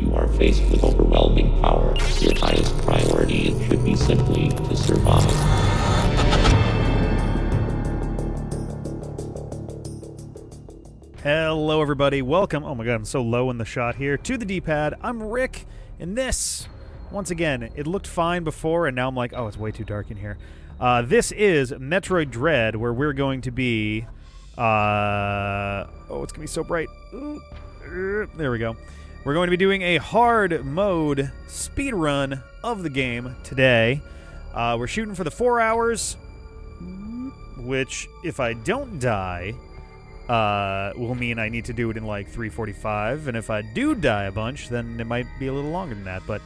You are faced with overwhelming power. Your highest priority should be simply to survive. Hello, everybody. Welcome. Oh my god, I'm so low in the shot here. To the D-pad. I'm Rick, and this, once again, it looked fine before, and now I'm like, oh, it's way too dark in here. Uh, this is Metroid Dread, where we're going to be. Uh, oh, it's gonna be so bright. Er, there we go. We're going to be doing a hard mode speed run of the game today. Uh, we're shooting for the four hours, which, if I don't die, uh, will mean I need to do it in like 3:45, and if I do die a bunch, then it might be a little longer than that. But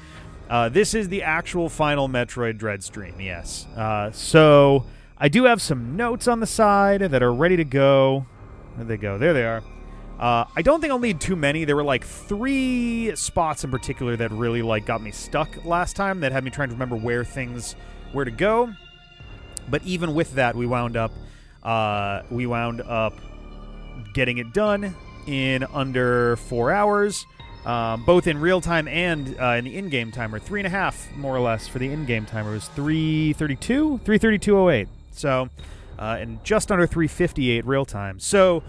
uh, this is the actual final Metroid Dread stream, yes. Uh, so I do have some notes on the side that are ready to go. Where they go? There they are. Uh, I don't think I'll need too many. There were like three spots in particular that really like got me stuck last time. That had me trying to remember where things, where to go. But even with that, we wound up, uh, we wound up getting it done in under four hours, um, both in real time and uh, in the in-game timer. Three and a half, more or less, for the in-game timer it was 332, 332.08. So, uh, and just under 358 real time. So,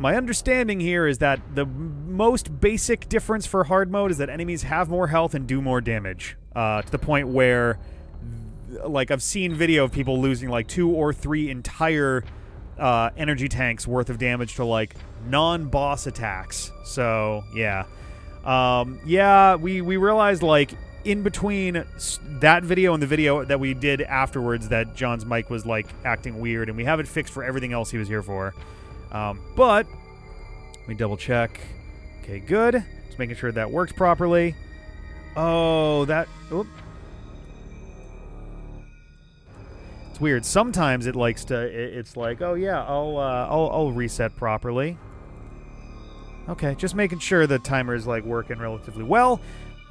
my understanding here is that the most basic difference for hard mode is that enemies have more health and do more damage. Uh, to the point where, like, I've seen video of people losing like two or three entire uh, energy tanks worth of damage to like non-boss attacks. So yeah, um, yeah, we we realized like in between that video and the video that we did afterwards that John's mic was like acting weird, and we have it fixed for everything else he was here for. Um, but let me double check. Okay, good. Just making sure that works properly. Oh, that. Oop. It's weird. Sometimes it likes to. it- It's like, oh yeah, I'll uh, I'll I'll reset properly. Okay, just making sure the timer is like working relatively well.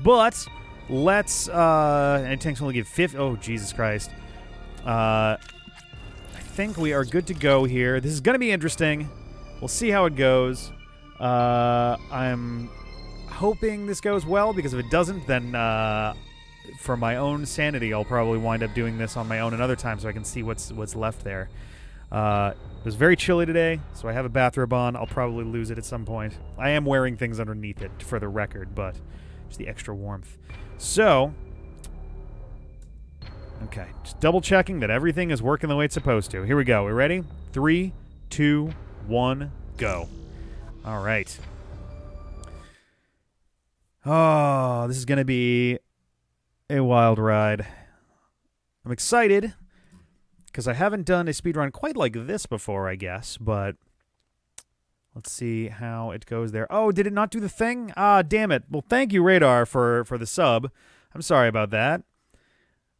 But let's. Uh, and tanks only give 50. Oh Jesus Christ. Uh, think we are good to go here. This is going to be interesting. We'll see how it goes. Uh, I'm hoping this goes well because if it doesn't, then uh, for my own sanity, I'll probably wind up doing this on my own another time so I can see what's what's left there. Uh, it was very chilly today, so I have a bathrobe on. I'll probably lose it at some point. I am wearing things underneath it for the record, but just the extra warmth. So, okay, just double checking that everything is working the way it's supposed to. Here we go. We ready? Three, two, one, go. All right. Oh, this is going to be a wild ride. I'm excited because I haven't done a speedrun quite like this before, I guess, but let's see how it goes there. Oh, did it not do the thing? Ah, damn it. Well, thank you, Radar, for, for the sub. I'm sorry about that.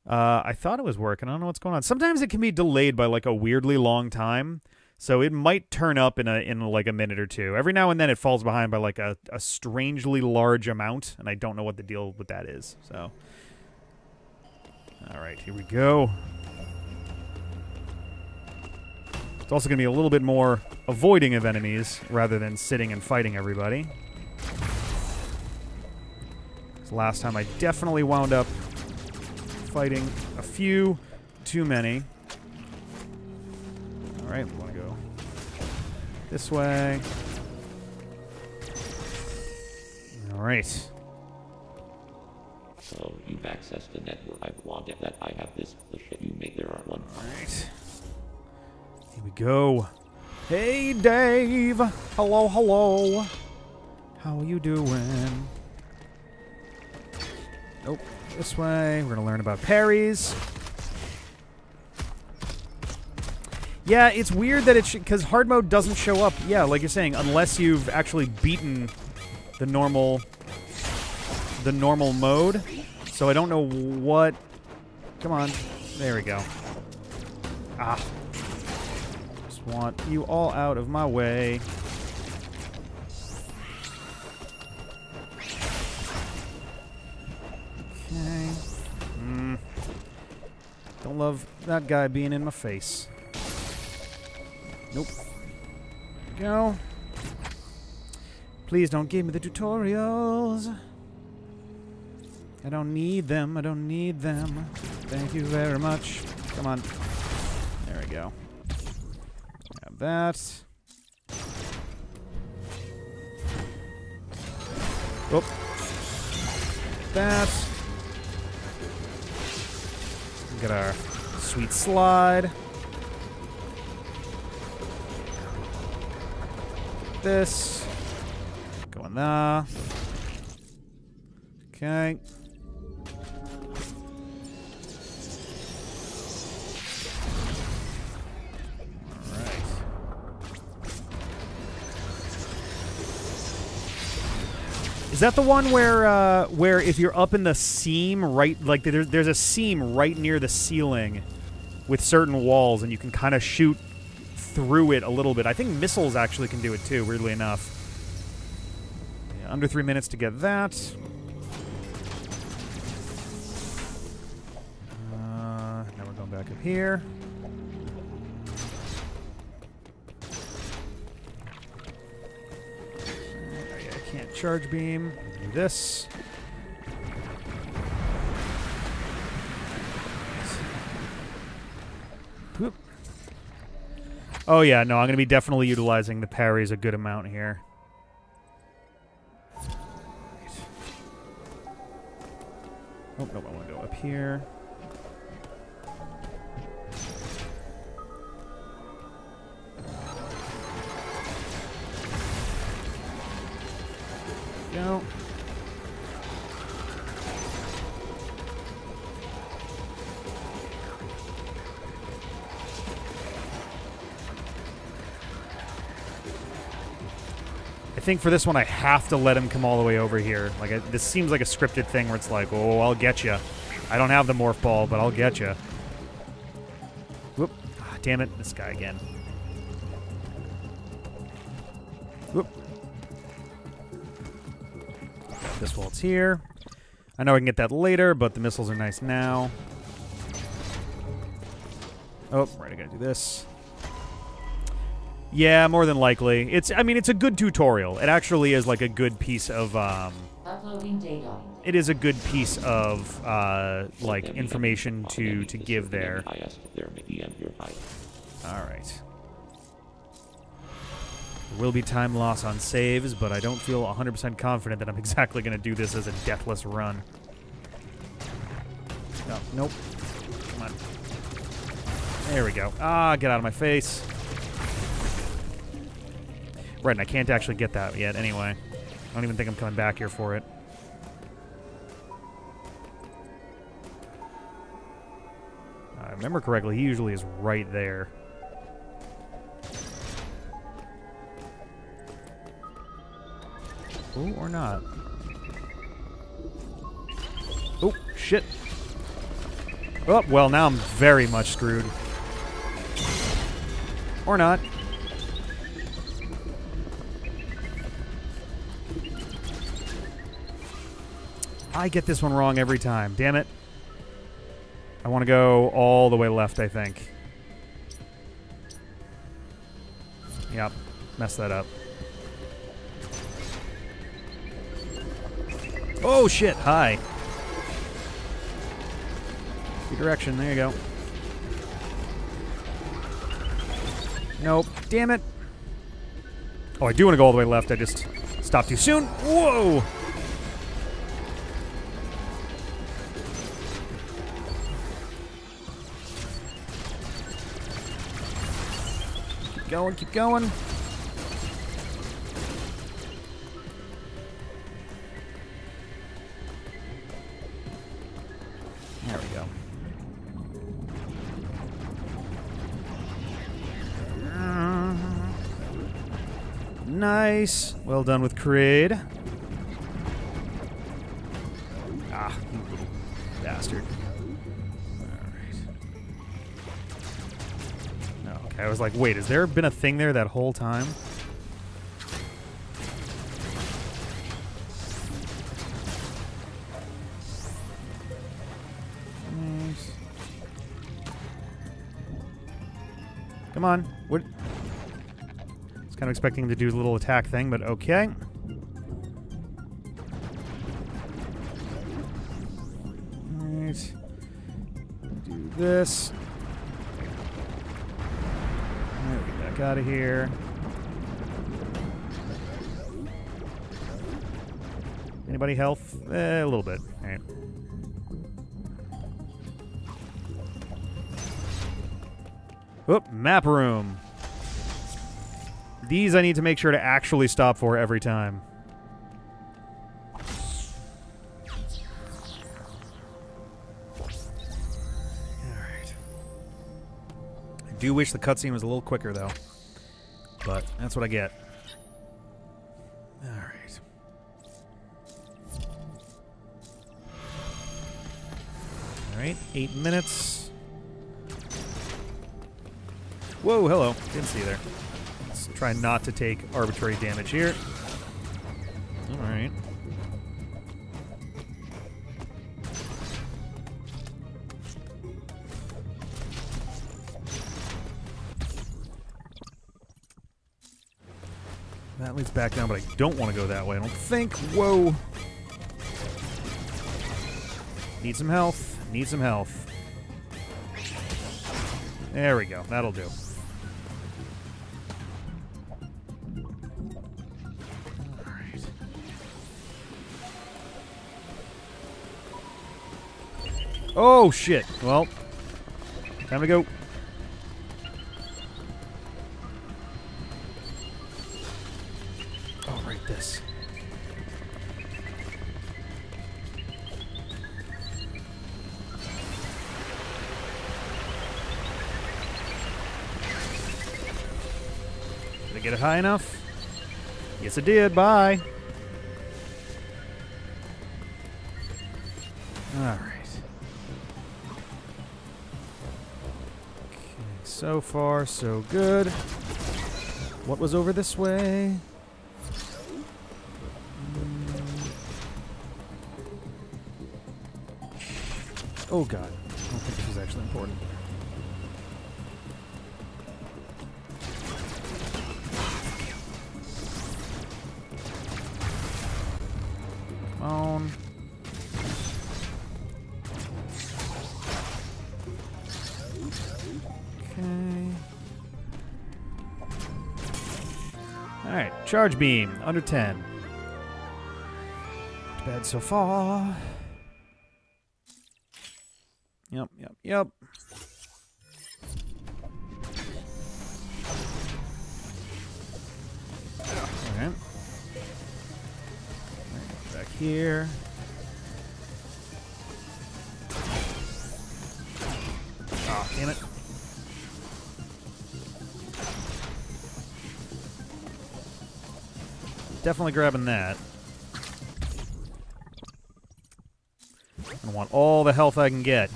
Uh, I thought it was working. I don't know what's going on. Sometimes it can be delayed by like a weirdly long time. So it might turn up in a in like a minute or two. Every now and then it falls behind by like a, a strangely large amount, and I don't know what the deal with that is. So all right, here we go. It's also going to be a little bit more avoiding of enemies rather than sitting and fighting everybody. Last time I definitely wound up fighting a few too many. All right, we want to go this way. All right. So you've accessed the network. I've wanted that I have this bullshit you made. there are one. All right. Here we go. Hey, Dave. Hello, hello. How are you doing? Nope. This way. We're going to learn about parries. Yeah, it's weird that it because hard mode doesn't show up. Yeah, like you're saying, unless you've actually beaten the normal the normal mode. So I don't know what. Come on, there we go. Ah, just want you all out of my way. Okay. Don't love that guy being in my face. Nope. There go. Please don't give me the tutorials. I don't need them. I don't need them. Thank you very much. Come on. There we go. Have that. Oh. That. Get our sweet slide. This. Go in there. Okay. Is that the one where uh, where if you're up in the seam right like there's there's a seam right near the ceiling with certain walls and you can kind of shoot through it a little bit. I think missiles actually can do it too, weirdly enough. Yeah, under 3 minutes to get that. Uh, now we're going back up here. Charge beam. This. Oh yeah, no, I'm going to be definitely utilizing the parries a good amount here. Oh, no, I want to go up here. Think for this one, I have to let him come all the way over here. Like, I, this seems like a scripted thing where it's like, oh, I'll get you. I don't have the morph ball, but I'll get you. Whoop. Ah, damn it, this guy again. Whoop. This it's here. I know I can get that later, but the missiles are nice now. Oh, right, I gotta do this. Yeah, more than likely. It's I mean it's a good tutorial. It actually is like a good piece of um it is a good piece of uh like information to to give there. Highest, there may be your height. All right. There will be time loss on saves, but I don't feel 100% confident that I'm exactly going to do this as a deathless run. No, nope. Come on. There we go. Ah, get out of my face. Right, and I can't actually get that yet anyway. I don't even think I'm coming back here for it. Uh, I remember correctly, he usually is right there. Ooh, or not. Oh, shit. Oh, well, now I'm very much screwed. Or not. I get this one wrong every time. Damn it. I want to go all the way left, I think. Yep. Mess that up. Oh, shit. Hi. Direction. There you go. Nope. Damn it. Oh, I do want to go all the way left. I just stopped too soon. Whoa! Keep going, keep going. There we go. Nice. Well done with Kraid. Ah, you little bastard. I was like, wait, has there been a thing there that whole time? Come on. What? I was kind of expecting to do a little attack thing, but okay. Do this. Out of here. Anybody health? Eh, a little bit. Alright. Oop, map room. These I need to make sure to actually stop for every time. Alright. I do wish the cutscene was a little quicker, though. But that's what I get. Alright. Alright, eight minutes. Whoa, hello. Didn't see you there. Let's try not to take arbitrary damage here. Alright. That leads back down, but I don't want to go that way. I don't think. Whoa. Need some health. Need some health. There we go. That'll do. Oh, shit. Well, time to go. I get it high enough? Yes, I did. Bye. All right. Okay, so far, so good. What was over this way? Mm. Oh god. I don't think this is actually important. Charge beam, under 10. Not bad so far. Yep, yep, yep. Alright. Back here. Definitely grabbing that. I want all the health I can get.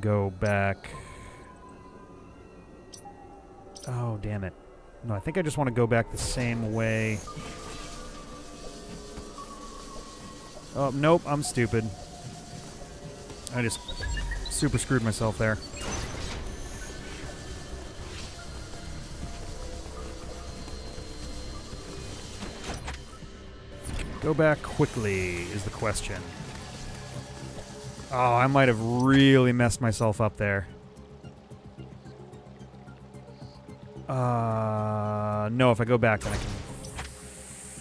To go back. Oh, damn it. No, I think I just want to go back the same way. Oh, nope, I'm stupid. I just super screwed myself there. Go back quickly is the question. Oh, I might have really messed myself up there. Uh, no, if I go back, then I can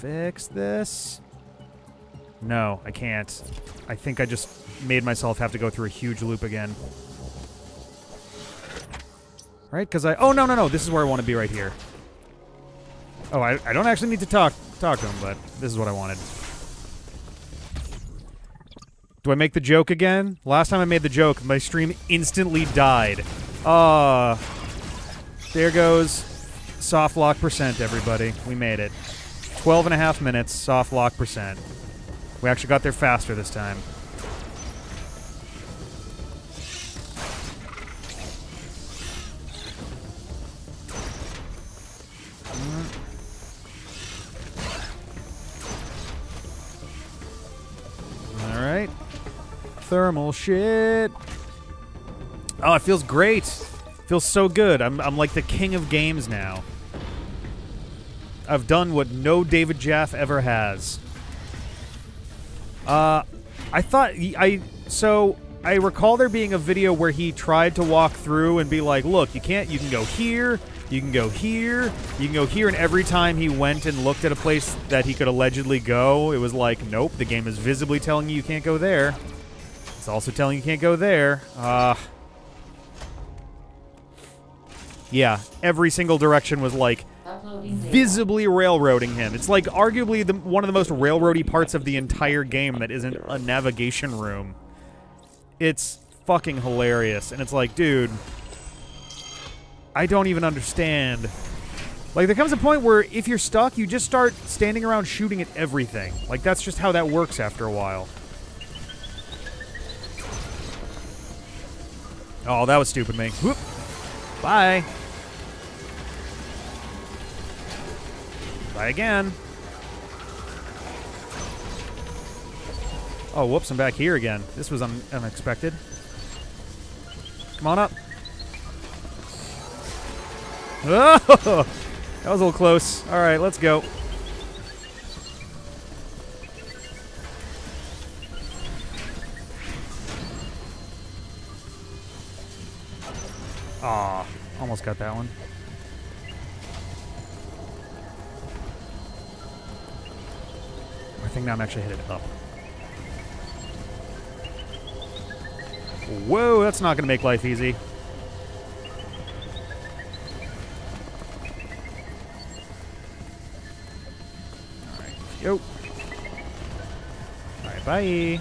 fix this. No, I can't. I think I just made myself have to go through a huge loop again. Right? Because I... Oh, no, no, no. This is where I want to be right here. Oh, I, I don't actually need to talk talk to him, but this is what I wanted. Do I make the joke again? Last time I made the joke, my stream instantly died. Ah... Uh, there goes soft lock percent, everybody. We made it. 12 and a half minutes, soft lock percent. We actually got there faster this time. Thermal shit. Oh, it feels great. Feels so good. I'm, I'm like the king of games now. I've done what no David Jaffe ever has. Uh, I thought I so I recall there being a video where he tried to walk through and be like, "Look, you can't. You can go here. You can go here. You can go here." And every time he went and looked at a place that he could allegedly go, it was like, "Nope. The game is visibly telling you you can't go there. It's also telling you can't go there." Uh, yeah, every single direction was like visibly railroading him. It's like arguably the, one of the most railroady parts of the entire game that isn't a navigation room. It's fucking hilarious. And it's like, dude, I don't even understand. Like, there comes a point where if you're stuck, you just start standing around shooting at everything. Like, that's just how that works after a while. Oh, that was stupid me. Whoop. Bye. Bye again. Oh, whoops, I'm back here again. This was un unexpected. Come on up. Oh! That was a little close. All right, let's go. Aw, almost got that one. I think now I'm actually headed up. Whoa, that's not going to make life easy. Alright, yo. Alright, bye.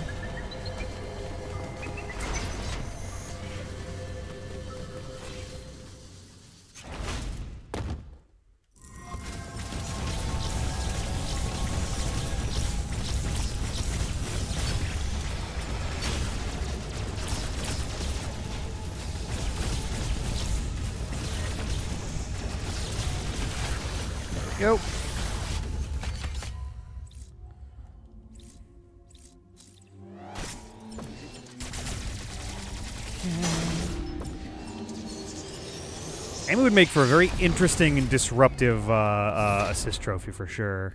Make for a very interesting and disruptive uh, uh, assist trophy for sure.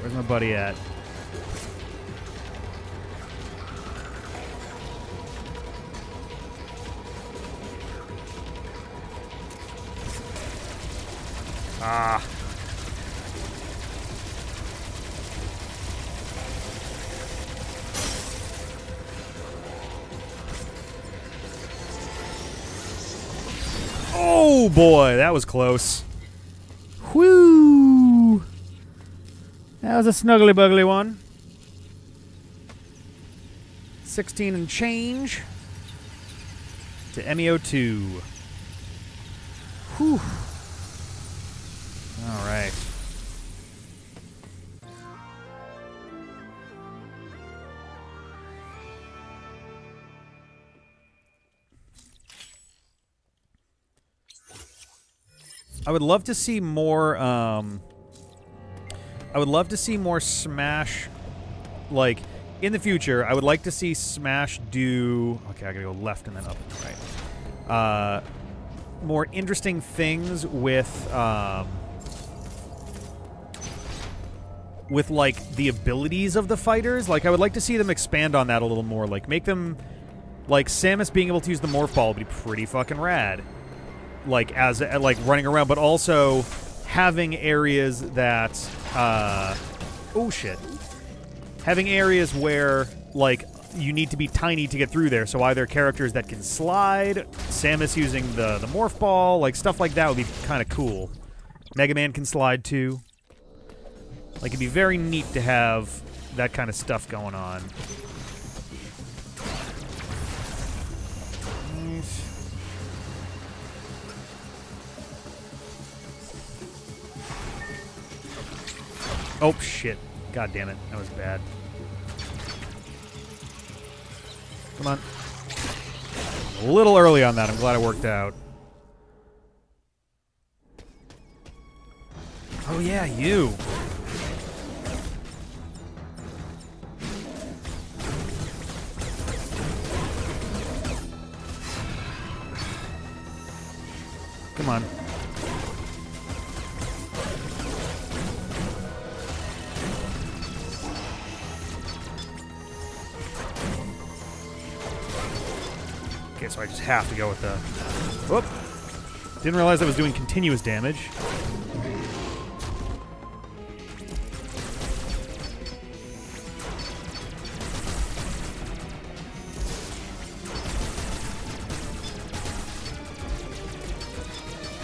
Where's my buddy at? Ah. Boy, that was close. Whoo! That was a snuggly bugly one. 16 and change to MEO2. Whew. I would love to see more. Um, I would love to see more Smash. Like in the future, I would like to see Smash do. Okay, I gotta go left and then up. and Right. Uh, more interesting things with. Um, with like the abilities of the fighters. Like I would like to see them expand on that a little more. Like make them Like Samus being able to use the morph ball would be pretty fucking rad. Like as uh, like running around, but also having areas that uh oh shit. Having areas where like you need to be tiny to get through there. So either characters that can slide, Samus using the the morph ball, like stuff like that would be kind of cool. Mega Man can slide too. Like it'd be very neat to have that kind of stuff going on. Oh shit. God damn it. That was bad. Come on. A little early on that. I'm glad it worked out. Oh yeah, you. Have to go with the... Whoop! Didn't realize I was doing continuous damage.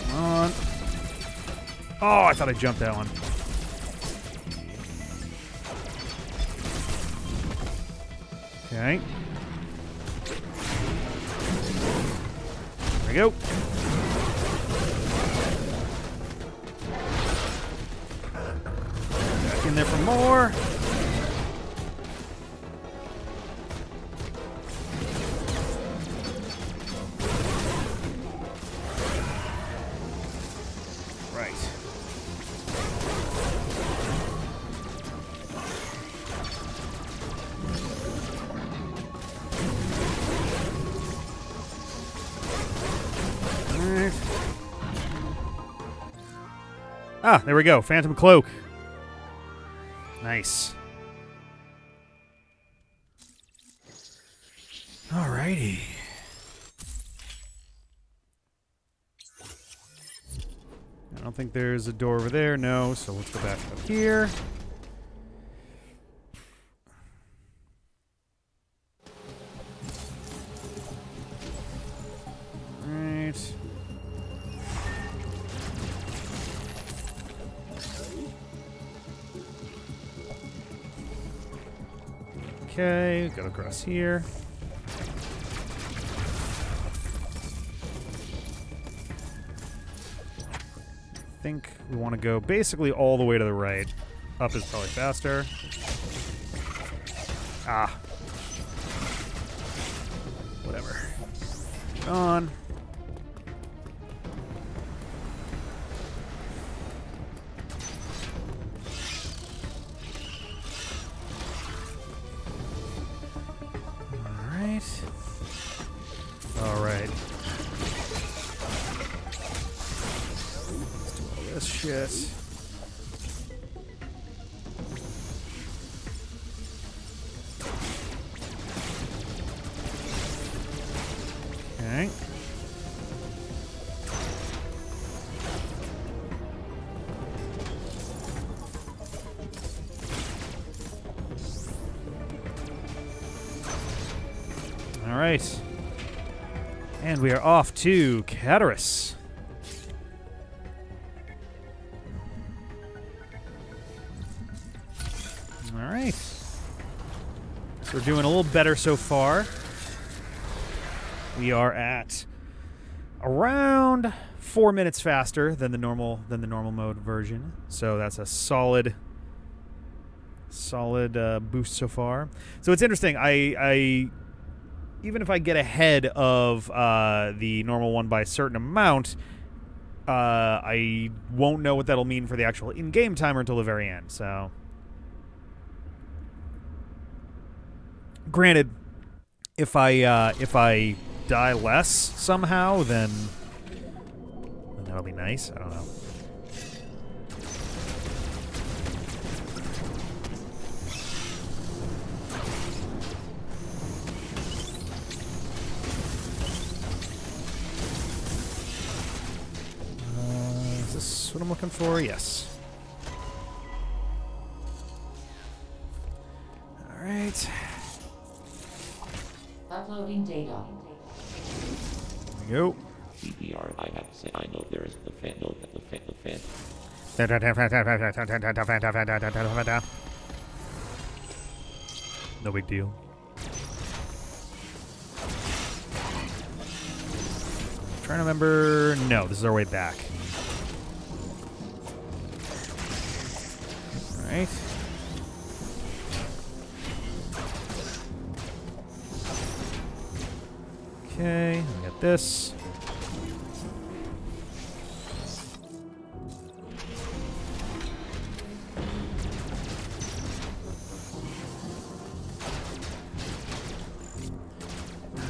Come on. Oh, I thought I jumped that one. Okay. We go. There we go. Phantom Cloak. Nice. Alrighty. I don't think there's a door over there. No, so let's go back up here. Across here. I think we want to go basically all the way to the right. Up is probably faster. Ah. Whatever. On. Right. And we are off to Cataris. All right. So we're doing a little better so far. We are at around four minutes faster than the normal than the normal mode version. So that's a solid solid uh, boost so far. So it's interesting. I I even if I get ahead of uh, the normal one by a certain amount, uh, I won't know what that'll mean for the actual in-game timer until the very end. So, granted, if I uh, if I die less somehow, then, then that'll be nice. I don't know. This what I'm looking for? Yes. All right. Uploading data. There we go. CPR, I have to say, I know there is the fan, no, the fan, the fan. No big deal. Trying to remember. No, this is our way back. All right. Okay, we got this.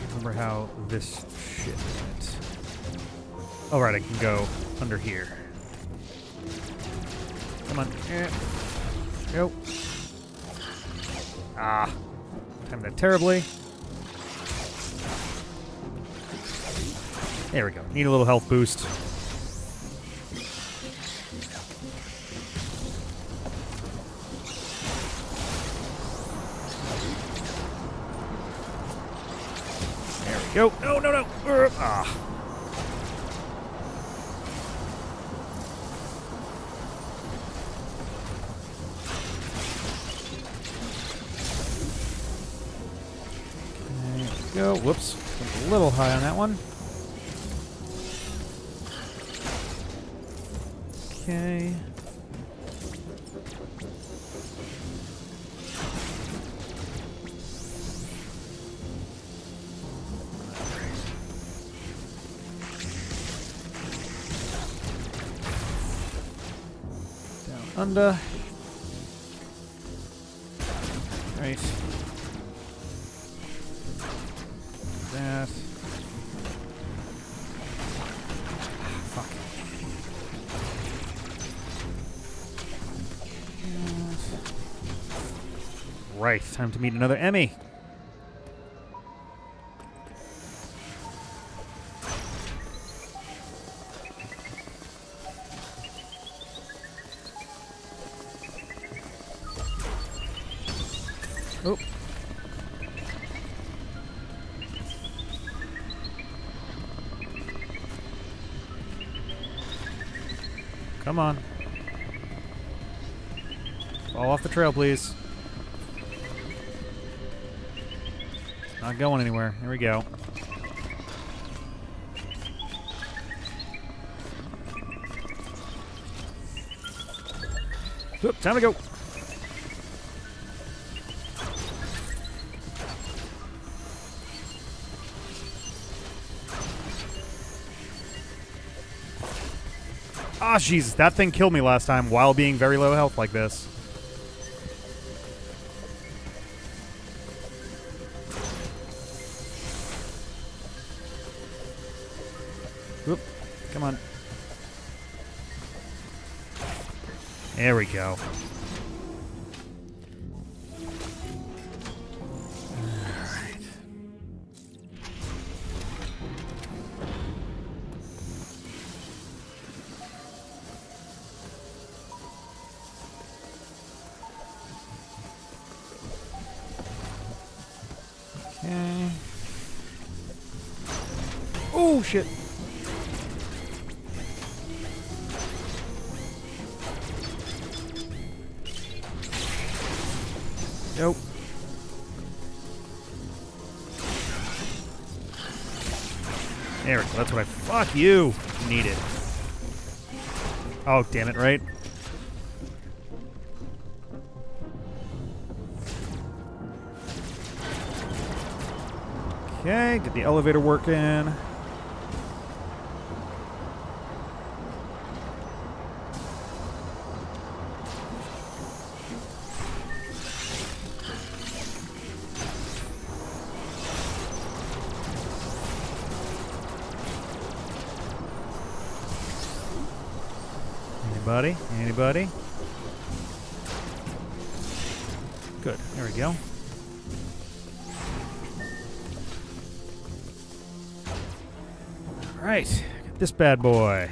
remember how this shit went. All right, I can go under here. Come on. Eh. Go. Ah. Timed that terribly. There we go. Need a little health boost. There we go. No, no, no. Urgh. Ah. Go. Whoops. Went a little high on that one. Okay. Down under. Time to meet another EMMI. Oh. Come on. Fall off the trail, please. Not going anywhere. Here we go. Oop, time to go. Ah, Jesus, that thing killed me last time while being very low health like this. Fuck you. Needed. Oh, damn it, right? Okay, get the elevator working. Anybody? Anybody? Good. There we go. All right. This bad boy.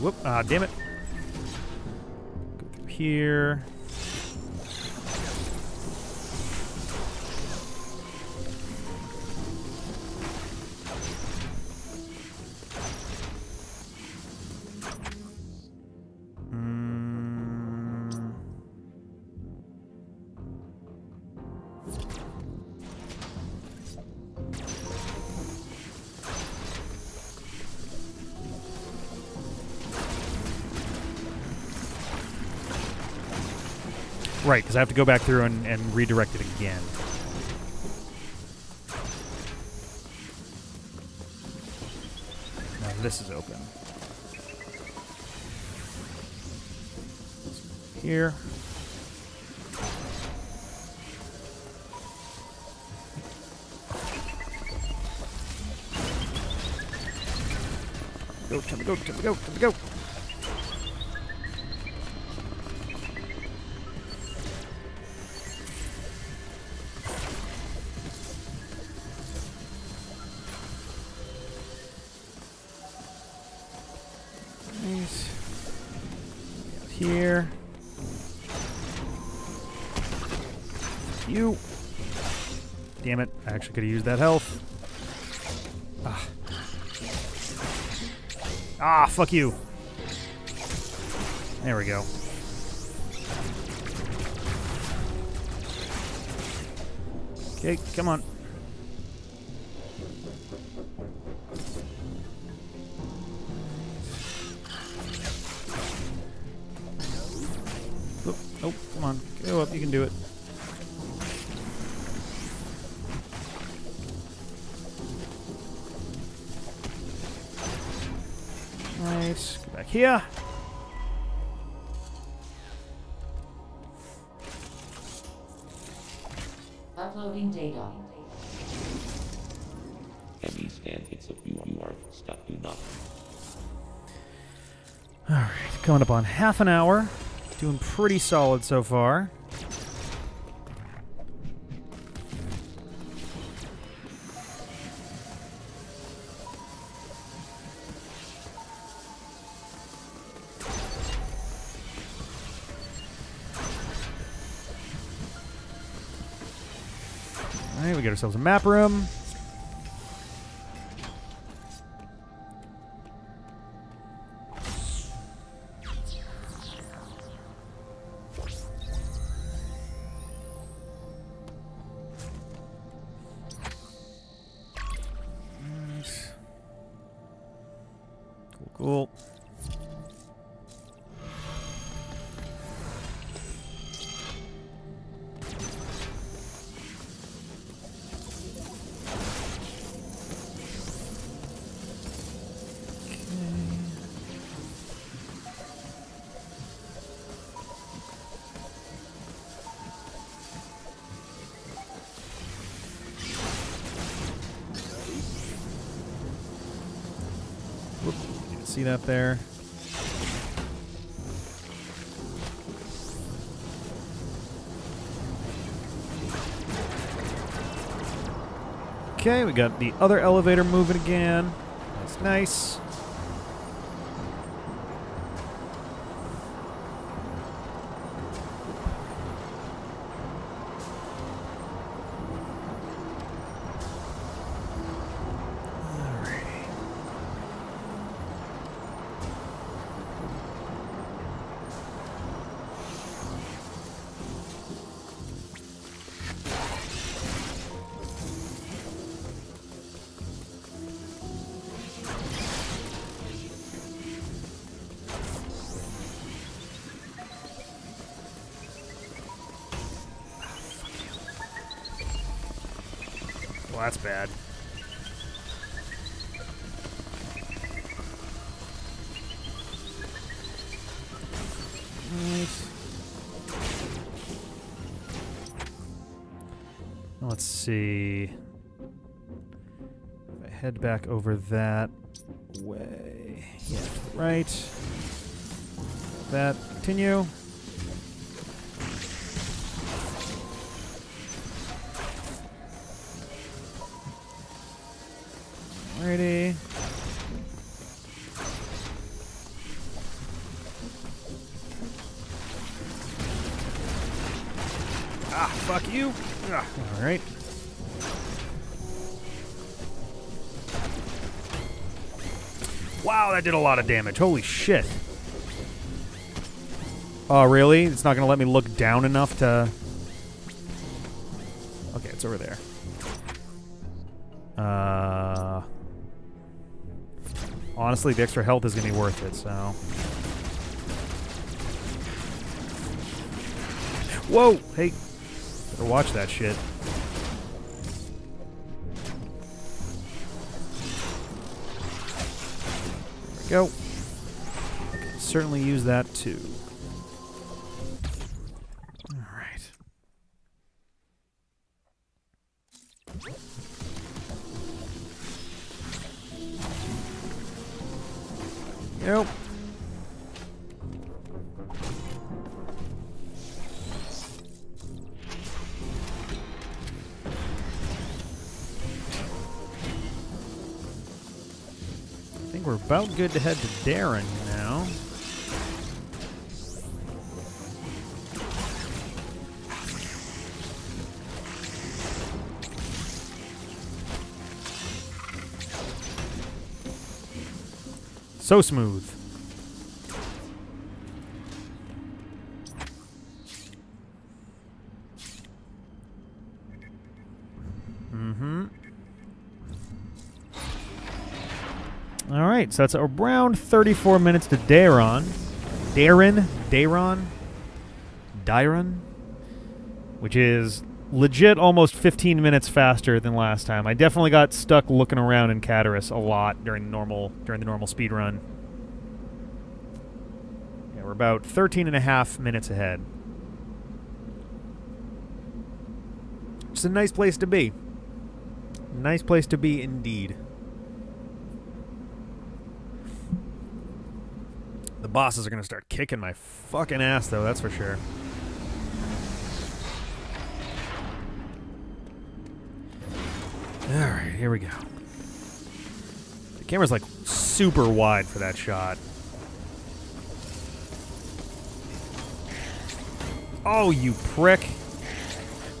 Whoop. Ah, damn it. Go through here. Right, because I have to go back through and, and redirect it again. Now this is open. Here. Go, time to go, time to go, time to go. Could have used that health. Ah. Ah, fuck you. There we go. Okay, come on. On half an hour. Doing pretty solid so far. Alright, we get ourselves a map room. That there. Okay, we got the other elevator moving again. That's nice. Bad. Nice. Let's see. If I head back over that way. Yeah, right. That. Continue. Ugh. All right. Wow, that did a lot of damage. Holy shit. Oh, really? It's not going to let me look down enough to... Okay, it's over there. Uh... Honestly, the extra health is going to be worth it, so... Whoa! Hey, better watch that shit. There we go. I can certainly use that too. Good to head to Darren now. So smooth. Right, so that's around 34 minutes to Daron. Darren, Daron, Dyron, which is legit almost 15 minutes faster than last time. I definitely got stuck looking around in Cataris a lot during normal during the normal speed run. Yeah, we're about 13 and a half minutes ahead. It's a nice place to be. Nice place to be indeed. The bosses are going to start kicking my fucking ass, though, that's for sure. Alright, here we go. The camera's like super wide for that shot. Oh, you prick.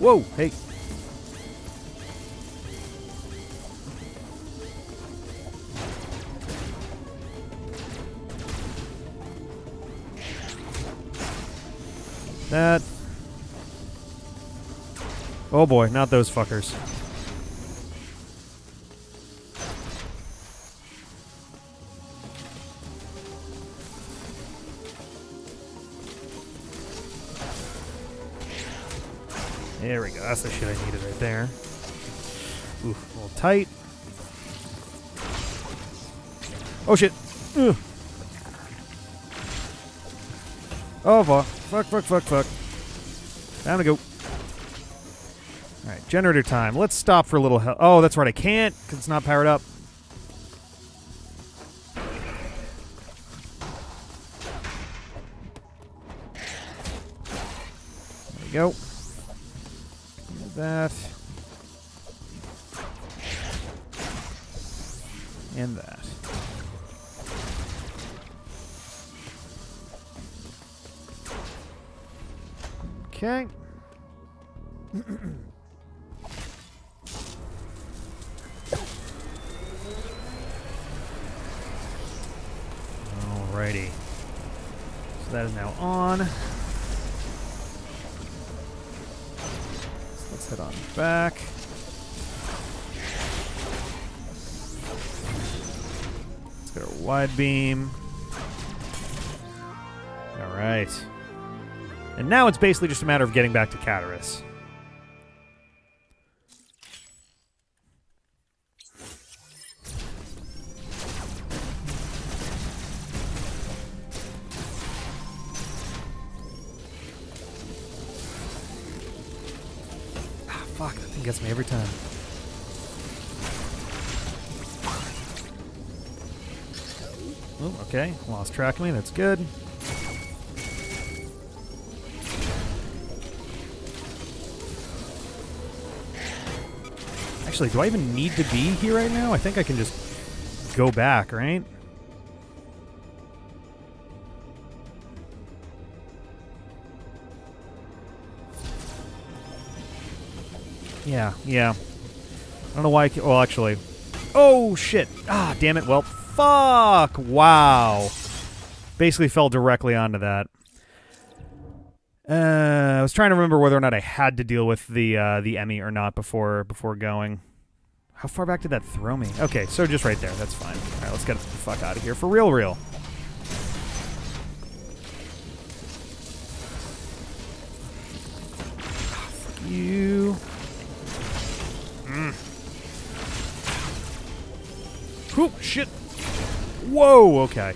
Whoa, hey. That. Oh boy, not those fuckers. There we go. That's the shit I needed right there. Oof, a little tight. Oh shit. Ugh. Oh fuck. Fuck, fuck, fuck, fuck. Time to go. Alright, generator time. Let's stop for a little help. Oh, that's right. I can't because it's not powered up. Beam. Alright. And now it's basically just a matter of getting back to Cataris. Lost track of me. That's good. Actually, do I even need to be here right now? I think I can just go back, right? Yeah, yeah. I don't know why. I ca- well, actually. Oh, shit. Ah, damn it. Well, fuck. Wow. Basically fell directly onto that. Uh, I was trying to remember whether or not I had to deal with the uh, the EMMI or not before before going. How far back did that throw me? Okay, so just right there. That's fine. All right, let's get the fuck out of here for real, real. You. Mm. Shit. Whoa, okay.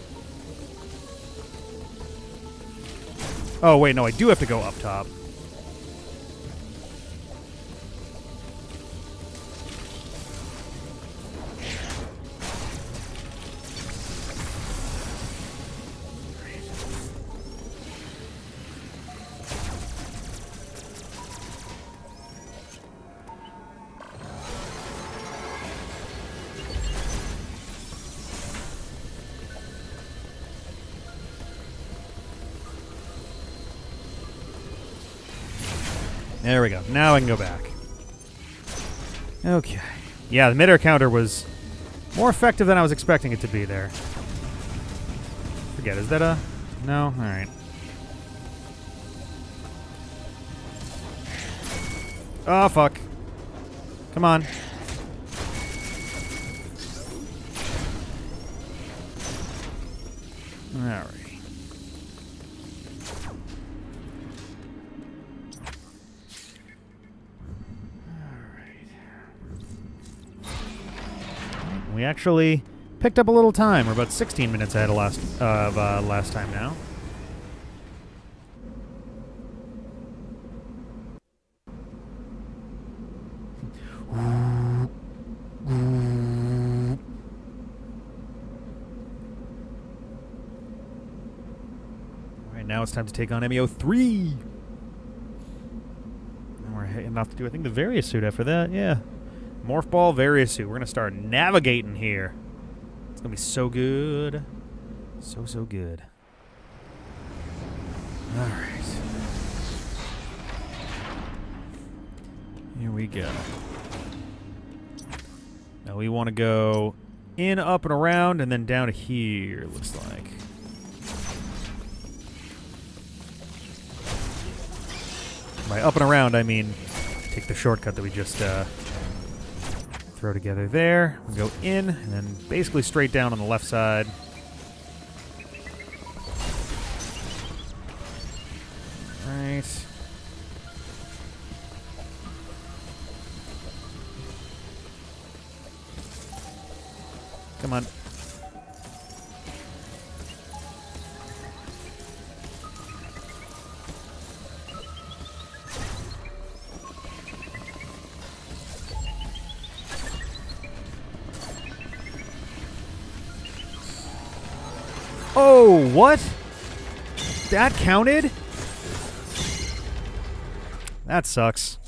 Oh, wait, no, I do have to go up top. There we go. Now I can go back. Okay. Yeah, the mid-air counter was more effective than I was expecting it to be there. Forget, is that a... No? Alright. Oh, fuck. Come on. Alright. We actually picked up a little time. We're about 16 minutes ahead of last of uh, last time now. All right, now it's time to take on MEO three. And we're heading off to do, I think, the Varia suit after that. Yeah. Morph Ball Varia Suit. We're going to start navigating here. It's going to be so good. So, so good. All right. Here we go. Now we want to go in, up, and around, and then down to here, looks like. By up and around, I mean take the shortcut that we just uh, throw together there. We go in, and then basically straight down on the left side. That counted? That sucks.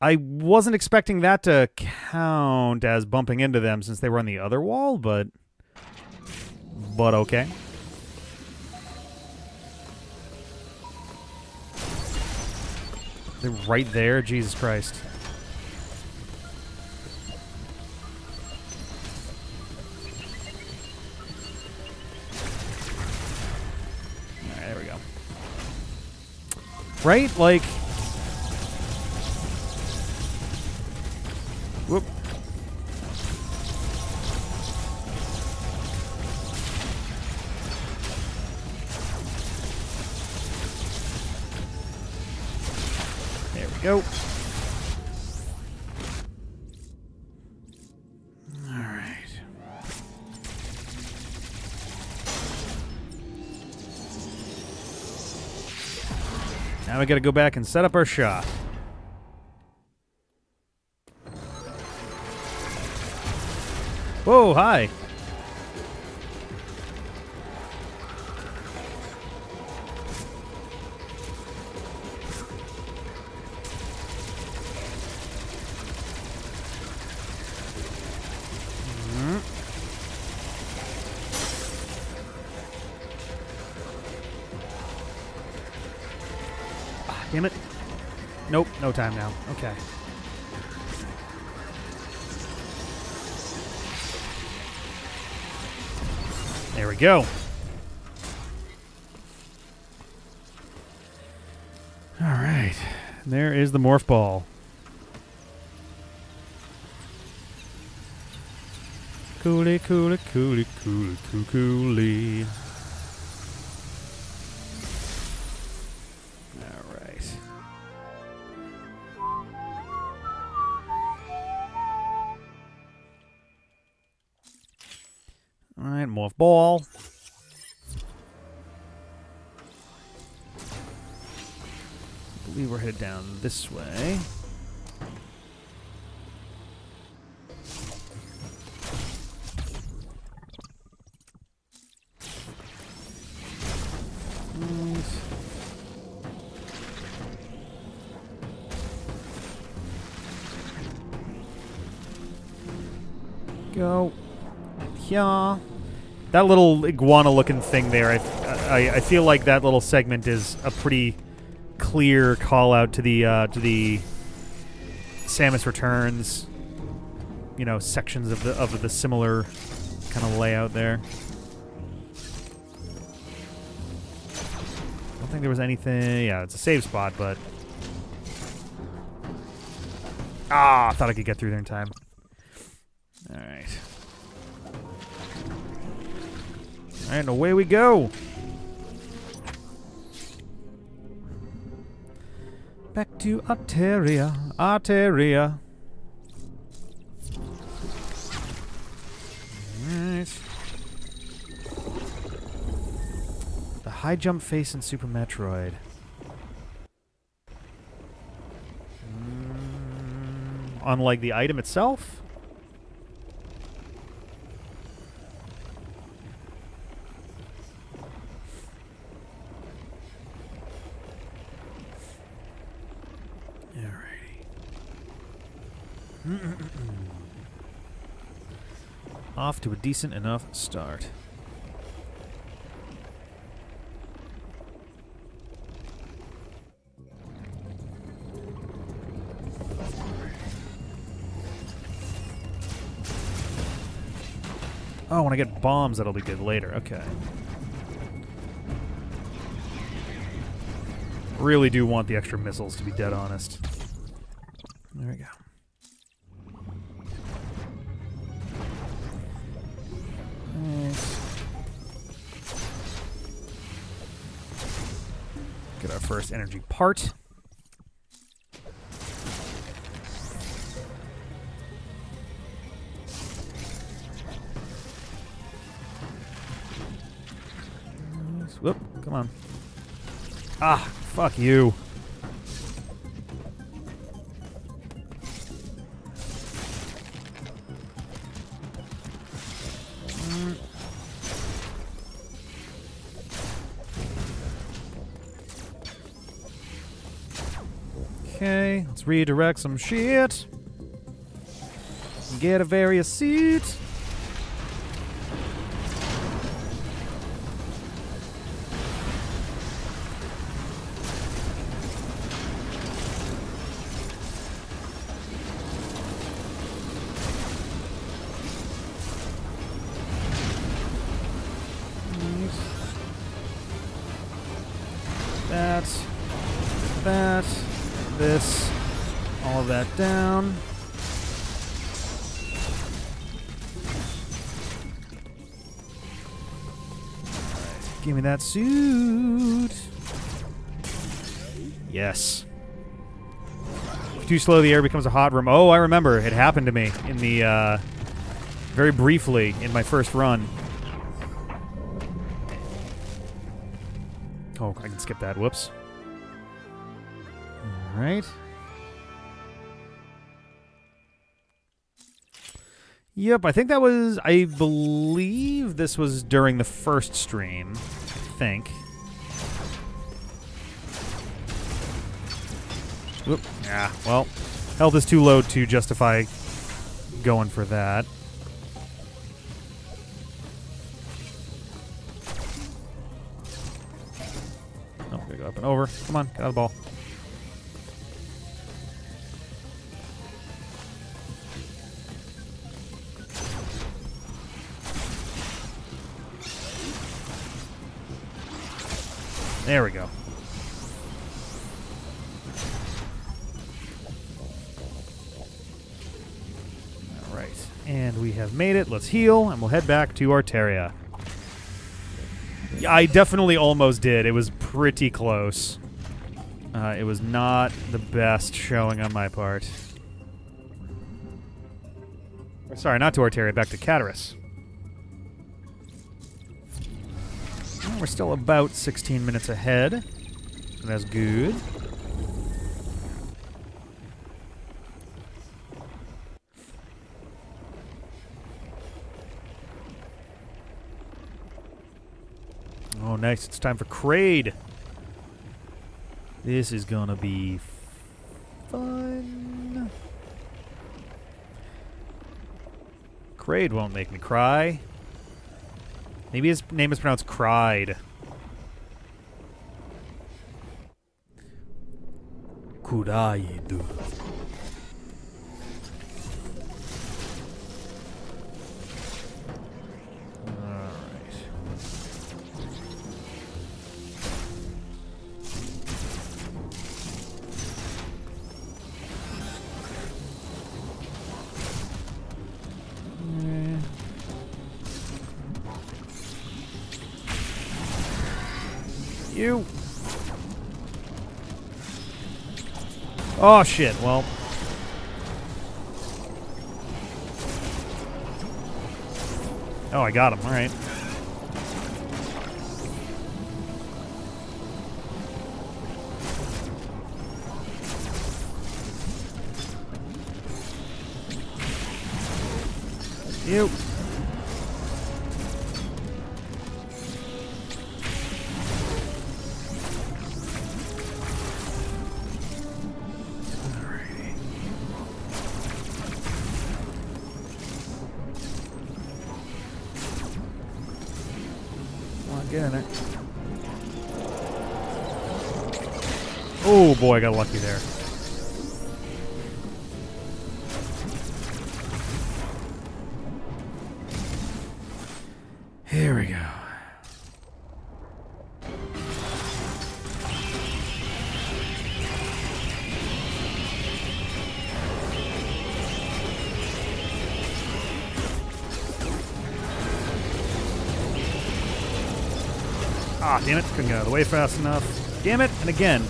I wasn't expecting that to count as bumping into them since they were on the other wall, but but okay. They're right there, Jesus Christ. Right? Like we got to go back and set up our shot. Whoa, hi. Time now. Okay. There we go. All right. There is the morph ball. Coolie, coolie, coolie, coolie, coo- coolie. Ball. I believe we're headed down this way. That little iguana-looking thing there, I, I, I feel like that little segment is a pretty clear call out to the uh, to the Samus Returns, you know, sections of the of the similar kind of layout there. I don't think there was anything. Yeah, it's a save spot, but ah, I thought I could get through there in time. And away we go. Back to Artaria. Artaria. Alright. The high jump face in Super Metroid. Mm, unlike the item itself? Alrighty. Off to a decent enough start. Oh, when I get bombs, that'll be good later. Okay. Really do want the extra missiles, to be dead honest. There we go. Energy part. Whoop, come on. Ah, fuck you. Redirect some shit. Get a Varia Suit. That suit. Yes. Too slow, the air becomes a hot room. Oh, I remember. It happened to me in the, uh, very briefly in my first run. Oh, I can skip that. Whoops. All right. Yep, I think that was. I believe this was during the first stream. Think. Whoop. Yeah, well, health is too low to justify going for that. Oh, gotta go up and over. Come on, get out of the ball. There we go. All right, and we have made it. Let's heal, and we'll head back to Artaria. I definitely almost did. It was pretty close. Uh, it was not the best showing on my part. Sorry, not to Artaria, back to Cataris. We're still about 16 minutes ahead. So that's good. Oh, nice. It's time for Kraid. This is gonna be fun. Kraid won't make me cry. Maybe his name is pronounced Cried. Kuraidu. Oh shit. Well. Oh, I got him. All right. You. Oh I got lucky there. Here we go. Ah, damn it. Couldn't get out of the way fast enough. Damn it. And again.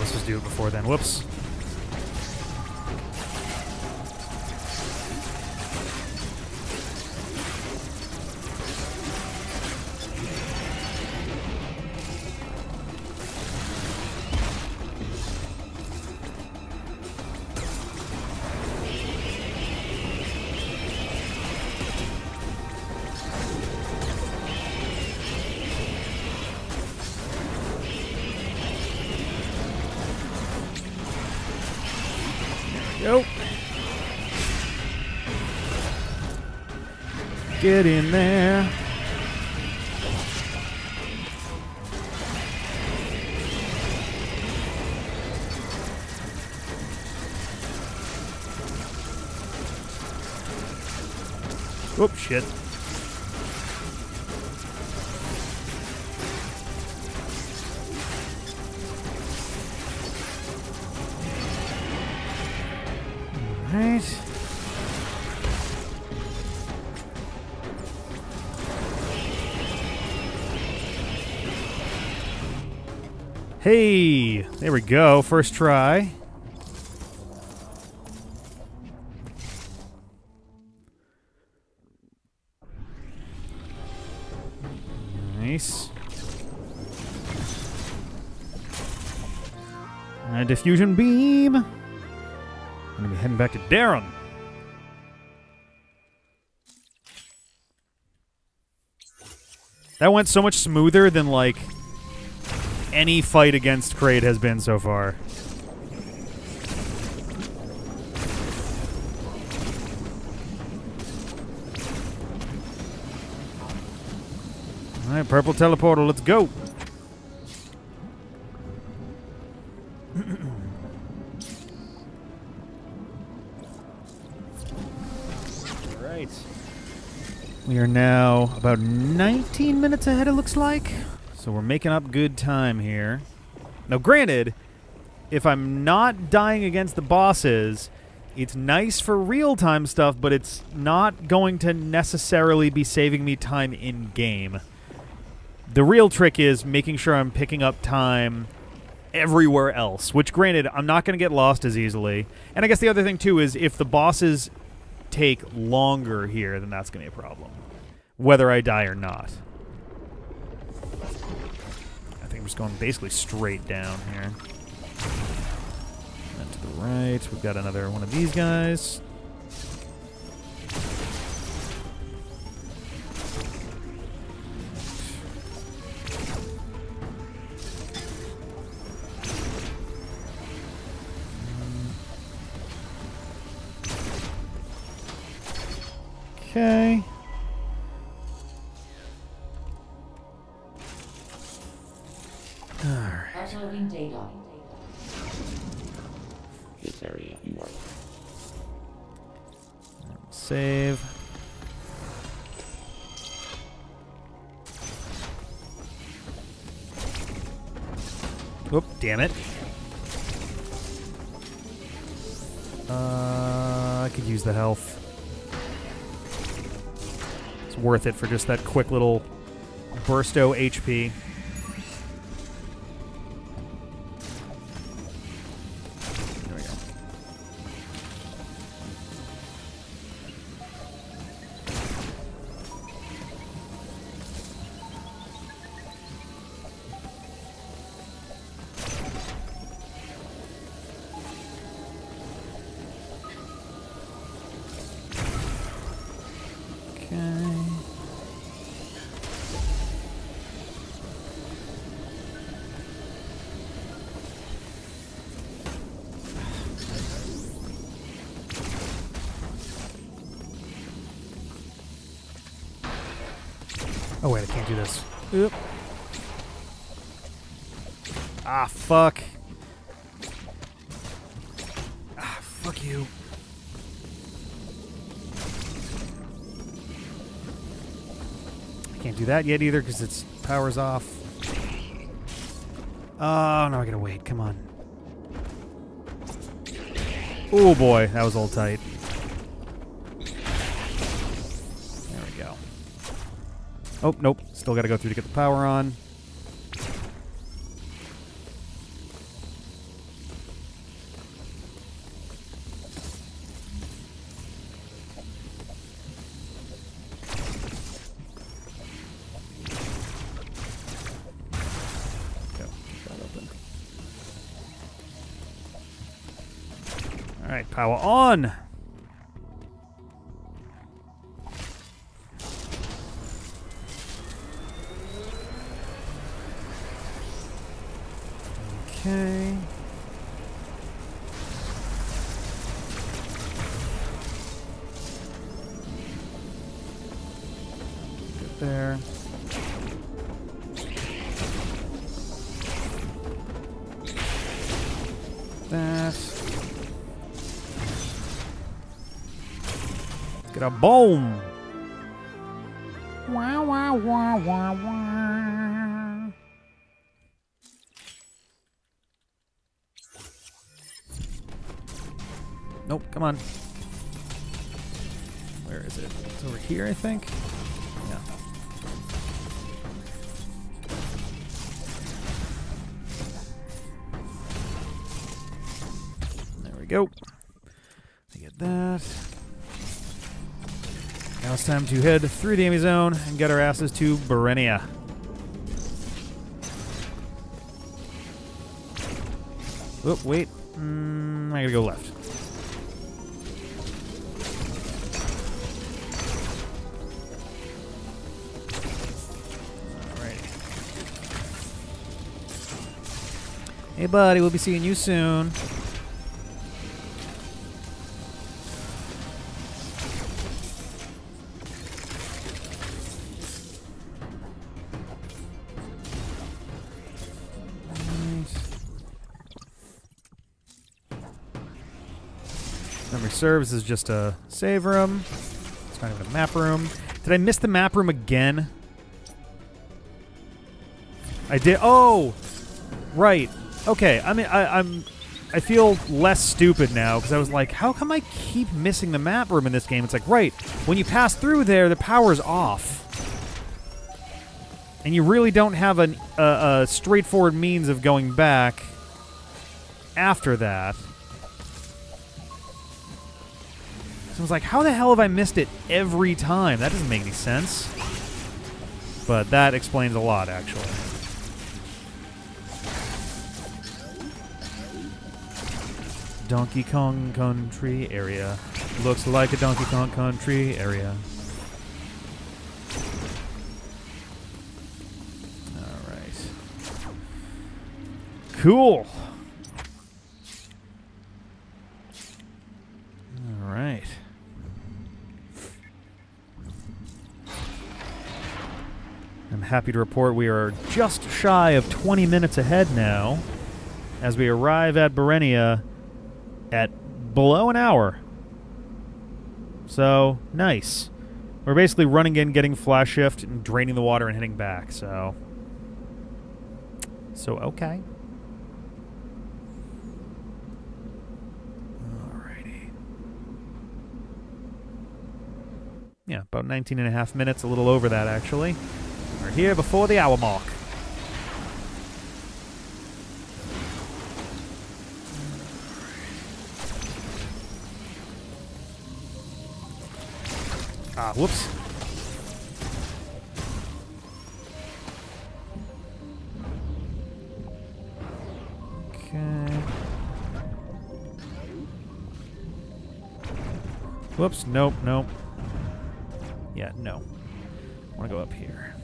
I was supposed to do it before then. Whoops. Get in there. Whoop, shit. Hey, there we go. First try. Nice. A diffusion beam. I'm gonna be heading back to Darren. That went so much smoother than like any fight against Kraid has been so far. All right, purple teleporter, let's go. right. We are now about 19 minutes ahead, it looks like. So we're making up good time here. Now, granted, if I'm not dying against the bosses, it's nice for real time stuff, but it's not going to necessarily be saving me time in game. The real trick is making sure I'm picking up time everywhere else, which, granted, I'm not going to get lost as easily. And I guess the other thing, too, is if the bosses take longer here, then that's going to be a problem, whether I die or not. I'm just going basically straight down here. And to the right, we've got another one of these guys. Okay. Uploading data. This area marked. Save. Whoop, damn it. Uh, I could use the health. It's worth it for just that quick little bursto HP. That yet either because its power's off. Oh, no, I gotta wait. Come on. Oh boy, that was all tight. There we go. Oh, nope. Still gotta go through to get the power on. Okay. Get there. That. Get a boom. Come on. Where is it? It's over here, I think. Yeah. There we go. We get that. Now it's time to head through the EMMI zone and get our asses to Burenia. Oh, wait. Mm, I gotta go left. Hey, buddy, we'll be seeing you soon. Memory serves is just a save room. It's not even a map room. Did I miss the map room again? I did. Oh, right. Okay. I mean, I, I'm. I feel less stupid now because I was like, how come I keep missing the map room in this game? It's like, right, when you pass through there, the power's off. And you really don't have an, a, a straightforward means of going back after that. I was like, how the hell have I missed it every time? That doesn't make any sense. But that explains a lot, actually. Donkey Kong Country area. Looks like a Donkey Kong Country area. Alright. Cool. Alright. I'm happy to report we are just shy of 20 minutes ahead now as we arrive at Burenia at below an hour. So, nice. We're basically running in, getting flash shift, and draining the water and heading back, so. So, okay. Alrighty. Yeah, about 19 and a half minutes, a little over that, actually. We're here before the hour mark. Ah, whoops. Okay. Whoops, nope, nope. Yeah, no. I want to go up here.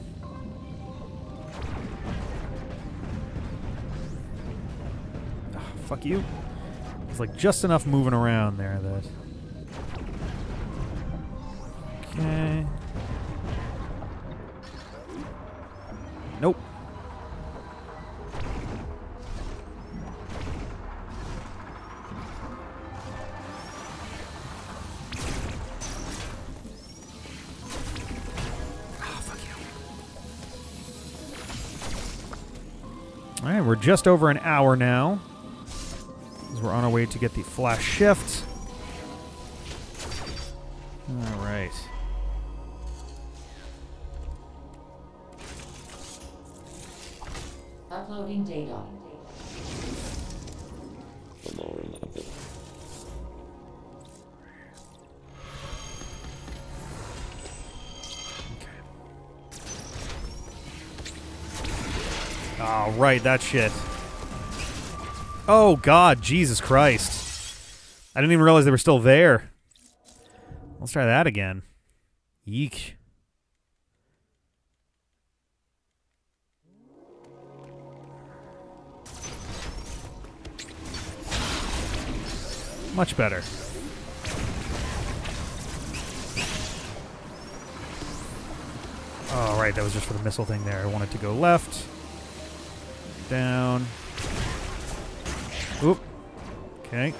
Ah, fuck you. It's like just enough moving around there that. Okay. Nope. All right, we're just over an hour now. As we're on our way to get the flash shift. All right. Right, that shit. Oh, God, Jesus Christ. I didn't even realize they were still there. Let's try that again. Yeek. Much better. Oh, right, that was just for the missile thing there. I wanted to go left. Down. Oop. Okay.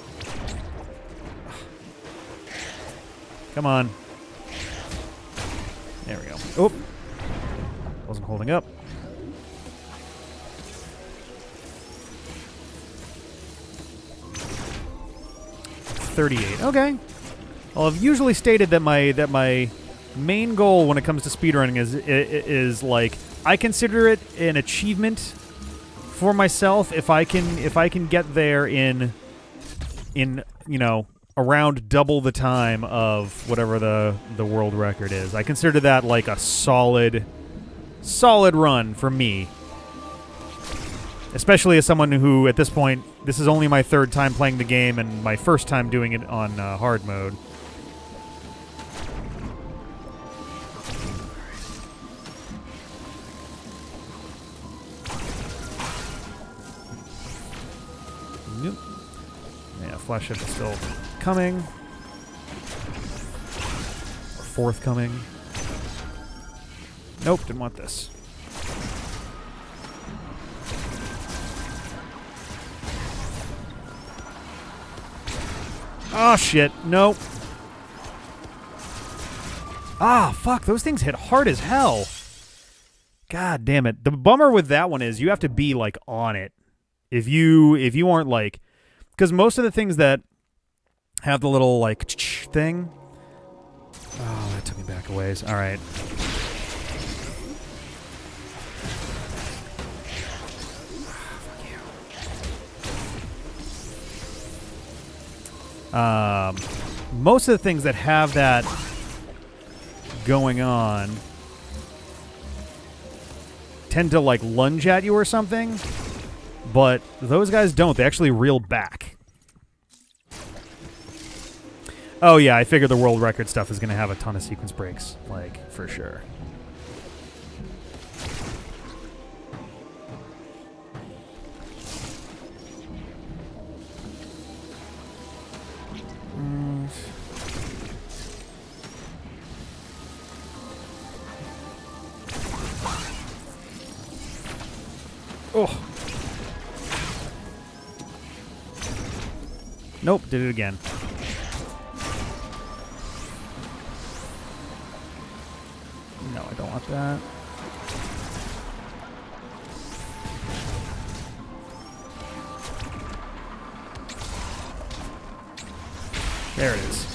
Come on. There we go. Oop. Wasn't holding up. Thirty-eight. Okay. Well, I've usually stated that my that my main goal when it comes to speedrunning is i- i- is like I consider it an achievement for myself if I can if I can get there in in you know around double the time of whatever the the world record is. I consider that like a solid solid run for me. Especially as someone who at this point this is only my third time playing the game and my first time doing it on uh, hard mode. Flash shift is still coming. Or forthcoming. Nope, didn't want this. Oh shit, nope. Ah, fuck, those things hit hard as hell. God damn it. The bummer with that one is you have to be like on it. If you if you aren't like cuz most of the things that have the little like thing Oh, that took me back a ways. All right. Um, most of the things that have that going on tend to like lunge at you or something, but those guys don't. They actually reel back. Oh yeah, I figured the world record stuff is going to have a ton of sequence breaks, like for sure. Oh. Nope, did it again. No, I don't want that. There it is.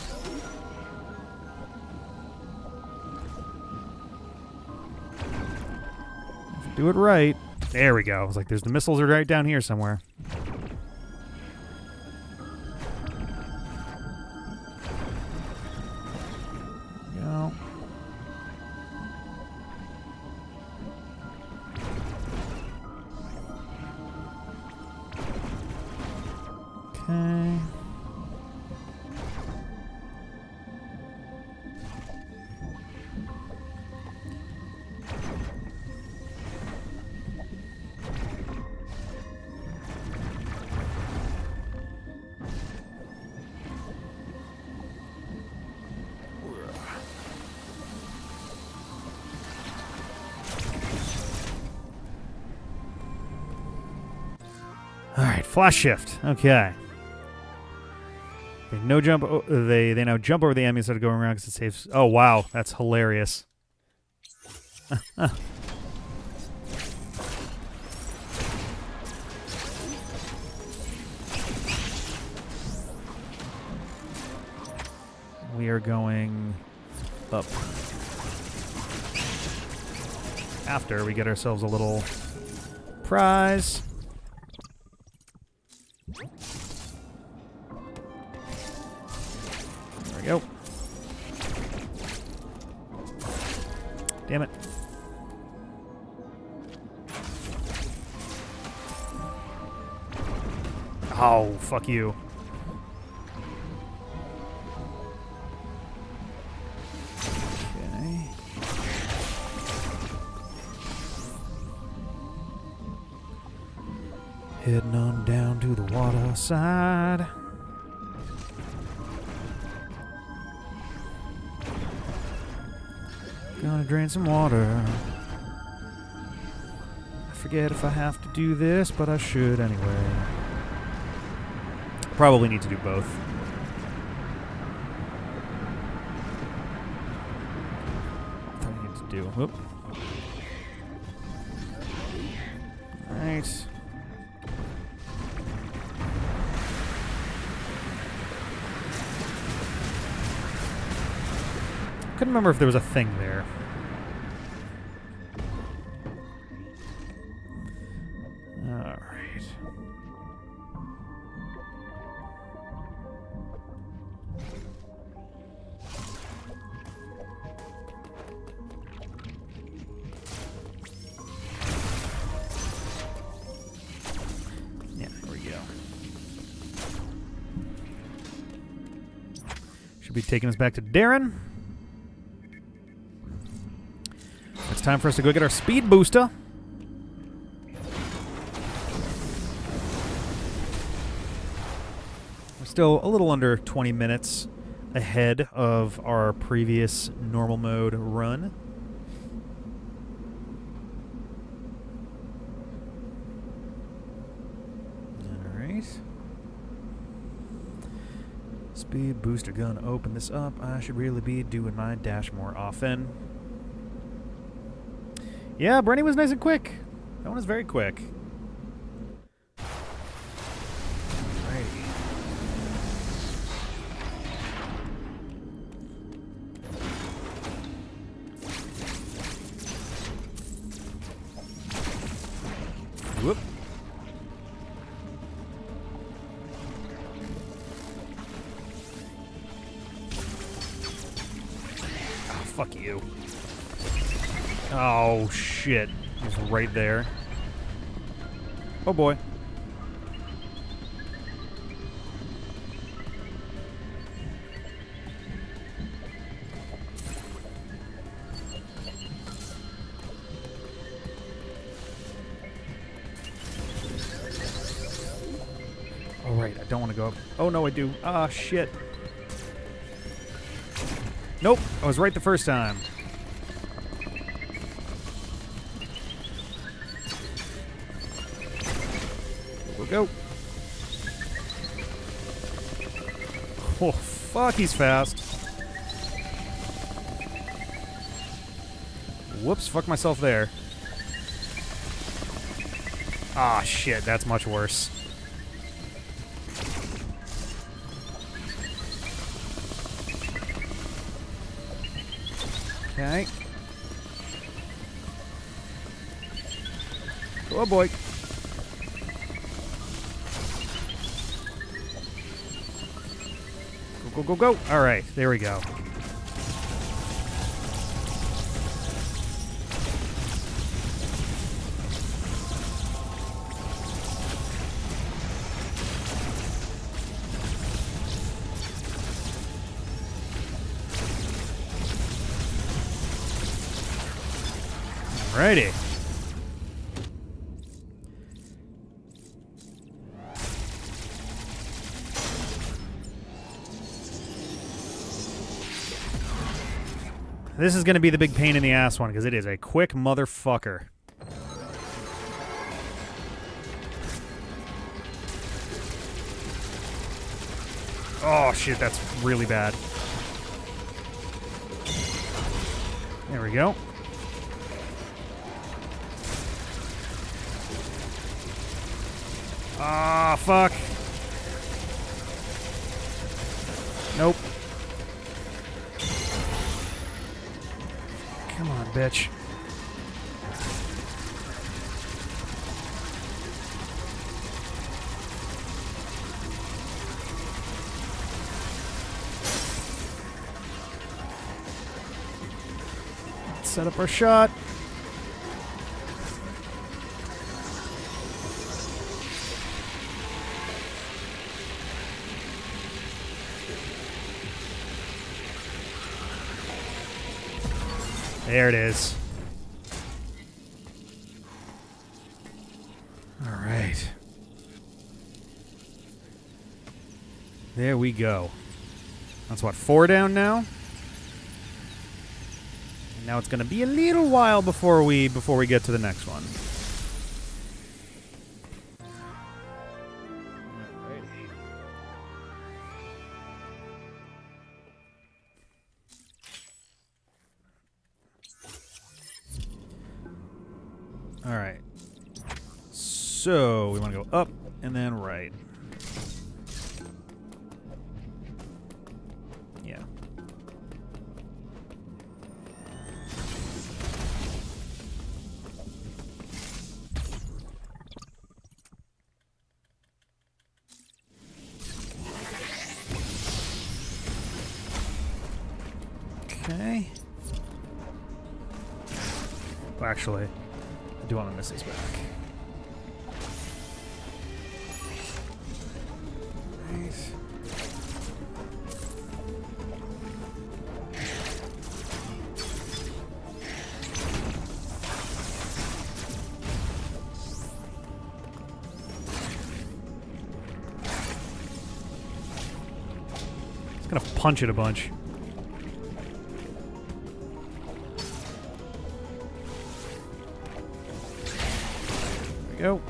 Do it right. There we go. I was like, there's the missiles are right down here somewhere. All right, flash shift. Okay. They no jump. o- They they now jump over the enemy instead of going around because it saves. Oh wow, that's hilarious. we are going up. After we get ourselves a little prize. Damn it. Oh, fuck you. Heading on down to the water side. Gonna drain some water. I forget if I have to do this, but I should anyway. Probably need to do both. I need to do? Whoop. Couldn't remember if there was a thing there. Alright. Yeah, here we go. Should be taking us back to Dairon. Time for us to go get our speed booster. We're Still a little under 20 minutes ahead of our previous normal mode run. Speed booster gun, open this up. I should really be doing my dash more often. Yeah, Brenny was nice and quick. That one was very quick. Oh, shit. He's right there. Oh, boy. Oh, right. I don't want to go up. Oh, no, I do. Ah, shit. Nope. I was right the first time. Fuck, he's fast. Whoops, fuck myself there. Ah, shit, that's much worse. Okay. Oh boy. Go, go. All right, there we go. Alrighty. This is going to be the big pain in the ass one because it is a quick motherfucker. Oh shit, that's really bad. There we go. Ah, fuck. Nope. Bitch. Set up our shot. We go. That's what, four down now? And now it's gonna be a little while before we before we get to the next one. All right. So we want to go up and then right. Punch it a bunch. There we go.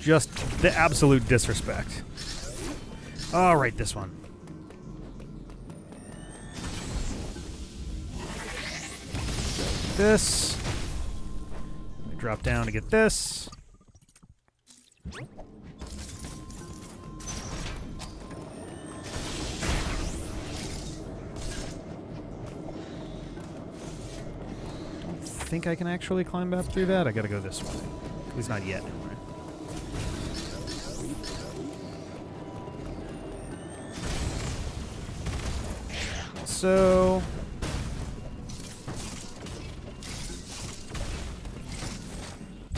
Just the absolute disrespect. All right, this one. This. Drop down to get this. I can actually climb up through that. I gotta go this way. At least not yet. So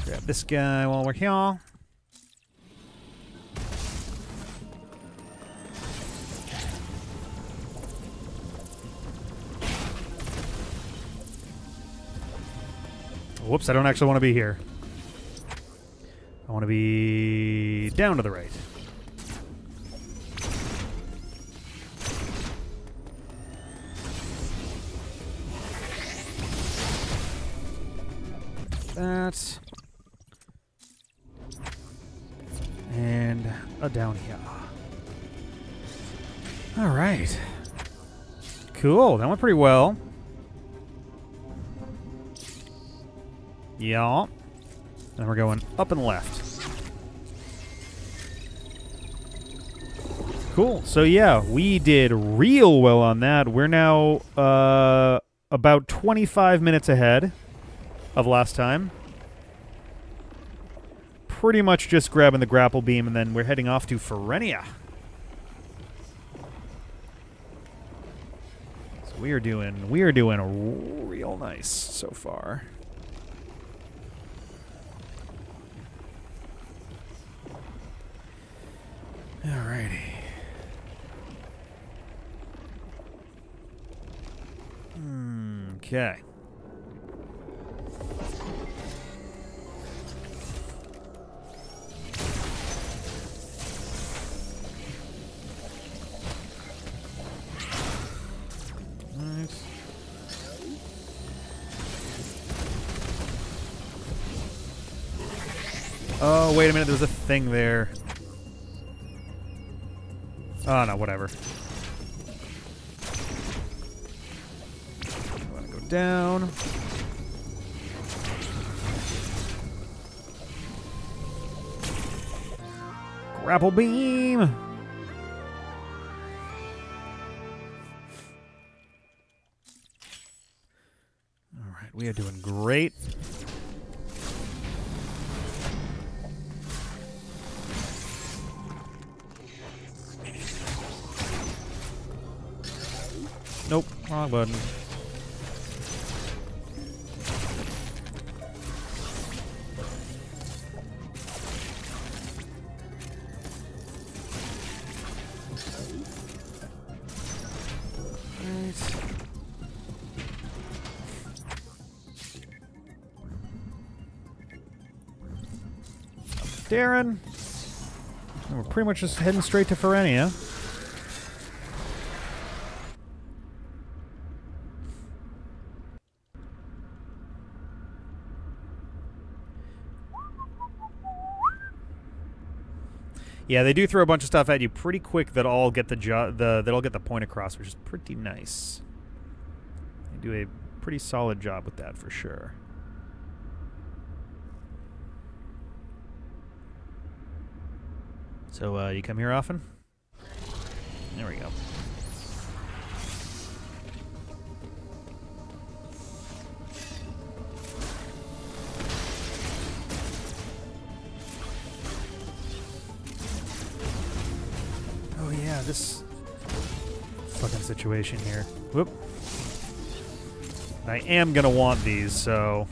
grab this guy while we're here. Whoops, I don't actually want to be here. I want to be down to the right. That. And a down here. All right. Cool. That went pretty well. Yeah. And we're going up and left. Cool. So yeah, we did real well on that. We're now uh, about 25 minutes ahead of last time. Pretty much just grabbing the grapple beam, and then we're heading off to Ferenia. So we are doing we are doing real nice so far. Alrighty. Okay. Oh, wait a minute. There's a thing there. Oh, no, whatever. Go down. Grapple beam! All right, we are doing great. Wrong button. Dairon. And we're pretty much just heading straight to Ferenia. Yeah, they do throw a bunch of stuff at you pretty quick that all get the the that all get the point across, which is pretty nice. They do a pretty solid job with that for sure. So uh, you come here often? There we go. Situation here. Whoop. I am gonna want these, so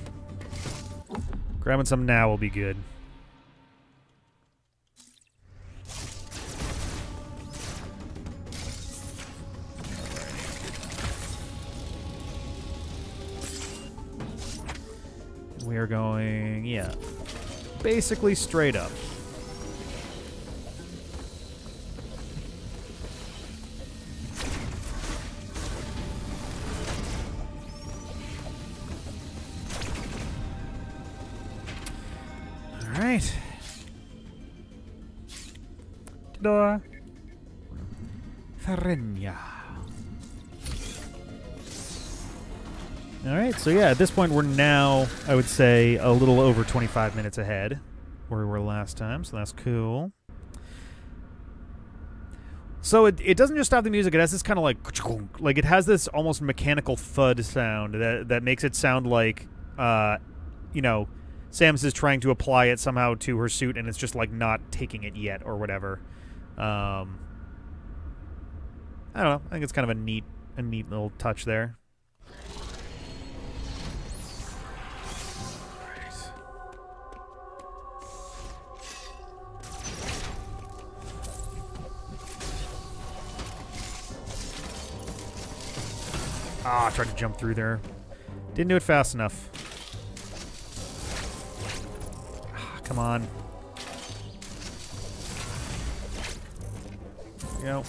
grabbing some now will be good. We are going, yeah. basically straight up. Door. Ferenia. All right, so yeah, at this point we're now, I would say, a little over 25 minutes ahead where we were last time, so that's cool. So it, it doesn't just stop the music; it has this kind of like like it has this almost mechanical thud sound that that makes it sound like, uh, you know, Samus is trying to apply it somehow to her suit, and it's just like not taking it yet or whatever. Um, I don't know. I think it's kind of a neat a neat little touch there. Ah, I tried to jump through there. Didn't do it fast enough. Ah, come on. There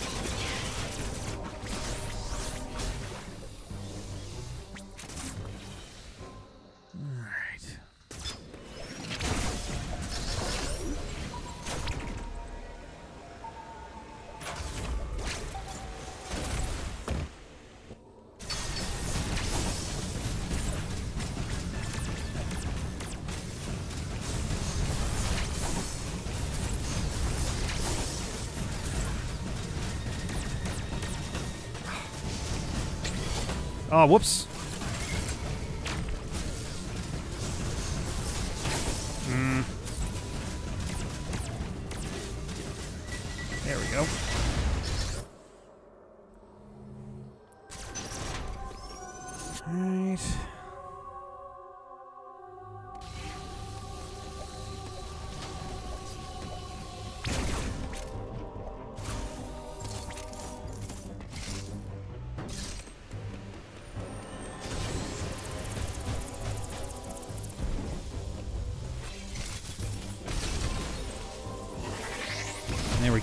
Oh, whoops.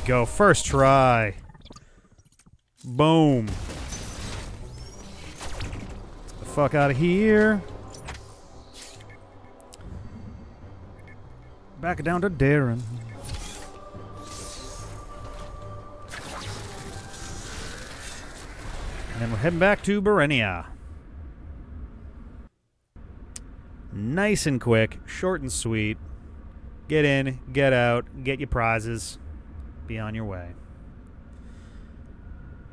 Go. First try. Boom. Get the fuck out of here. Back down to Dairon. And then we're heading back to Burenia. Nice and quick, short and sweet. Get in, get out, get your prizes be on your way.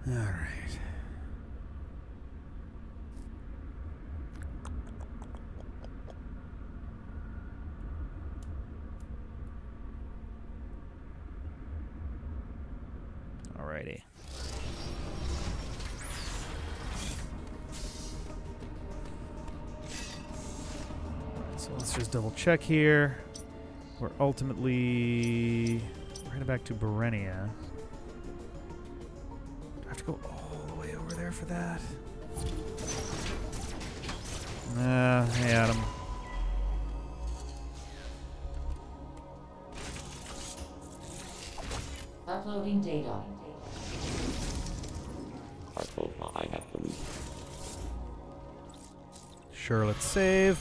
All right. Alrighty. So let's just double check here. We're ultimately we're headed back to Burenia. Do I have to go all the way over there for that? Nah, hey Adam. Uploading data. I have to leave. Sure, let's save.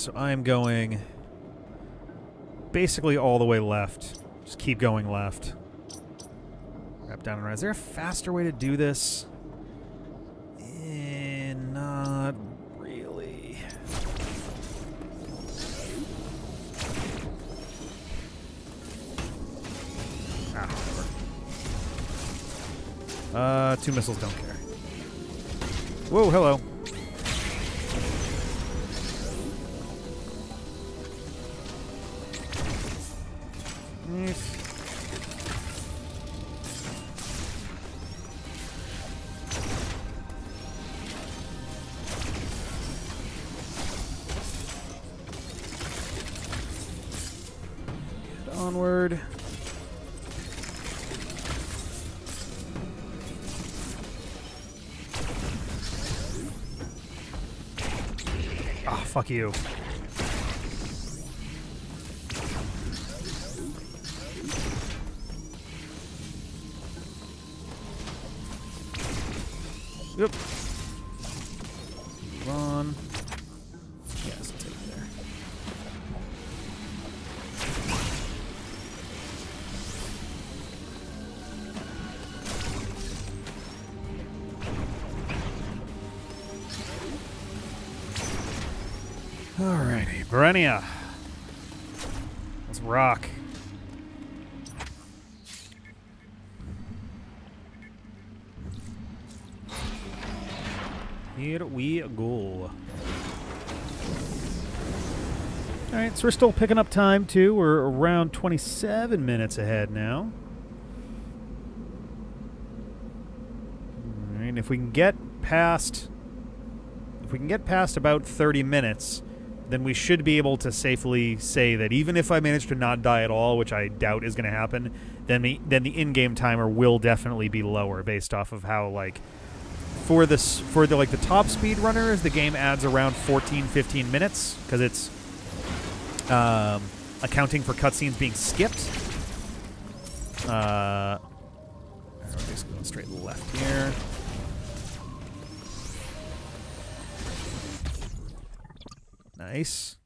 So I'm going basically all the way left. Just keep going left. Wrap down and right. Is there a faster way to do this? Eh, not really. Ah. Uh, two missiles don't care. Whoa, hello. You. Burenia. Let's rock. Here we go. All right, so we're still picking up time too. We're around 27 minutes ahead now. All right, if we can get past if we can get past about 30 minutes, then we should be able to safely say that even if I manage to not die at all, which I doubt is going to happen, then the then the in-game timer will definitely be lower based off of how like for this for the like the top speed runners, the game adds around 14 15 minutes because it's um, accounting for cutscenes being skipped. Uh, we're just going straight left here. Nice.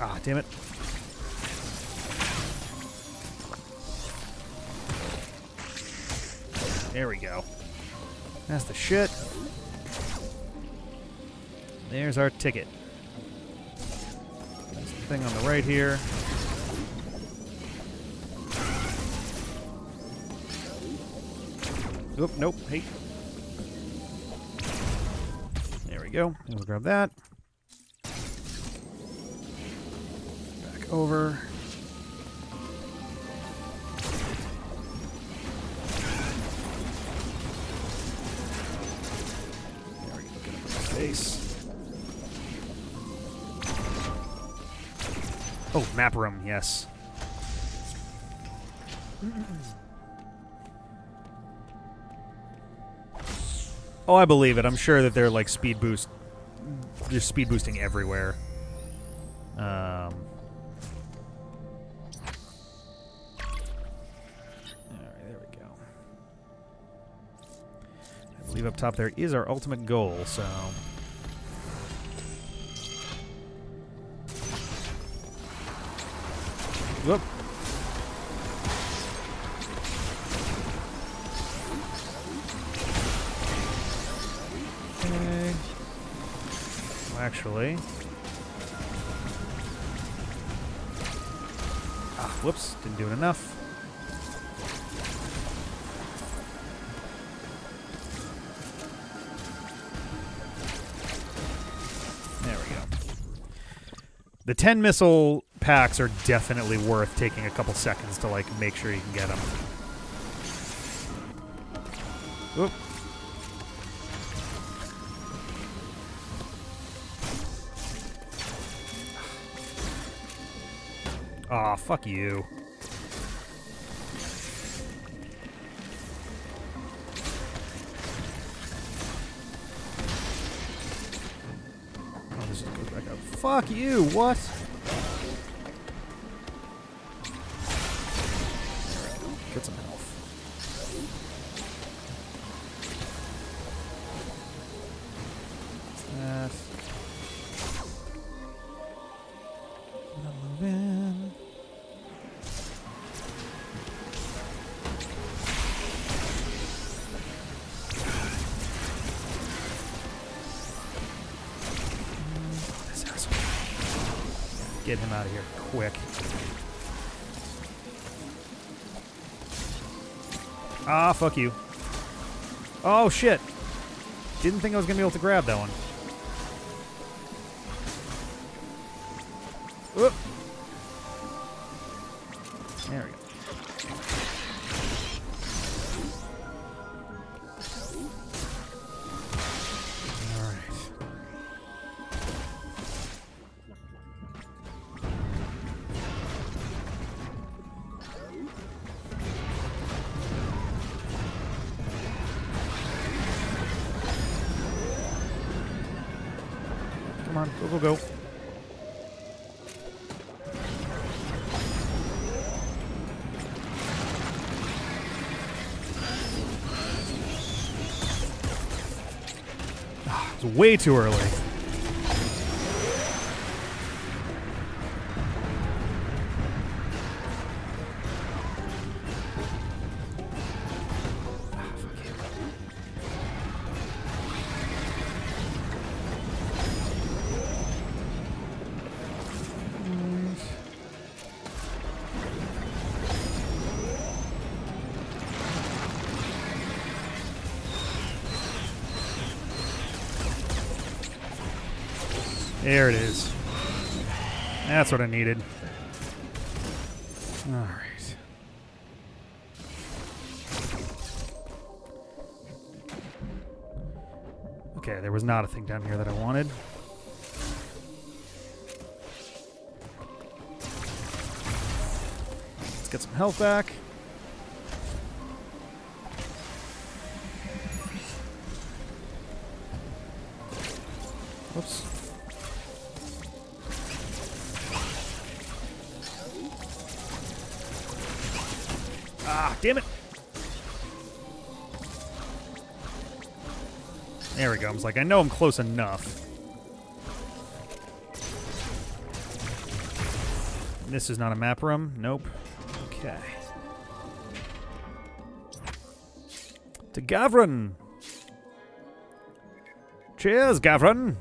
Ah, damn it. There we go. That's the shit. There's our ticket. There's the thing on the right here. Oop, nope. Hey. We go. We'll grab that. Back over. There we go. Oh, map room, yes. Oh, I believe it. I'm sure that they're like speed boost, just speed boosting everywhere. Um, believe up top there is our ultimate goal. So. Whoop. Actually. Ah, whoops. Didn't do it enough. There we go. The 10 missile packs are definitely worth taking a couple seconds to like make sure you can get them. Oop. Aw, fuck you. Oh, this just goes back up. Fuck you, what? Fuck you. Oh, shit. Didn't think I was going to be able to grab that one. Way too early. That's what I needed. All right. Okay, there was not a thing down here that I wanted. Let's get some health back. Like, I know I'm close enough. This is not a map room. Nope. Okay. To Ghavoran. Cheers, Ghavoran.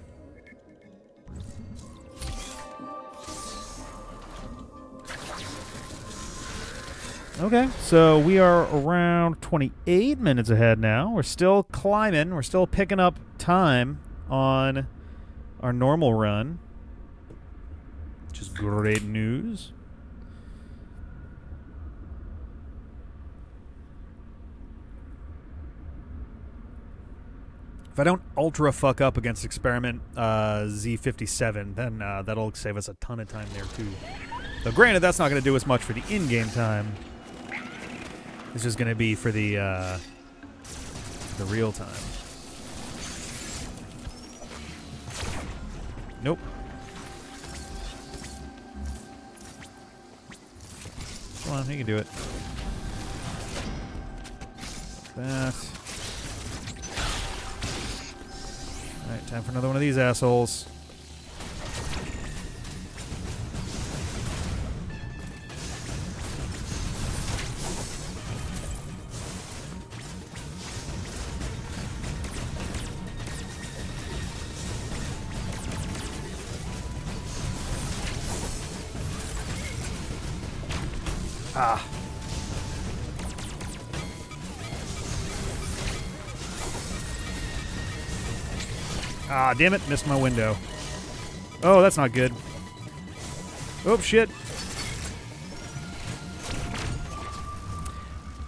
Okay, so we are around 28 minutes ahead now. We're still climbing. We're still picking up time on our normal run, which is great news. If I don't ultra fuck up against experiment uh, Z57, then uh, that'll save us a ton of time there too. Though granted, that's not going to do us much for the in-game time. It's just going to be for the uh, the real time. Nope. Come on, you can do it. That. Alright, time for another one of these assholes. Damn it. Missed my window. Oh, that's not good. Oh, shit.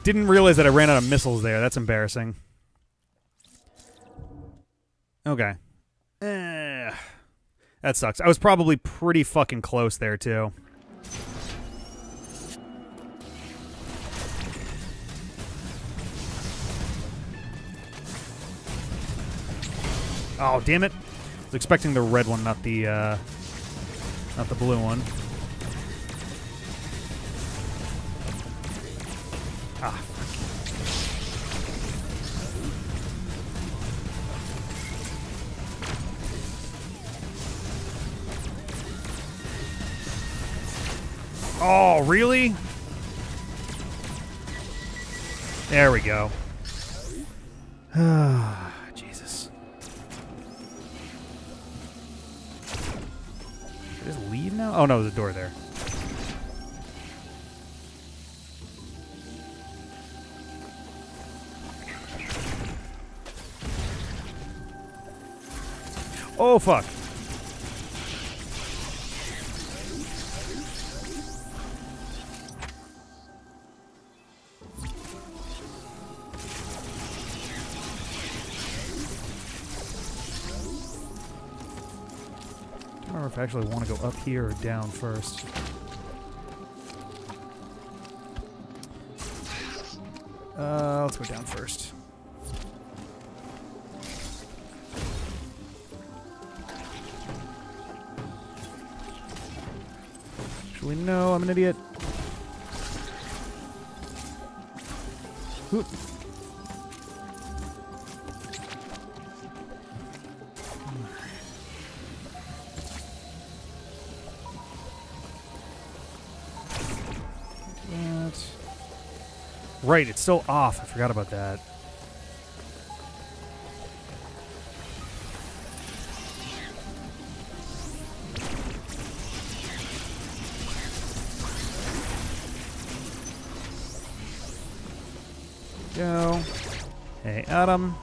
Didn't realize that I ran out of missiles there. That's embarrassing. Okay. Eh. That sucks. I was probably pretty fucking close there, too. Oh, damn it. I was expecting the red one, not the, uh, not the blue one. Ah. Oh, really? There we go. leave now? Oh no, there's a door there. Oh fuck. I actually want to go up here or down first. Uh, let's go down first. Actually, no, I'm an idiot. Oop. Right, it's still off. I forgot about that. Go. Hey, Adam.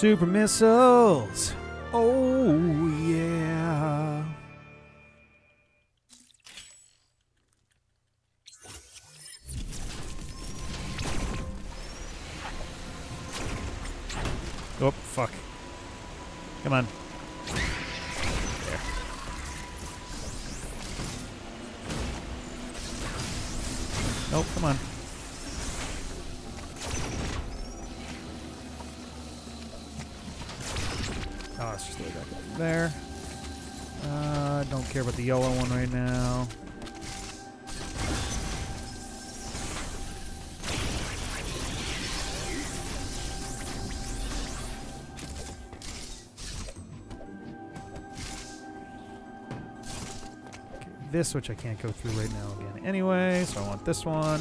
Super missiles. This, which I can't go through right now again anyway, so I want this one.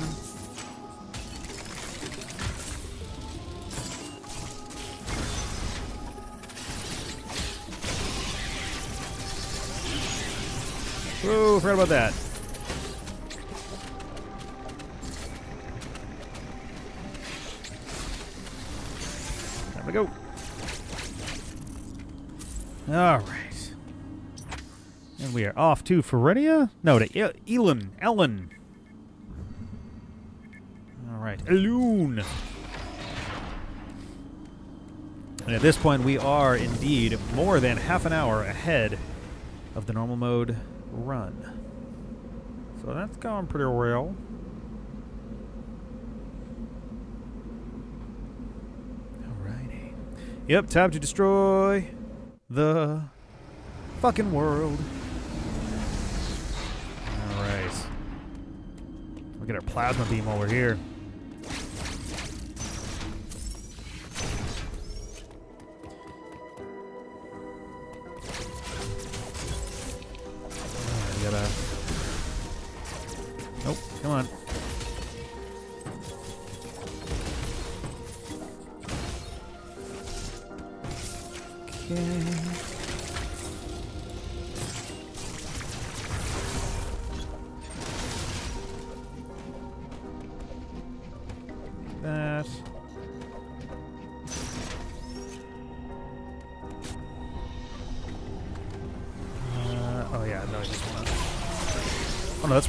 Whoa, forgot about that. To Ferenia? No, to Elon. Ellen. All right. Elune. And at this point, we are indeed more than half an hour ahead of the normal mode run. So that's going pretty well. Alrighty. Yep, time to destroy the fucking world. At our plasma beam over here.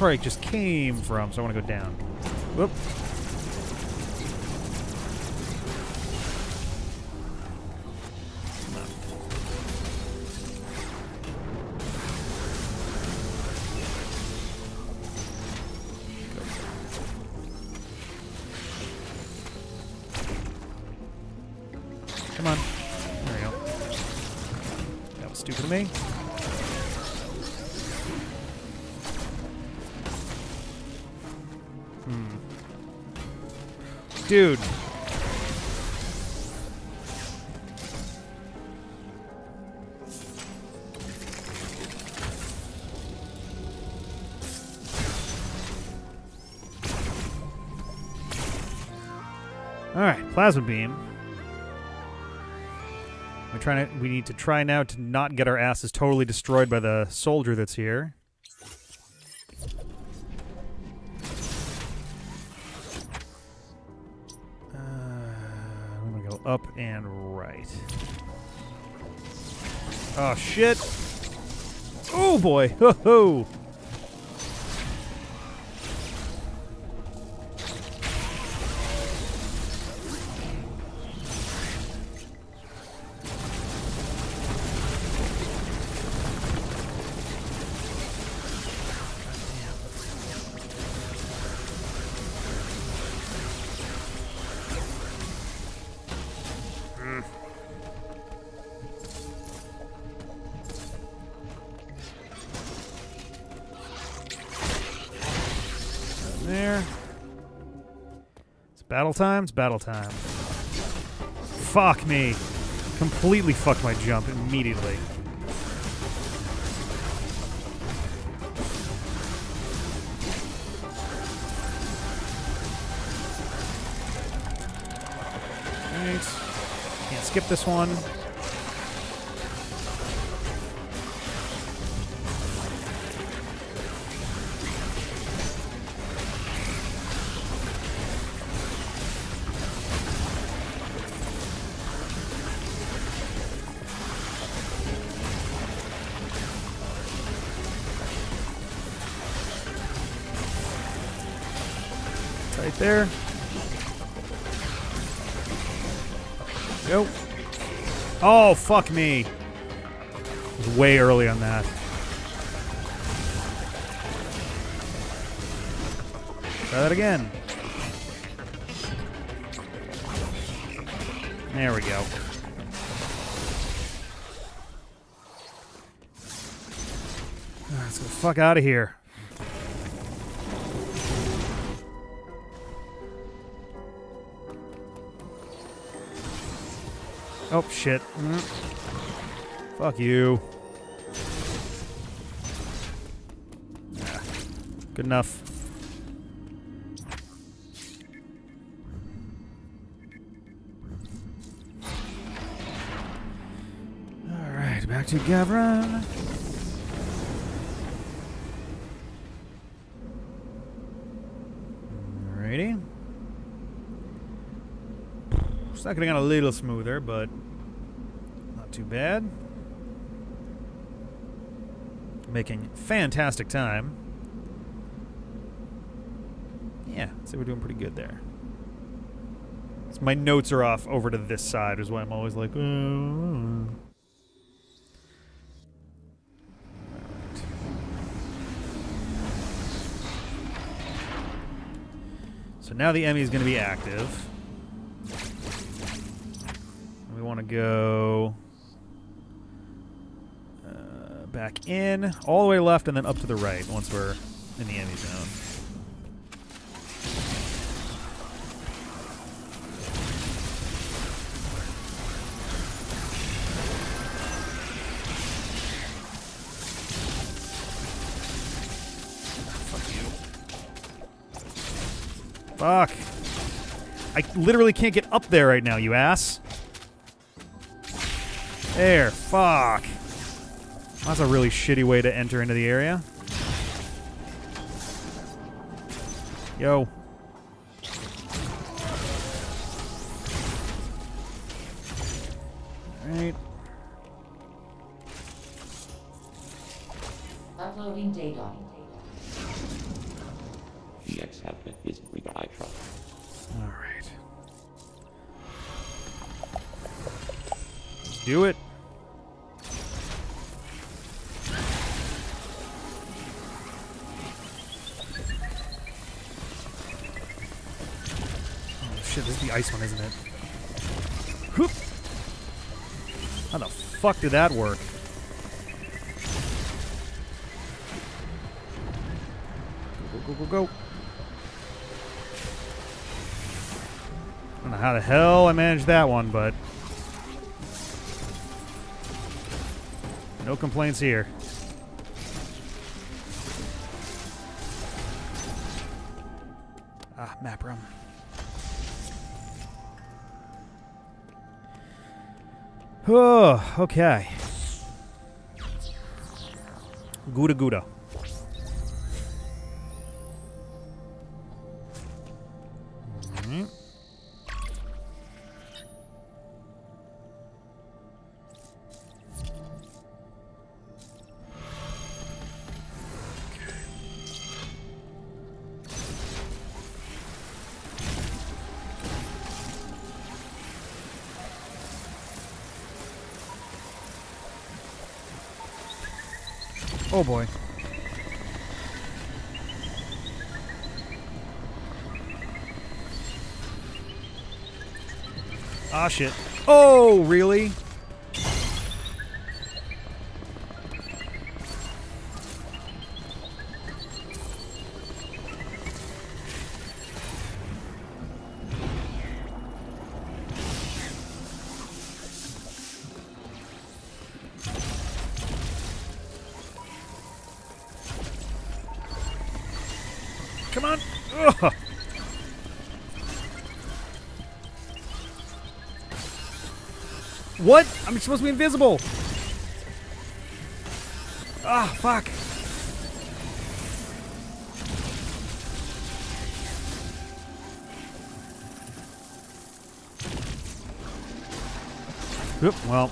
Where I just came from, so I want to go down. Whoop. plasma beam. We're trying to. We need to try now to not get our asses totally destroyed by the soldier that's here. Uh, I'm gonna go up and right. Oh shit! Oh boy! Ho ho! Battle time. It's battle time. Fuck me. Completely fucked my jump immediately. Can't skip this one. Oh, fuck me. Was way early on that. Try that again. There we go. Let's the fuck out of here. Oh, shit. Mm. Fuck you. Good enough. Alright, back to Ghavoran. Alrighty. Sucking on a little smoother, but not too bad. Making fantastic time. Yeah, say we're doing pretty good there. So my notes are off over to this side, is why I'm always like, "Uh." So now the EMMI is going to be active. Go uh, back in, all the way left, and then up to the right once we're in the EMMI zone. Fuck you. Fuck. I literally can't get up there right now, you ass. There. Fuck. That's a really shitty way to enter into the area. Yo. Ice one, isn't it? Whoop. How the fuck did that work? Go, go, go, go, go. I don't know how the hell I managed that one, but no complaints here. Oh, okay. Gouda Gouda. Oh boy. Ah shit. Oh, really? Come on. Ugh. What? I'm supposed to be invisible. Ah, fuck. Oop, well.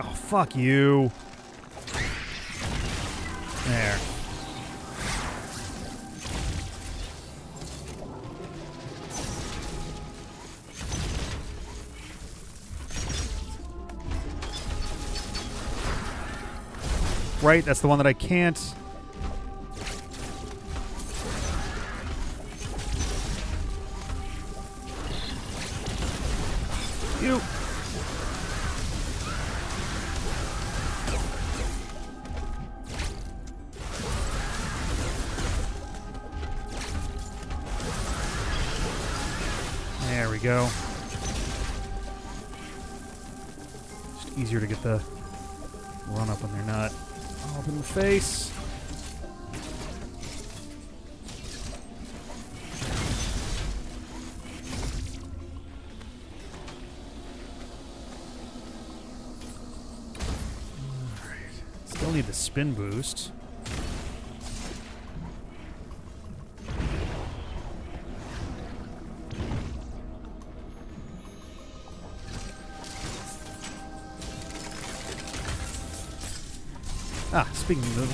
Oh, fuck you. Right, that's the one that I can't.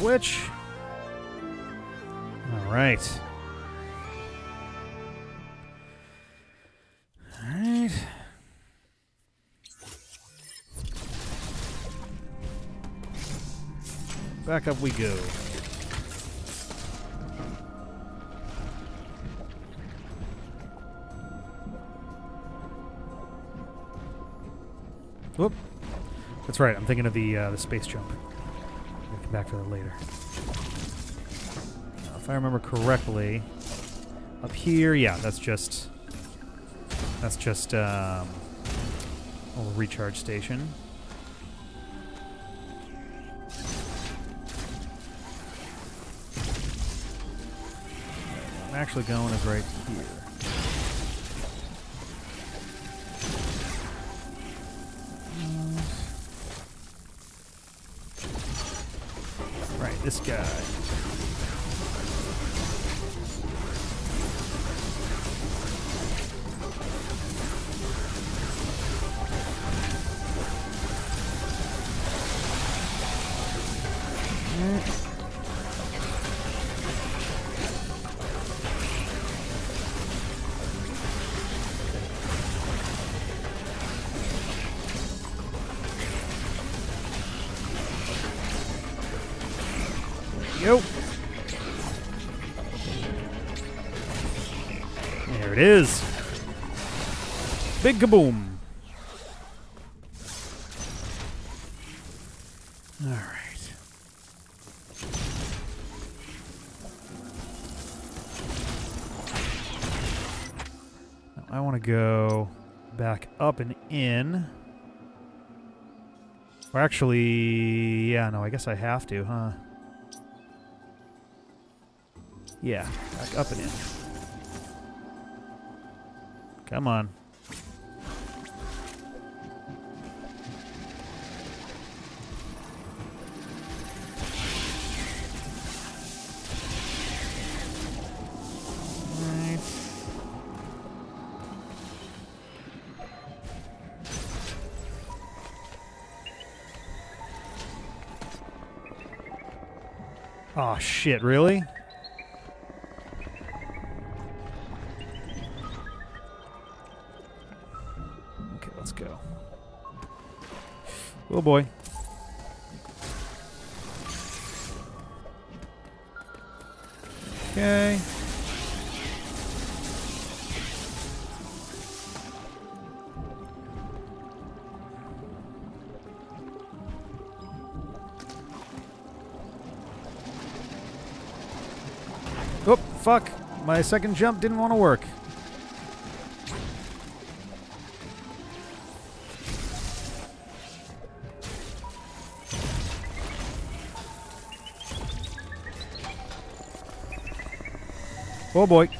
Which. All right. All right. Back up we go. Whoop. That's right. I'm thinking of the uh, the space jump. Back to that later. Now, if I remember correctly, up here, yeah, that's just that's just um, a recharge station. I'm actually going is right here. This guy. Kaboom. All right. Now I want to go back up and in. Or actually, yeah, no, I guess I have to, huh? Yeah, back up and in. Come on. shit, really? Okay, let's go. Oh boy. My second jump didn't want to work. Oh boy.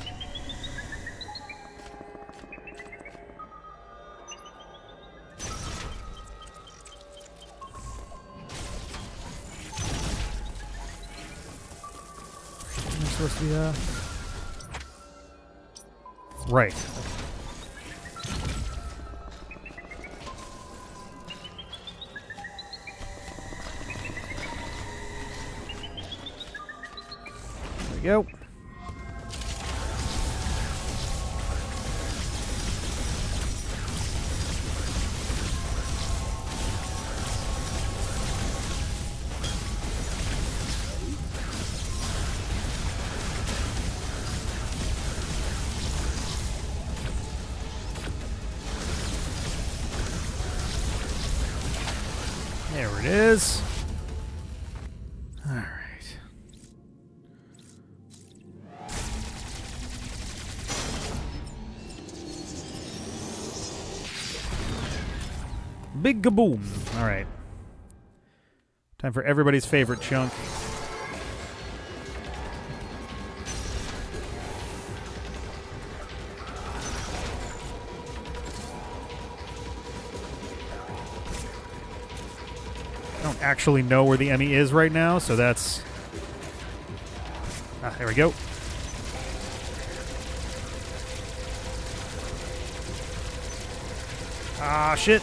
It is. All right. Big kaboom. All right. Time for everybody's favorite chunk. Actually know where the EMMI is right now, so that's. Ah, there we go. Ah, shit.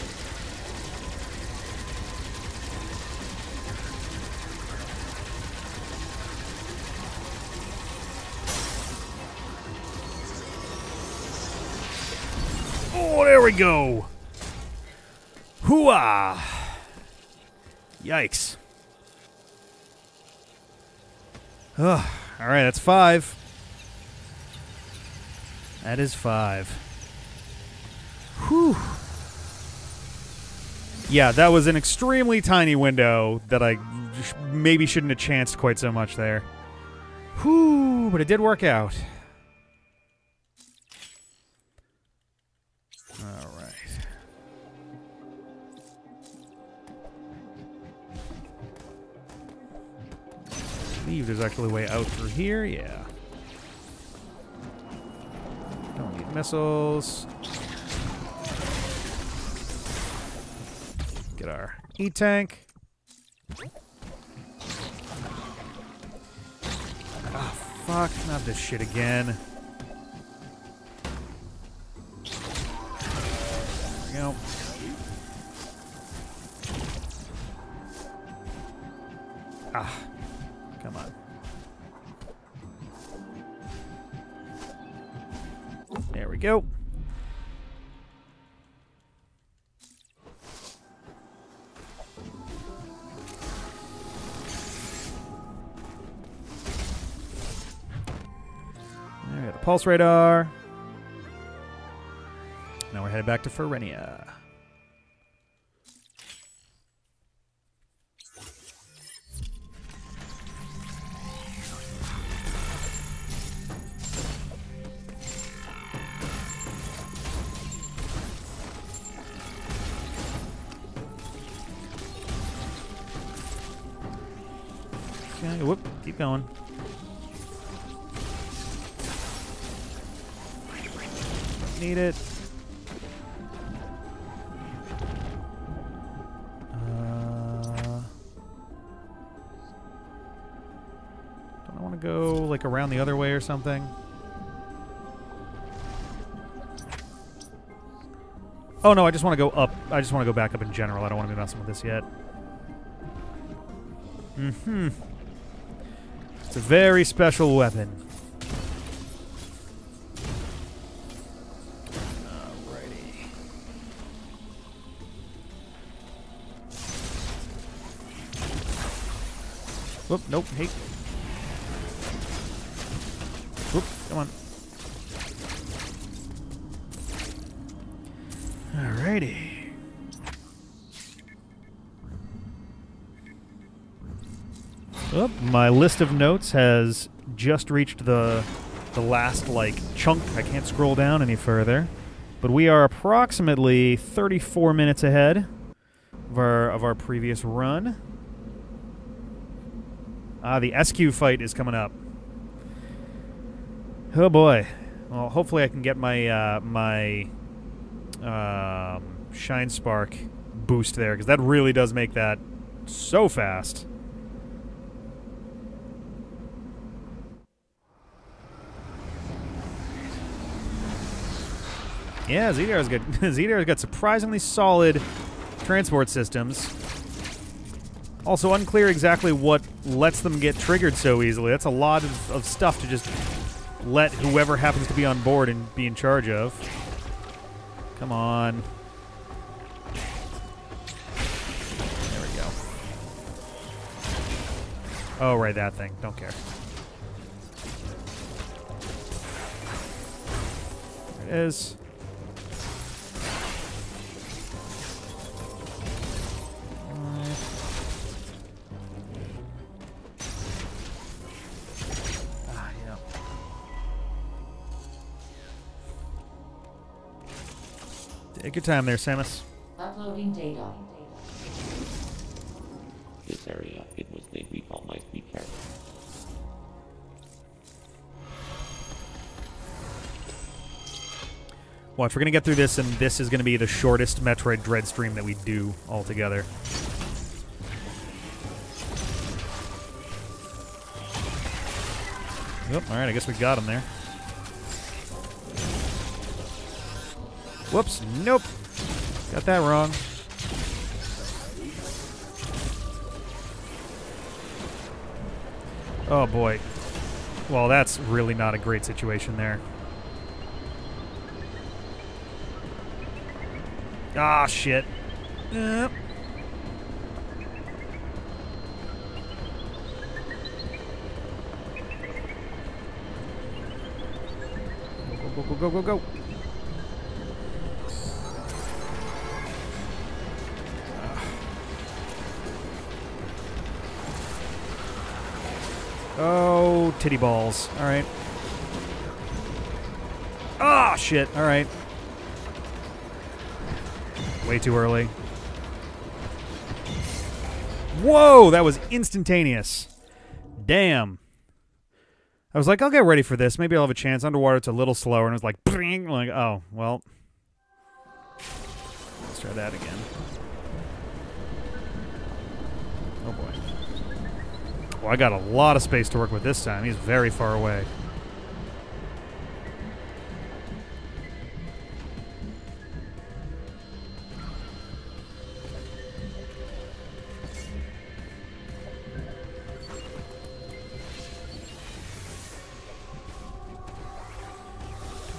Oh, there we go. Hooah! Yikes. Ugh. All right, that's five. That is five. Whew. Yeah, that was an extremely tiny window that I maybe shouldn't have chanced quite so much there. Whew, but it did work out. Believe there's actually a way out through here. Yeah. Don't need missiles. Get our E tank. Ah, fuck. Not this shit again. There we go. We go. We got the pulse radar. Now we're headed back to Ferenia. something. Oh no, I just want to go up. I just want to go back up in general. I don't want to be messing with this yet. Mm-hmm. It's a very special weapon. Whoop, nope, hate. Come on. Alrighty. Oop, my list of notes has just reached the the last like chunk. I can't scroll down any further. But we are approximately 34 minutes ahead of our of our previous run. Ah, the Escue fight is coming up. Oh boy. Well, hopefully I can get my uh, my um, Shine Spark boost there because that really does make that so fast. Yeah, ZDR's got ZDR's got surprisingly solid transport systems. Also unclear exactly what lets them get triggered so easily. That's a lot of, of stuff to just let whoever happens to be on board and be in charge of. Come on. There we go. Oh, right, that thing. Don't care. There it is. Take your time there, Samus. Uploading data. This area, it was made we all might be careful. Watch, we're gonna get through this, and this is gonna be the shortest Metroid Dread stream that we do altogether. Yep, alright, I guess we got him there. Whoops, nope. Got that wrong. Oh boy. Well, that's really not a great situation there. Ah, shit. Yep. Go, go, go, go, go, go. Oh, titty balls. All right. Ah, shit. All right. Way too early. Whoa, that was instantaneous. Damn. I was like, I'll get ready for this. Maybe I'll have a chance. Underwater, it's a little slower, and it was like, bring, like, oh, well. Let's try that again. Oh boy. Well, I got a lot of space to work with this time. He's very far away.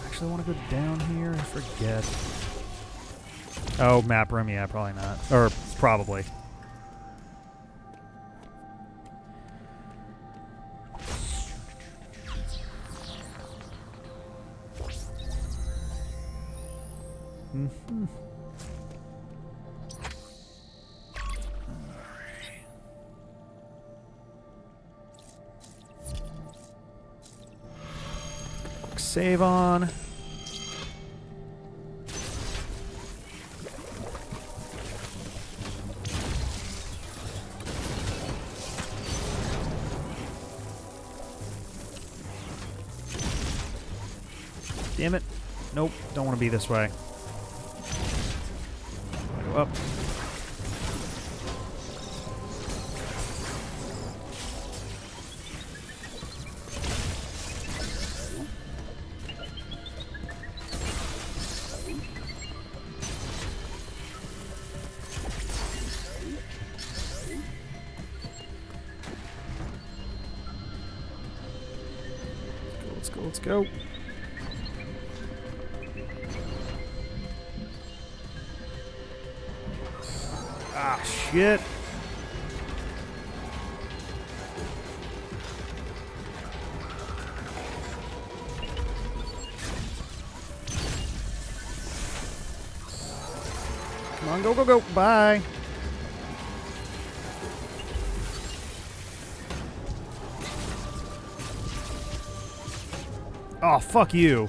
I actually, want to go down here. I forget. Oh, map room. Yeah, probably not. Or probably. Save on. Damn it. Nope, don't want to be this way. Go up. Bye. Oh, fuck you.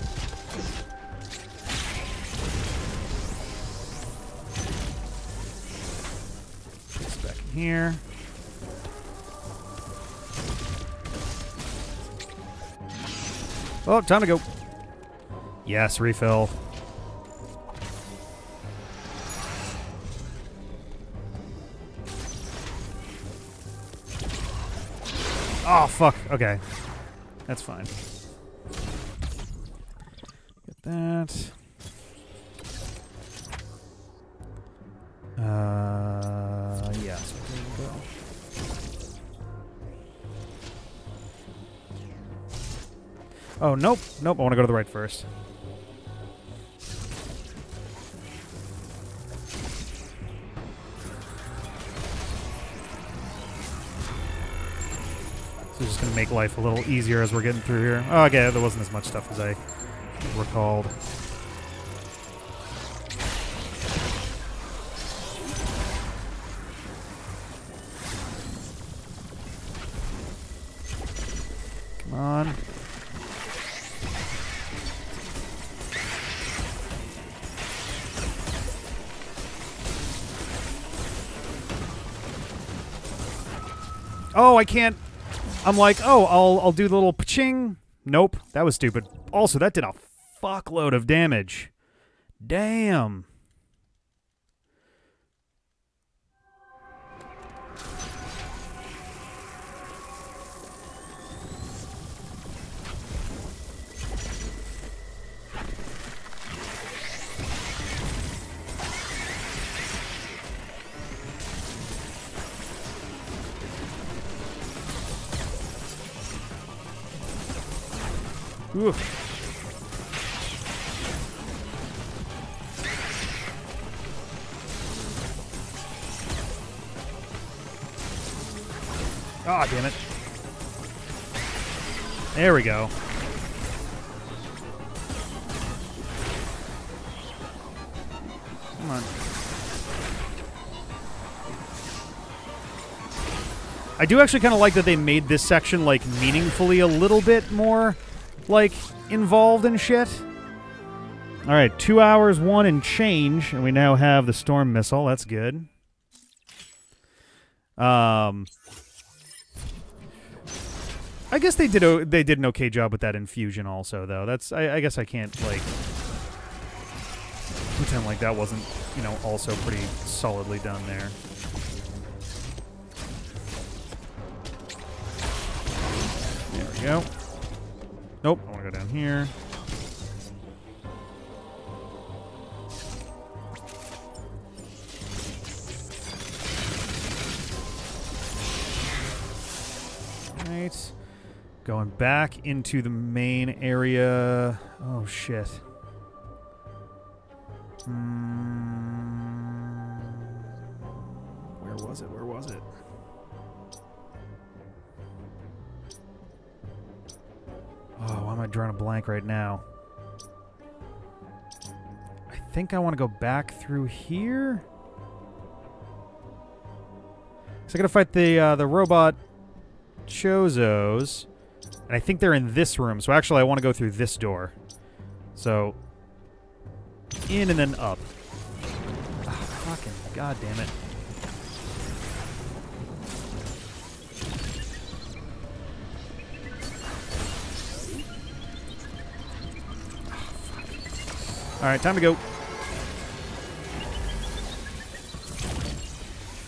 This back in here. Oh, time to go. Yes, refill. Fuck. Okay. That's fine. Get that. Uh, yeah, so go. Oh, nope. Nope, I want to go to the right first. Make life a little easier as we're getting through here. Oh, okay, there wasn't as much stuff as I recalled. Come on. Oh, I can't. I'm like, oh, I'll I'll do the little ching. Nope, that was stupid. Also, that did a fuckload of damage. Damn. Actually kind of like that they made this section like meaningfully a little bit more like involved in shit. All right, two hours, one and change, and we now have the storm missile. That's good. Um, I guess they did they did an okay job with that infusion also, though. That's I, I guess I can't like pretend like that wasn't you know also pretty solidly done. There go. Nope, I want to go down here. Right. Going back into the main area. Oh, shit. Hmm. Blank right now? I think I want to go back through here. So I gotta fight the uh, the robot Chozos, and I think they're in this room. So actually, I want to go through this door. So in and then up. Ah, fucking god damn it! All right, time to go.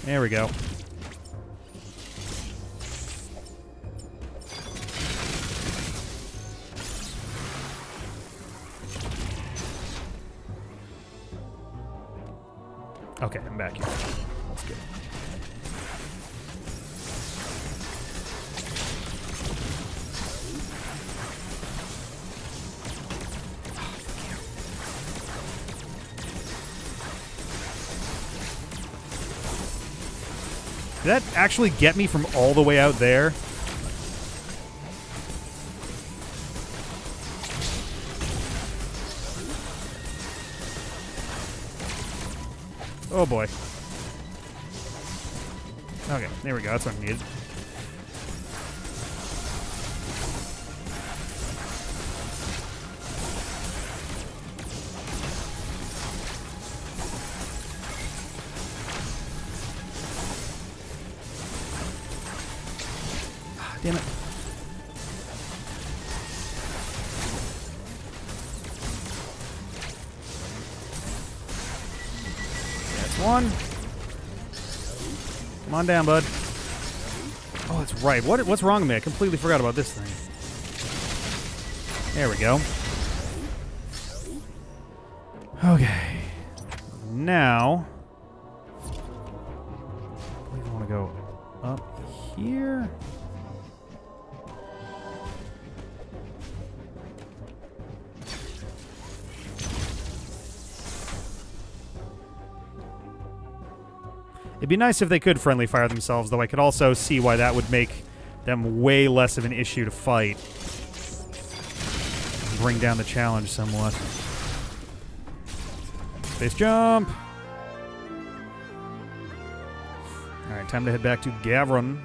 There we go. Okay, I'm back here. That actually get me from all the way out there? Oh boy. Okay, there we go. That's what I needed. On down, bud. Oh, that's right. What, what's wrong with me? I completely forgot about this thing. There we go. Be nice if they could friendly fire themselves, though I could also see why that would make them way less of an issue to fight. Bring down the challenge somewhat. Space jump! Alright, time to head back to Ghavoran.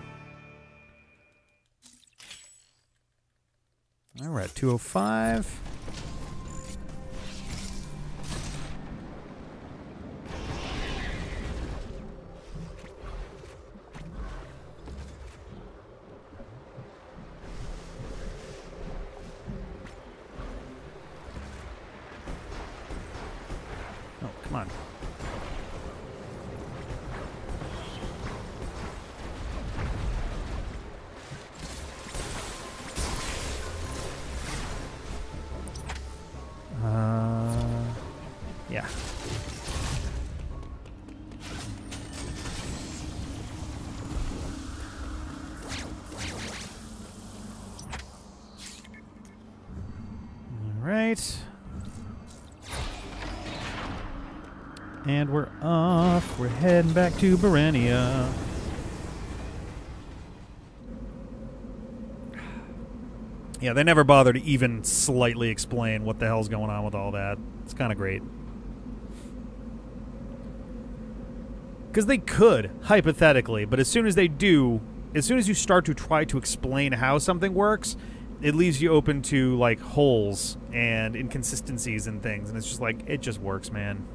Alright, we're at 205. To Burenia. Yeah, they never bother to even slightly explain what the hell's going on with all that. It's kind of great. Because they could, hypothetically, but as soon as they do, as soon as you start to try to explain how something works, it leaves you open to, like, holes and inconsistencies and things. And it's just like, it just works, man.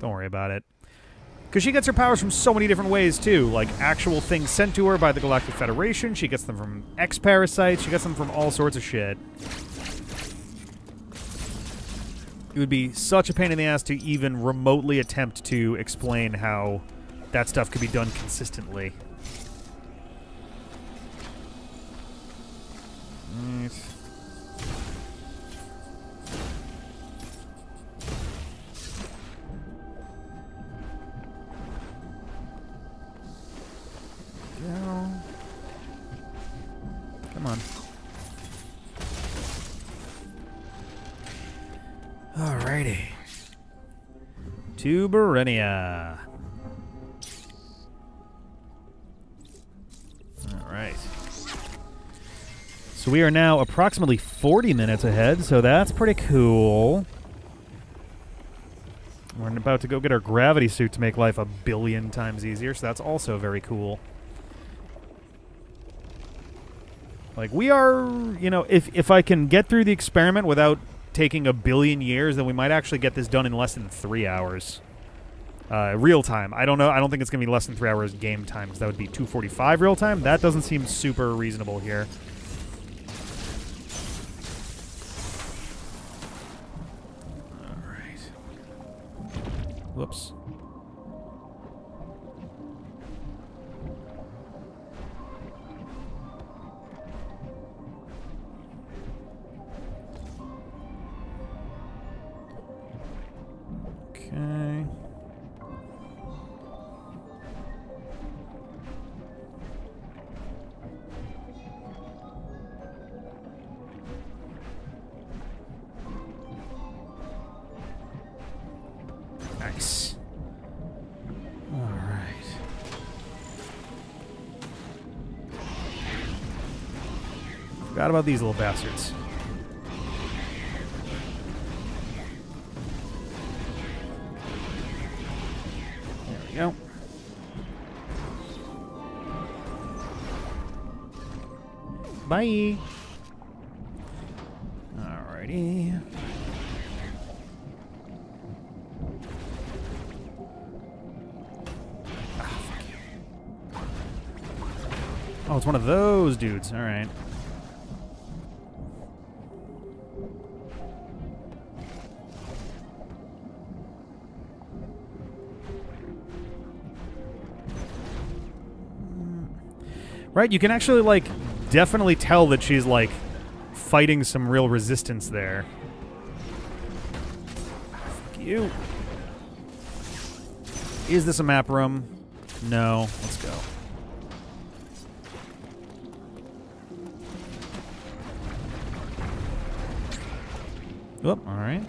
Don't worry about it. Because she gets her powers from so many different ways, too. Like actual things sent to her by the Galactic Federation. She gets them from X parasites. She gets them from all sorts of shit. It would be such a pain in the ass to even remotely attempt to explain how that stuff could be done consistently. To Burenia. Alright. So we are now approximately 40 minutes ahead, so that's pretty cool. We're about to go get our gravity suit to make life a billion times easier, so that's also very cool. Like we are, you know, if if I can get through the experiment without taking a billion years, then we might actually get this done in less than three hours. Uh, real time. I don't know. I don't think it's gonna be less than three hours game time because that would be 245 real time. That doesn't seem super reasonable here. these little bastards. There we go. Bye. Alrighty. Ah, oh, it's one of those dudes. All right. Right, you can actually like definitely tell that she's like fighting some real resistance there. Fuck you. Is this a map room? No. Let's go. Oop, alright.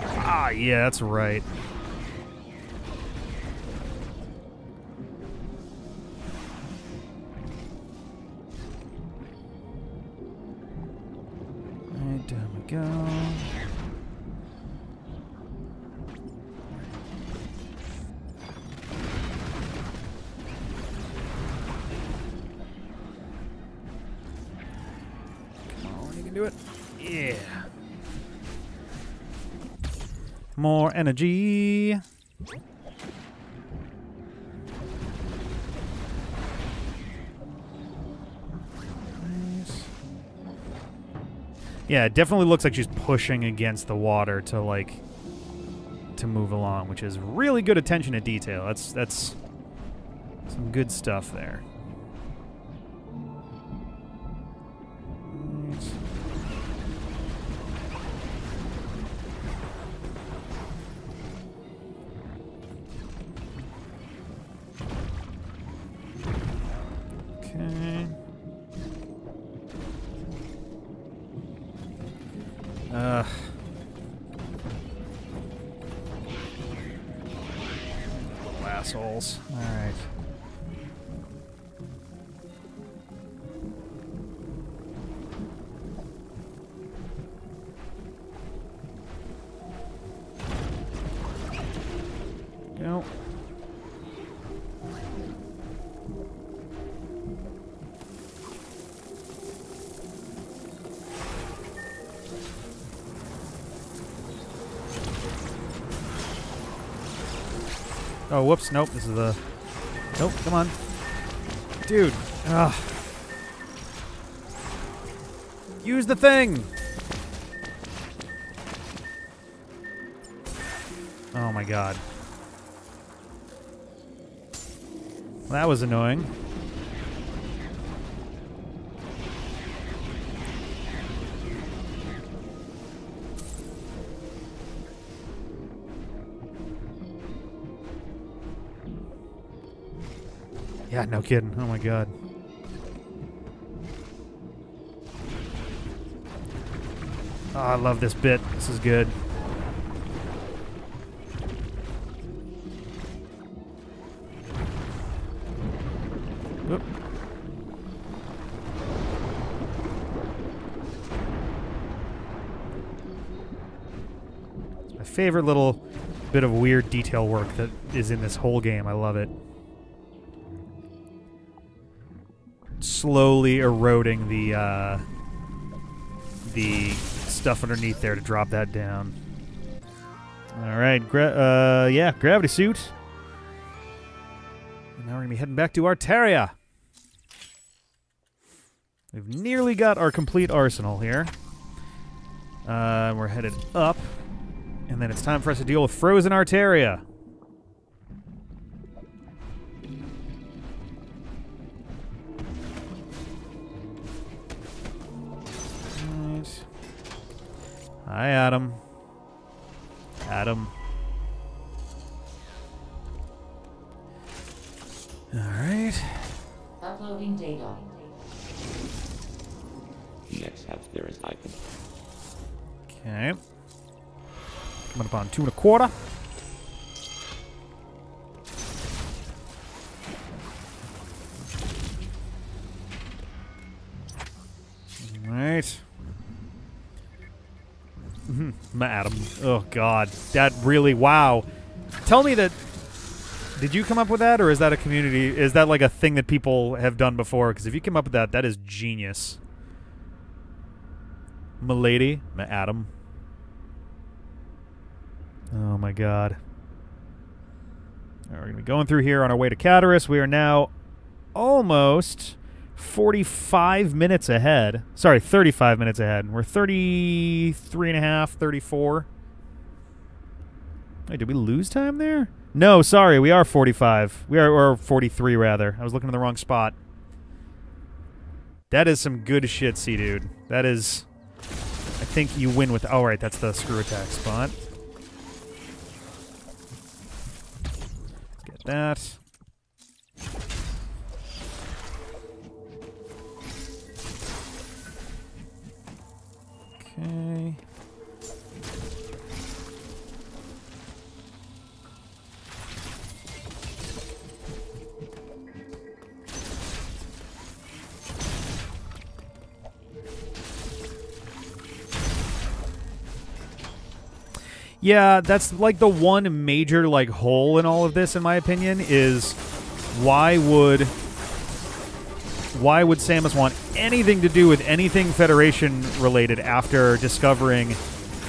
Ah, yeah, that's right. Energy. Nice. Yeah, it definitely looks like she's pushing against the water to like to move along, which is really good attention to detail. That's that's some good stuff there. Oh, whoops. Nope. This is the. Nope. Come on. Dude. Ugh. Use the thing. Oh my god. That was annoying. Yeah, no kidding. Oh my god. Oh, I love this bit. This is good. Oop. My favorite little bit of weird detail work that is in this whole game. I love it. Slowly eroding the uh, the stuff underneath there to drop that down. All right, gra- uh, yeah, gravity suit. And now we're gonna be heading back to Artaria. We've nearly got our complete arsenal here. Uh, we're headed up, and then it's time for us to deal with frozen Artaria. Two and a quarter. All right. Mm-hmm. Madam. Oh God, that really. Wow. Tell me that Did you come up with that, or is that a community? Is that like a thing that people have done before? Because if you came up with that, that is genius. Milady, Ma- Adam. Oh my God. Right, we're gonna be going through here on our way to Cataris. We are now almost 45 minutes ahead. Sorry, 35 minutes ahead. We're 33 and a half, 34. Wait, did we lose time there? No, sorry, we are 45. We are or 43 rather. I was looking in the wrong spot. That is some good shit, C dude. That is I think you win with Oh right, that's the screw attack spot. That. Okay. Yeah, that's like the one major like hole in all of this in my opinion is why would why would Samus want anything to do with anything Federation related after discovering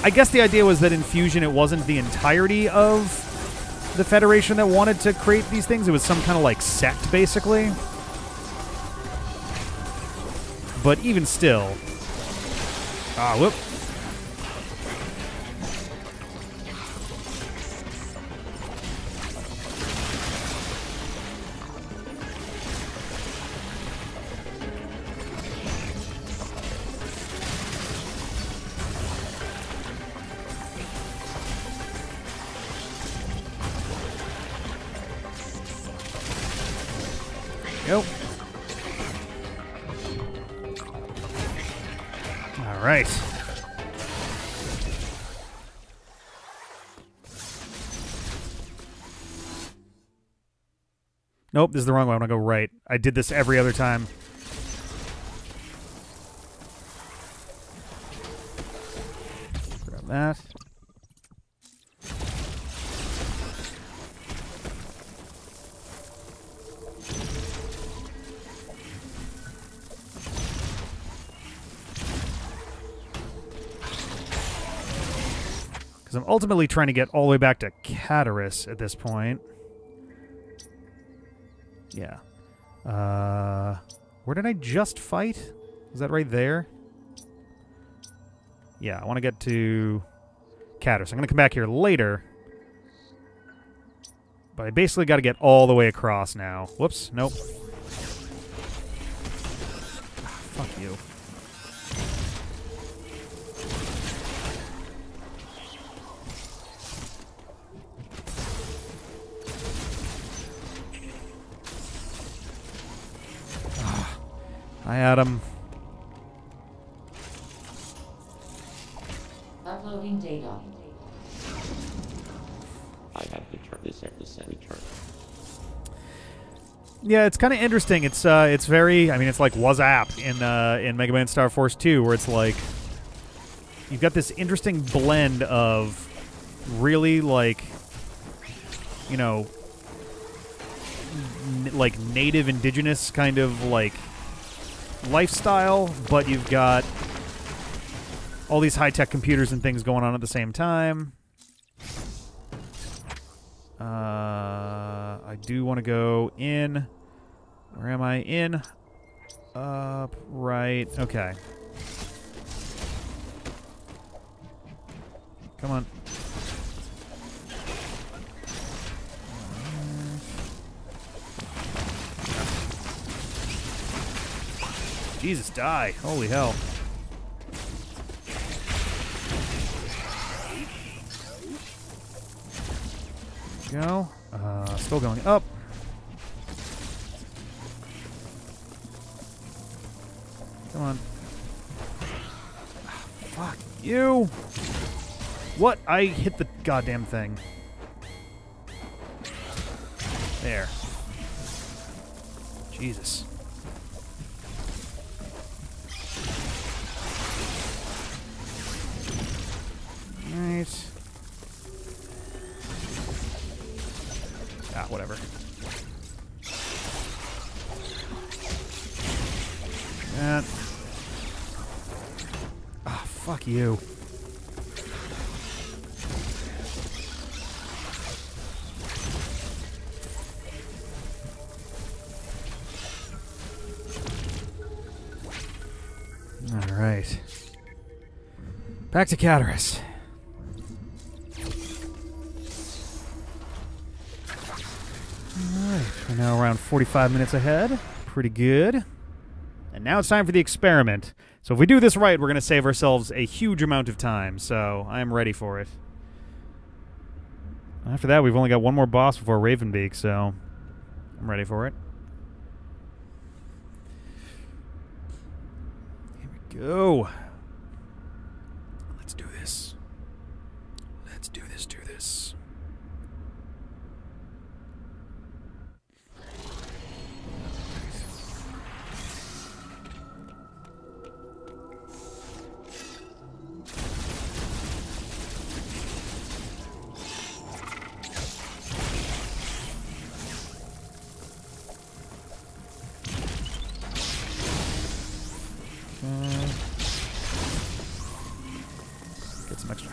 I guess the idea was that in Fusion it wasn't the entirety of the Federation that wanted to create these things. It was some kind of like sect basically. But even still. Ah, whoop. Nope, this is the wrong way. I want to go right. I did this every other time. Grab that. Because I'm ultimately trying to get all the way back to Cataris at this point. Yeah. Uh, where did I just fight? Is that right there? Yeah, I want to get to Cataris. I'm going to come back here later. But I basically got to get all the way across now. Whoops. Nope. Ah, fuck you. Hi, Adam. Uploading data. I have to turn this episode turn. Yeah, it's kind of interesting. It's uh, it's very. I mean, it's like Whazzap in uh, in Mega Man Star Force 2, where it's like you've got this interesting blend of really like you know n- like native indigenous kind of like lifestyle, but you've got all these high tech computers and things going on at the same time. Uh, I do want to go in. Where am I? In. Up. Right. Okay. Come on. Jesus, die. Holy hell. Go. Uh, still going up. Come on. Ah, fuck you. What? I hit the goddamn thing. There. Jesus. Right. Ow. whatever. That. Ah, fuck you. All right. Back to Cataris. Alright, we're now around 45 minutes ahead. Pretty good. And now it's time for the experiment. So if we do this right, we're going to save ourselves a huge amount of time, so I am ready for it. After that, we've only got one more boss before Raven Beak, so I'm ready for it. Here we go.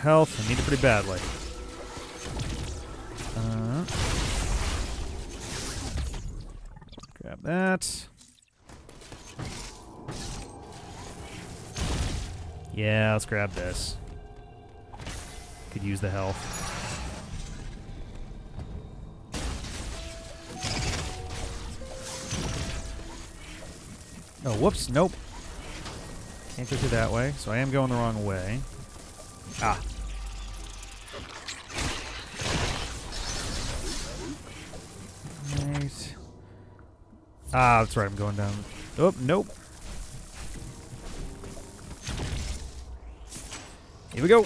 Health. I need it pretty badly. Uh, grab that. Yeah, let's grab this. Could use the health. Oh, whoops. Nope. Can't go through that way, so I am going the wrong way. Ah. Right. Ah, that's right. I'm going down. Oh, nope. Here we go.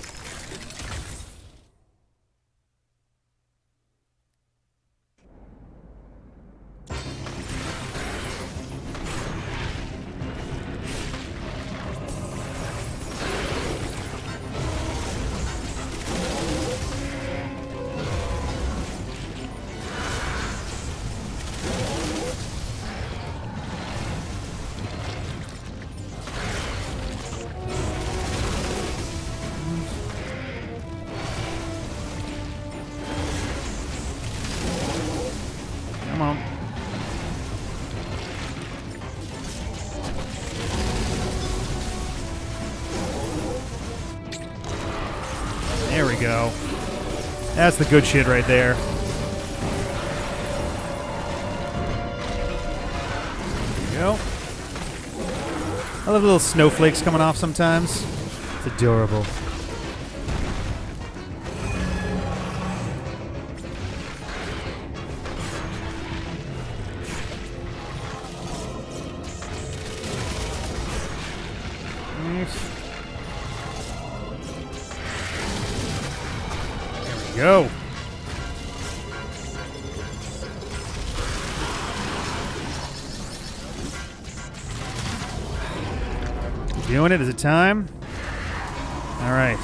That's the good shit right there. There we go. I love little snowflakes coming off sometimes. It's adorable. Time? All right.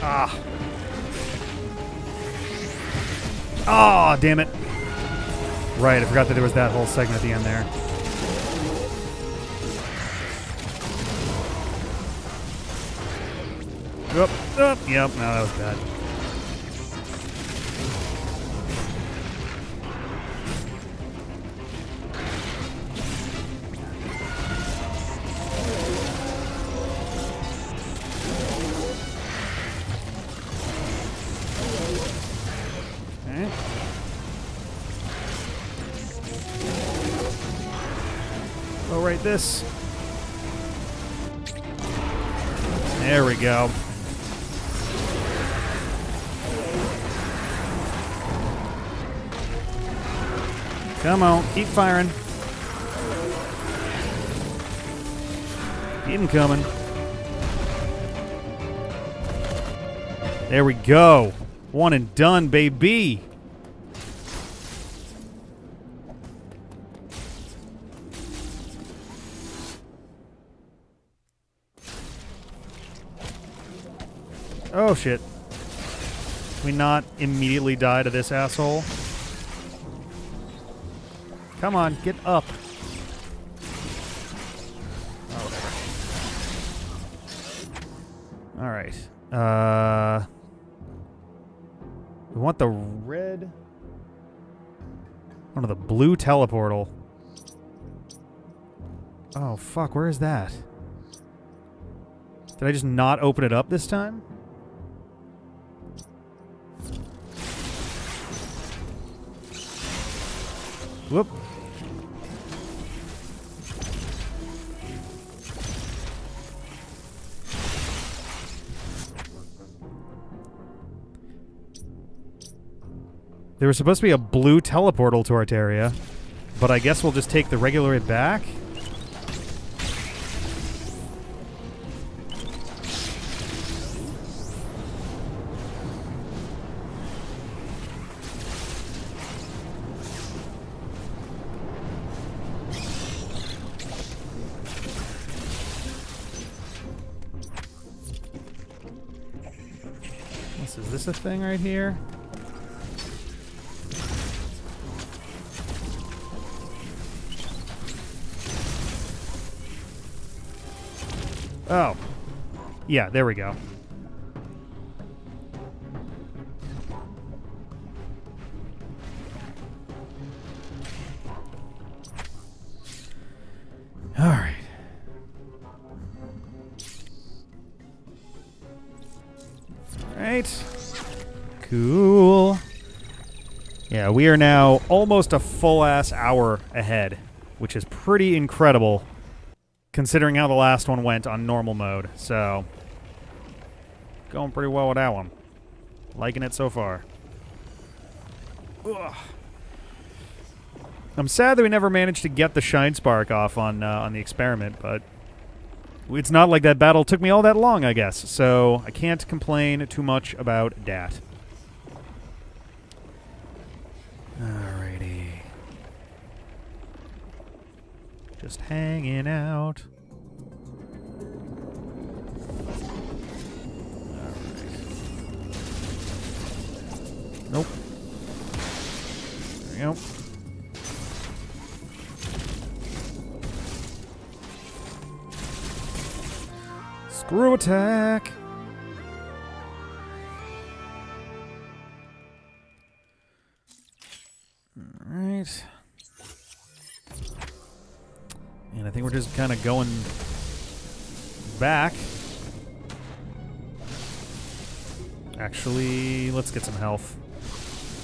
Ah. Ah, damn it. Right, I forgot that there was that whole segment at the end there. Yep, no, that was bad. Oh, right this. There we go. Come on, keep firing. Keep him coming. There we go. One and done, baby. Oh, shit. We not immediately die to this asshole. Come on, get up. Oh. All right. Uh, we want the red. Oh no, the blue teleportal. Oh fuck, where is that? Did I just not open it up this time? Whoop. There was supposed to be a blue teleportal to Artaria, but I guess we'll just take the regular it back. Is this a thing right here? Oh. Yeah, there we go. All right. All right. Cool. Yeah, we are now almost a full ass hour ahead, which is pretty incredible considering how the last one went on normal mode. So, going pretty well with that one. Liking it so far. Ugh. I'm sad that we never managed to get the shine spark off on uh, on the experiment, but it's not like that battle took me all that long, I guess. So I can't complain too much about that. Alrighty. Just hanging out. Nope. Screw attack. Kind of going back. Actually, let's get some health.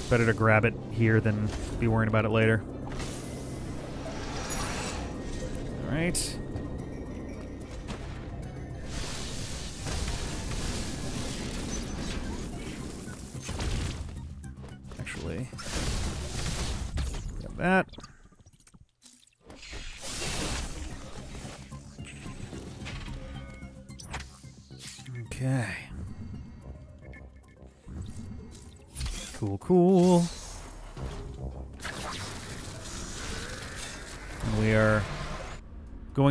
Better to grab it here than be worrying about it later. Alright. Actually,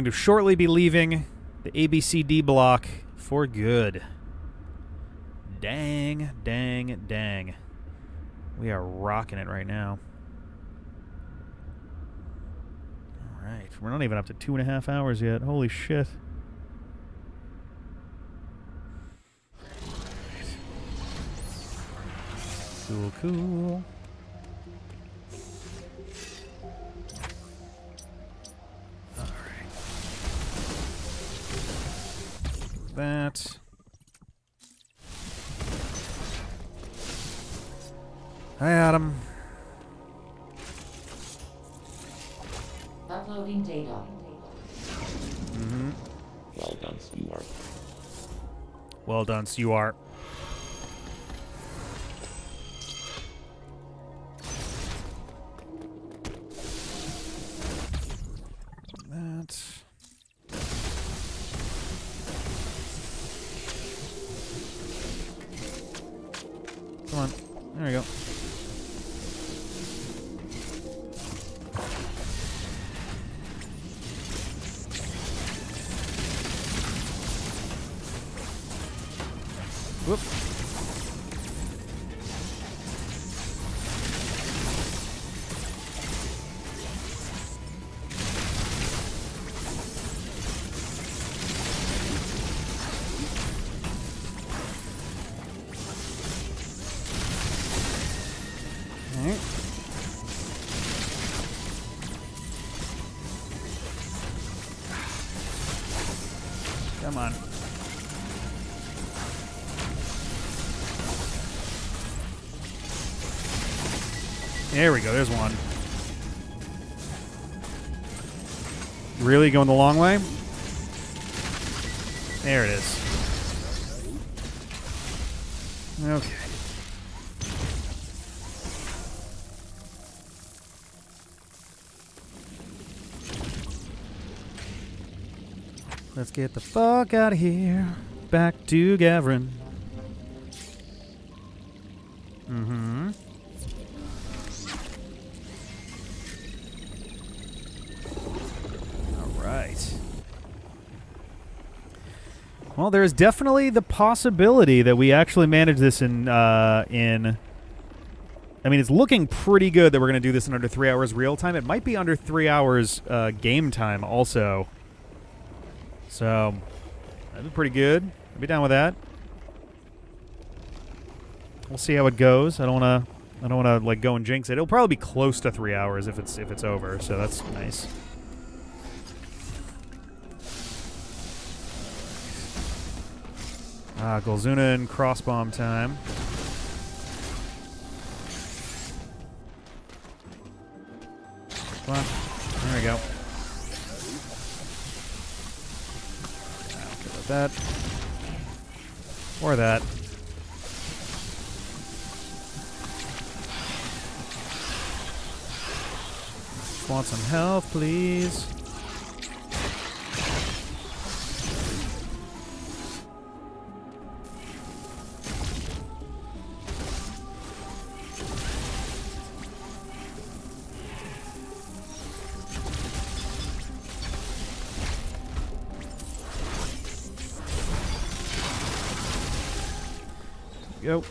going to shortly be leaving the ABCD block for good. Dang, dang, dang. We are rocking it right now. All right. We're not even up to two and a half hours yet. Holy shit. Cool, cool. That. Hi, Adam. Uploading data. Mm-hmm. Well done, you are. Well done, you going the long way? There it is. Okay. Let's get the fuck out of here. Back to Ghavoran. There is definitely the possibility that we actually manage this in uh, in. I mean, it's looking pretty good that we're going to do this in under three hours real time. It might be under three hours uh, game time also. So that'd be pretty good. I'd be down with that. We'll see how it goes. I don't want to. I don't want to like go and jinx it. It'll probably be close to three hours if it's if it's over. So that's nice. Ah, Golzuna and crossbomb time. Come on. There we go. Okay, that. Or that. Want some health, please? Go.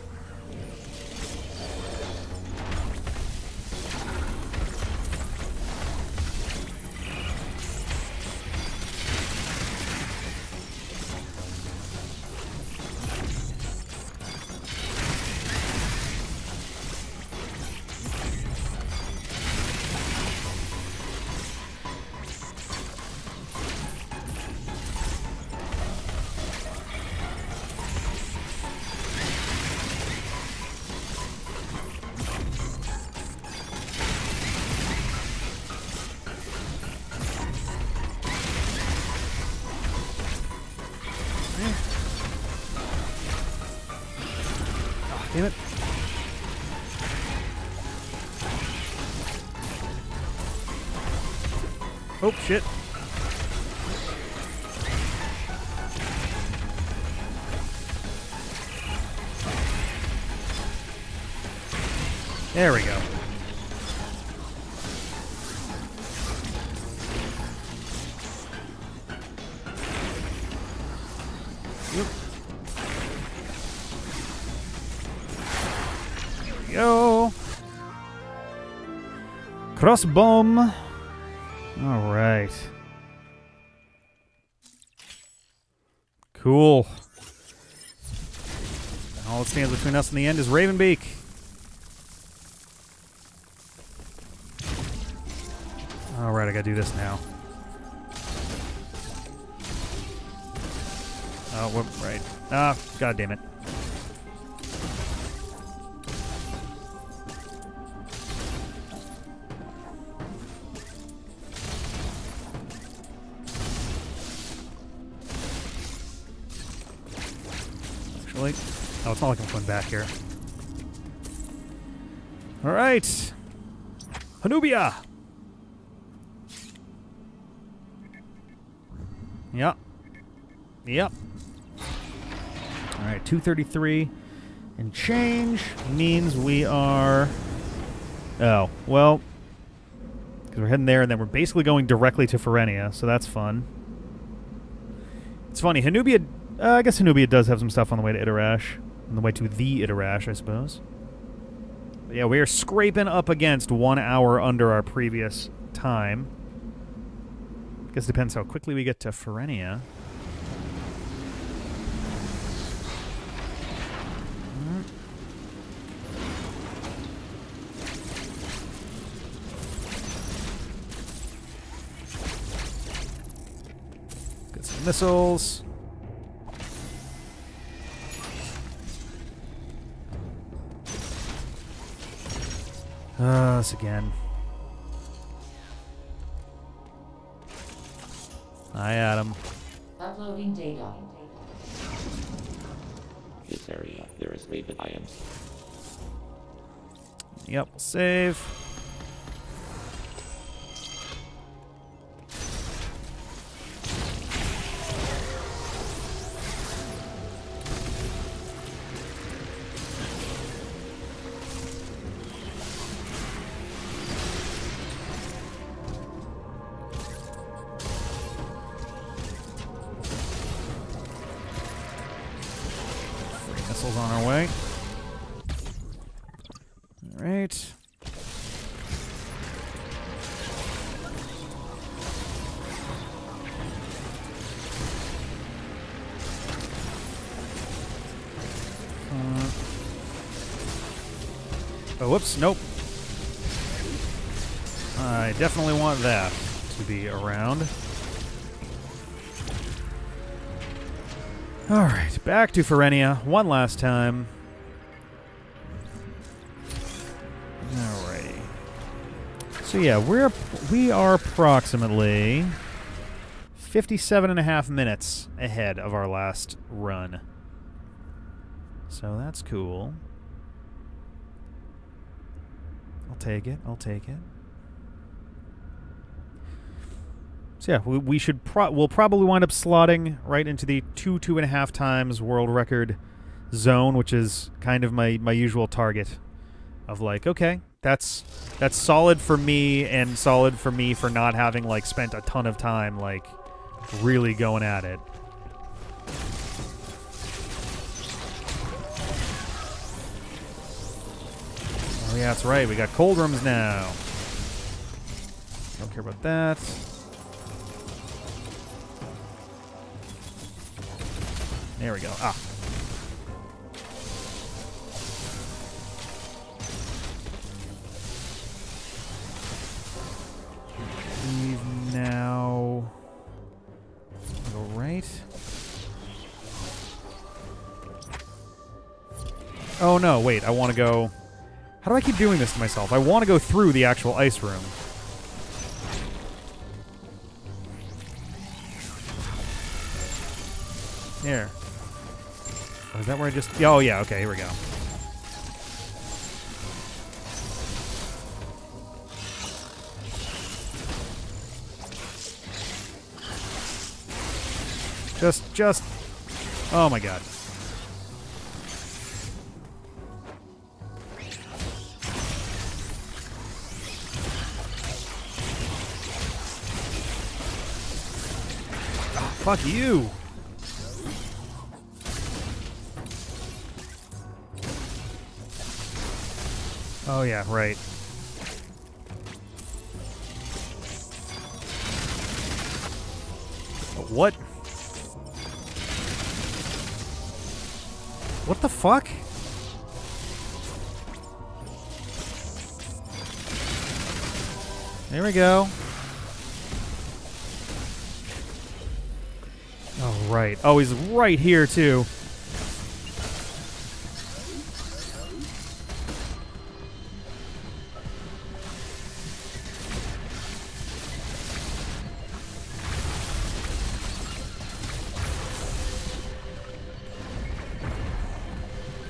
Cross bomb. All right. Cool. All that stands between us and the end is Raven Beak. All right, I gotta do this now. Oh, right. Ah, god damn it. Not like I'm coming back here. All right, Hanubia. Yep. Yep. All right, 233 and change means we are. Oh, well, because we're heading there and then we're basically going directly to Ferenia, so that's fun. It's funny, Hanubia. Uh, I guess Hanubia does have some stuff on the way to Itorash. On the way to the Itorash, I suppose. But yeah, we are scraping up against one hour under our previous time. I Guess it depends how quickly we get to Ferenia. Missiles. Uh, us again. Hi, Adam. Uploading data. This area, there is rated items. Yep, we'll save. Nope. I definitely want that to be around. All right, back to Ferenia one last time. Alrighty. So yeah, we're we are approximately 57 and a half minutes ahead of our last run. So that's cool. I'll take it. I'll take it. So yeah, we, we should pro- we'll probably wind up slotting right into the two two and a half times world record zone, which is kind of my my usual target of like okay that's that's solid for me and solid for me for not having like spent a ton of time like really going at it oh yeah that's right we got cold rooms now don't care about that there we go ah leave now. Go right. Oh no, wait, I want to go. How do I keep doing this to myself? I want to go through the actual ice room. There. Oh, is that where I just. Oh, yeah, okay, here we go. Just, just. Oh my god. Fuck you. Oh yeah, right. What? What the fuck? There we go. Right. Oh, he's right here, too.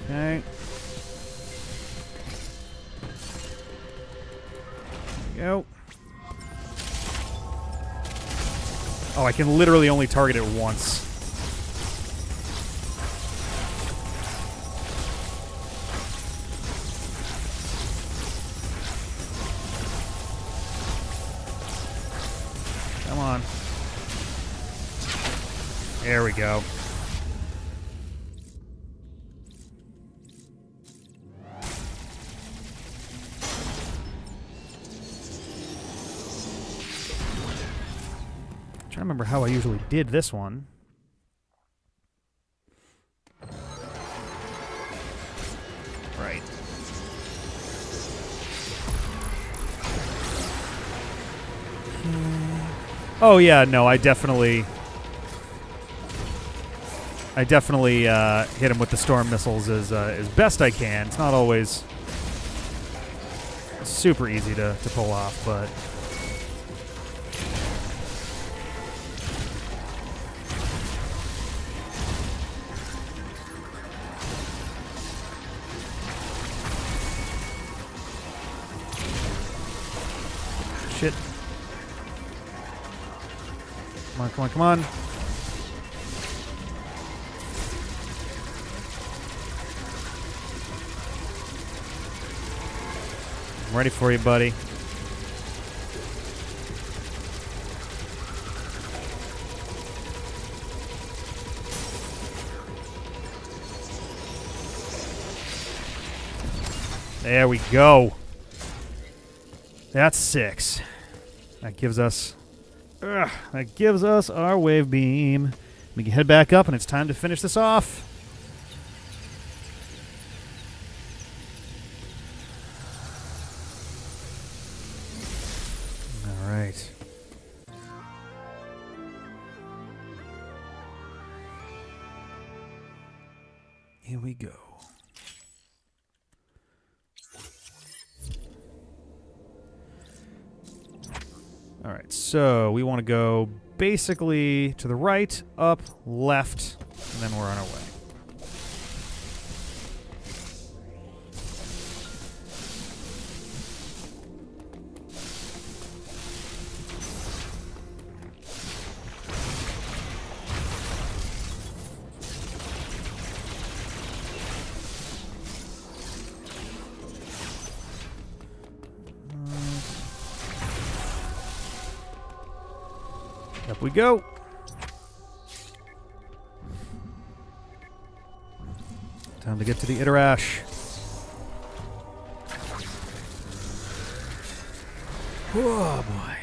Okay. Go. Oh, I can literally only target it once. go. Trying to remember how I usually did this one. Right. Hmm. Oh yeah, no, I definitely I definitely uh, hit him with the storm missiles as uh, as best I can. It's not always super easy to, to pull off, but shit. Come on, come on, come on. I'm ready for you, buddy. There we go. That's six. That gives us. Ugh, that gives us our wave beam. We can head back up, and it's time to finish this off. So we want to go basically to the right, up, left, and then we're on our way. Go. Time to get to the Itorash. Oh boy.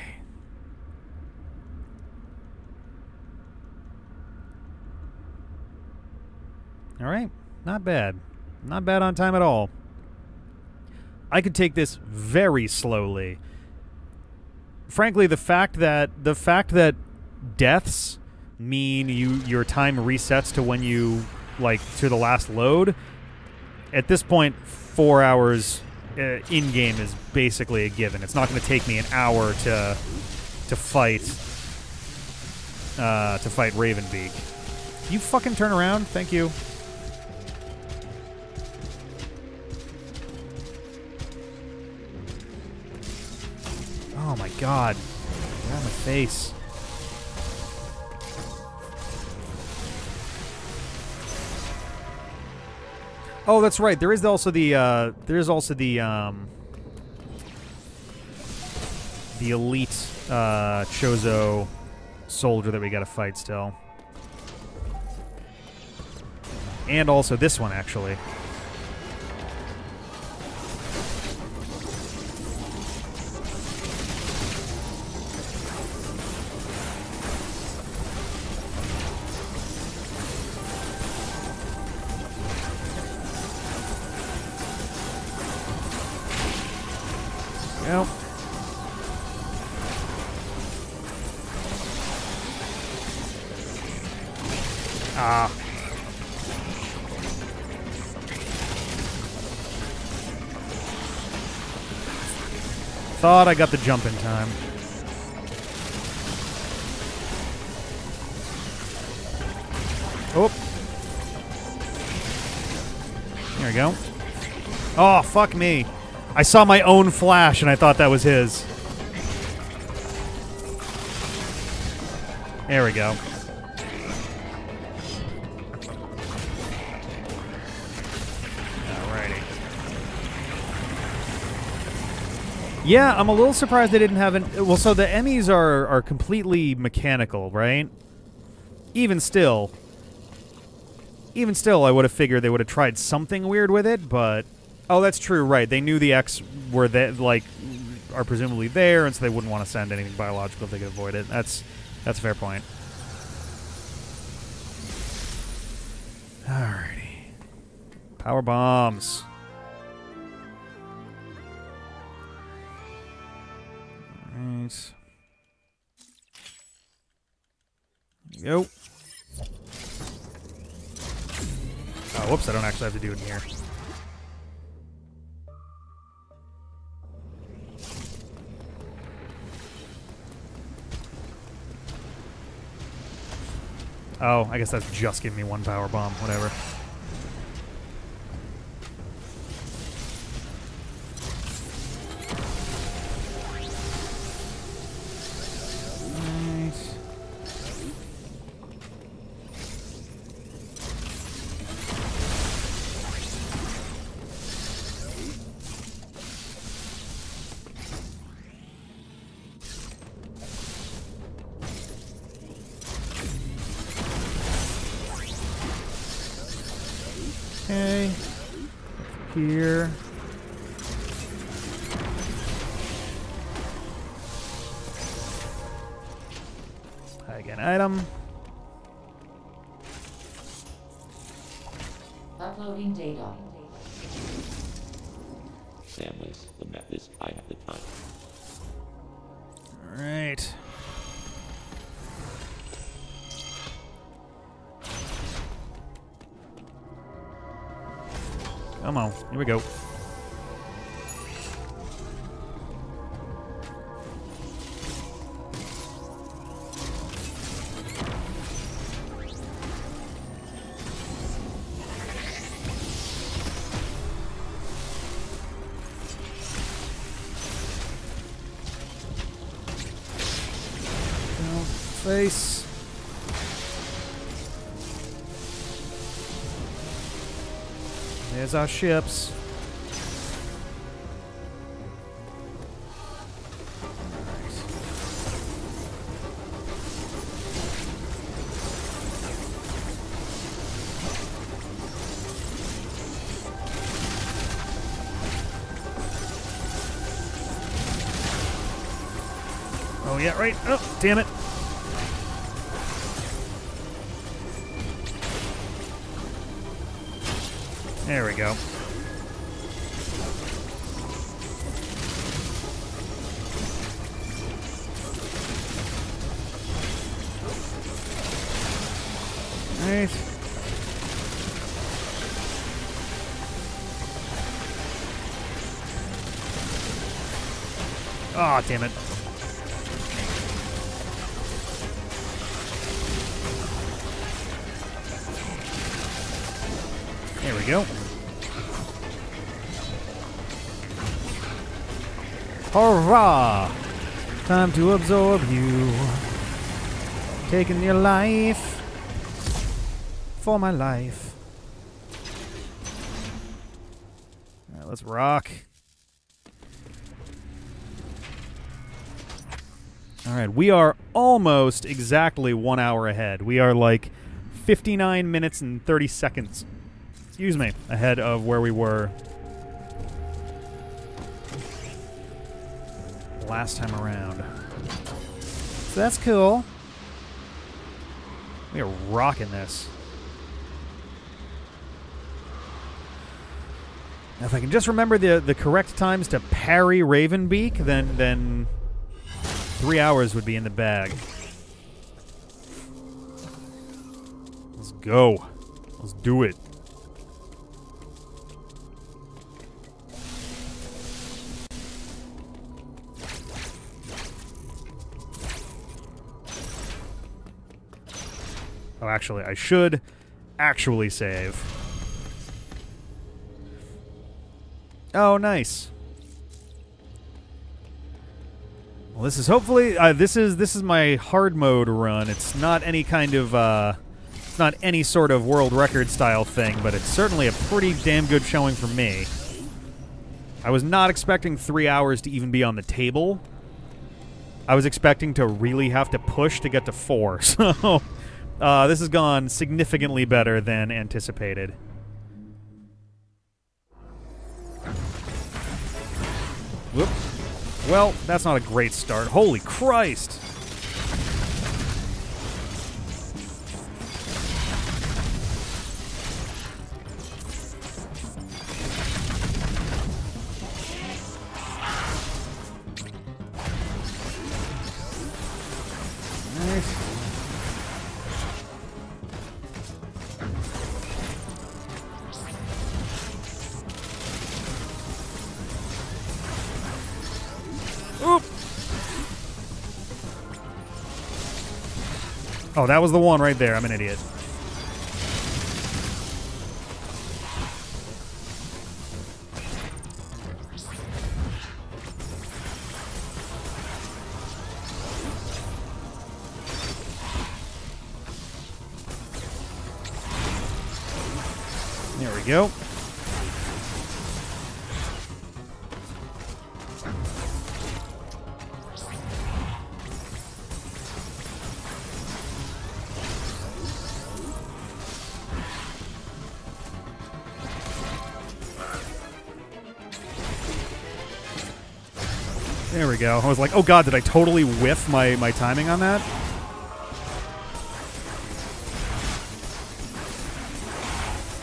All right, not bad. Not bad on time at all. I could take this very slowly. Frankly, the fact that the fact that deaths mean you your time resets to when you like to the last load. At this point, four hours uh, in game is basically a given. It's not going to take me an hour to to fight uh, to fight Raven Beak. You fucking turn around, thank you. Oh my god. Get out of my face. Oh, that's right. There is also the uh, there is also the um, the elite uh, Chozo soldier that we got to fight still, and also this one actually. Thought I got the jump in time. Oh. There we go. Oh, fuck me. I saw my own flash and I thought that was his. There we go. Yeah, I'm a little surprised they didn't have an. Well, so the EMMIs are are completely mechanical, right? Even still, even still, I would have figured they would have tried something weird with it, but oh, that's true, right? They knew the X were that like are presumably there, and so they wouldn't want to send anything biological if they could avoid it. That's That's a fair point. Alrighty. Power bombs. Alright. There you go. Oh, whoops, I don't actually have to do it in here. Oh, I guess that's just giving me one power bomb. Whatever. We go. There's our ships. Oh yeah, right. Oh, damn it. To absorb you. Taking your life for my life. Alright, let's rock. Alright, we are almost exactly one hour ahead. We are like 59 minutes and 30 seconds excuse me, ahead of where we were last time around. So that's cool. We are rocking this. Now, if I can just remember the the correct times to parry Raven Beak, then then three hours would be in the bag. Let's go. Let's do it. Actually, I should actually save. Oh, nice. Well, this is hopefully uh, this is this is my hard mode run. It's not any kind of uh, it's not any sort of world record style thing, but it's certainly a pretty damn good showing for me. I was not expecting three hours to even be on the table. I was expecting to really have to push to get to four, so uh, this has gone significantly better than anticipated. Whoop. Well, that's not a great start. Holy Christ! Oh, that was the one right there. I'm an idiot. I was like, oh god, did I totally whiff my, my timing on that?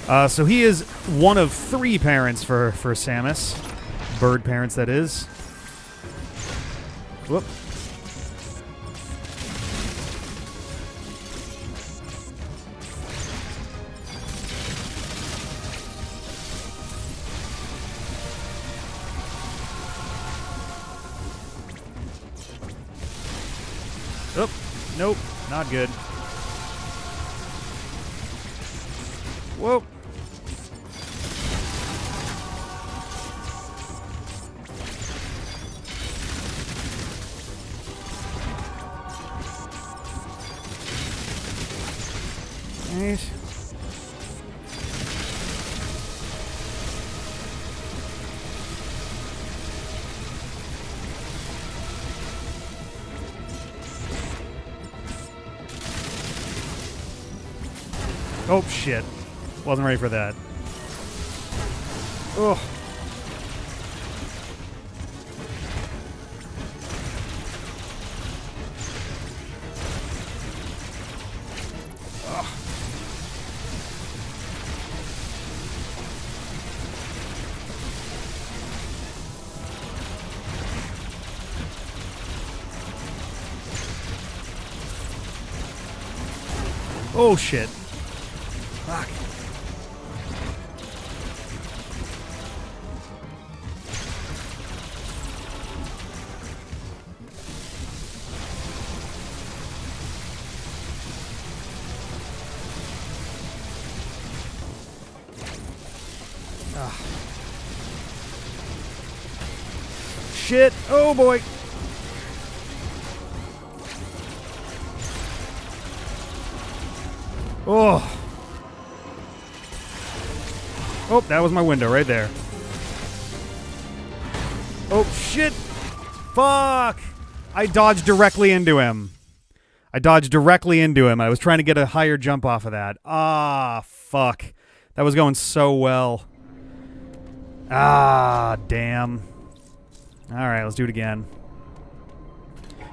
Uh, so he is one of three parents for, for Samus. Bird parents, that is. Whoop. Wasn't ready for that. Oh boy. Oh. Oh, that was my window right there. Oh, shit. Fuck. I dodged directly into him. I dodged directly into him. I was trying to get a higher jump off of that. Ah, fuck. That was going so well. Ah, damn. All right, let's do it again.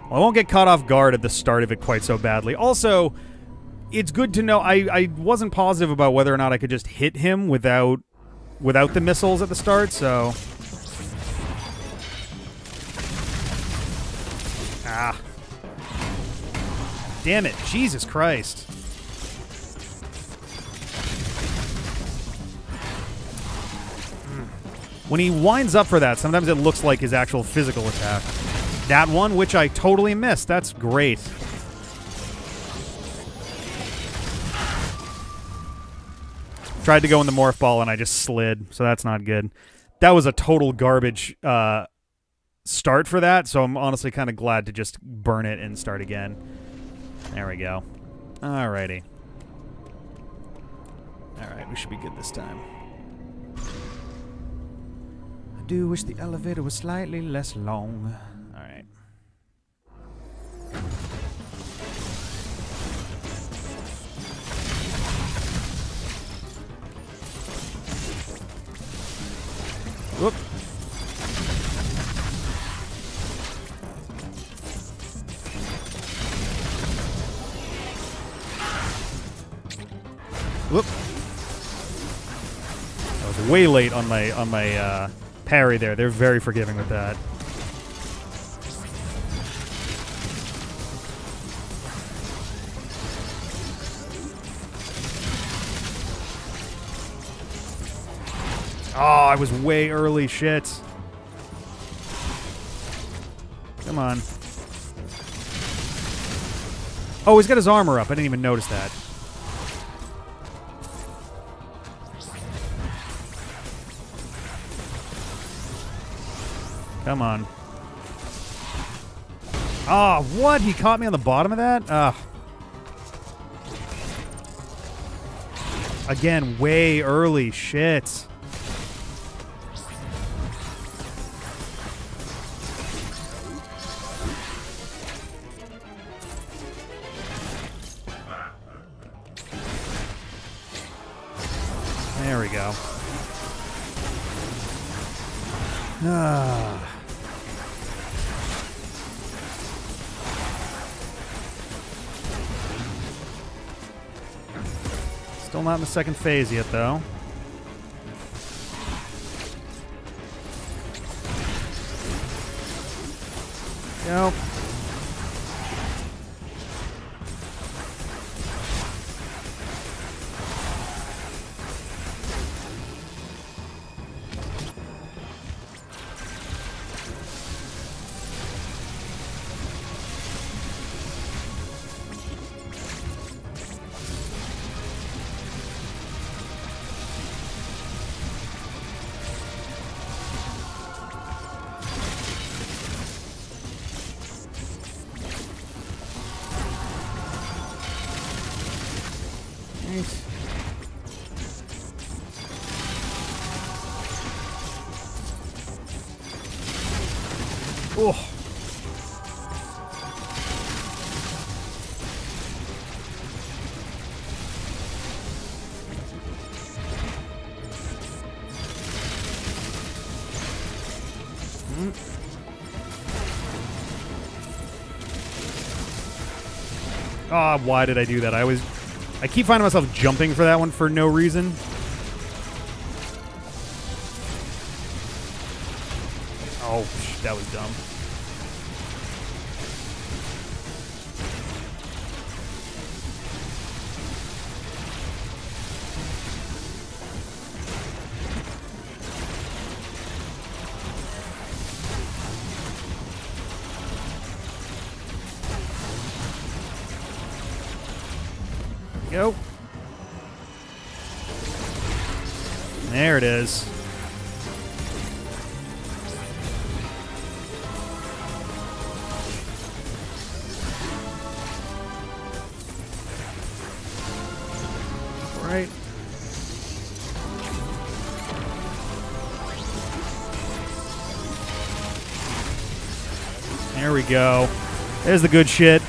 Well, I won't get caught off guard at the start of it quite so badly. Also, it's good to know. I, I wasn't positive about whether or not I could just hit him without without the missiles at the start, so. Ah. Damn it. Jesus Christ. When he winds up for that, sometimes it looks like his actual physical attack. That one, which I totally missed. That's great. Tried to go in the morph ball and I just slid, so that's not good. That was a total garbage uh, start for that, so I'm honestly kind of glad to just burn it and start again. There we go. Alrighty. Alright, we should be good this time. Do wish the elevator was slightly less long. Alright. Whoop. Whoop. I was way late on my on my uh, parry there. They're very forgiving with that. Oh, I was way early. Shit. Come on. Oh, he's got his armor up. I didn't even notice that. Come on. Ah, what? He caught me on the bottom of that? Ah. Again, way early. Shit. There we go. Ah. Still not in the second phase yet, though. Go. Why did I do that? I was I keep finding myself jumping for that one for no reason. Oh, that was dumb. There's the good shit.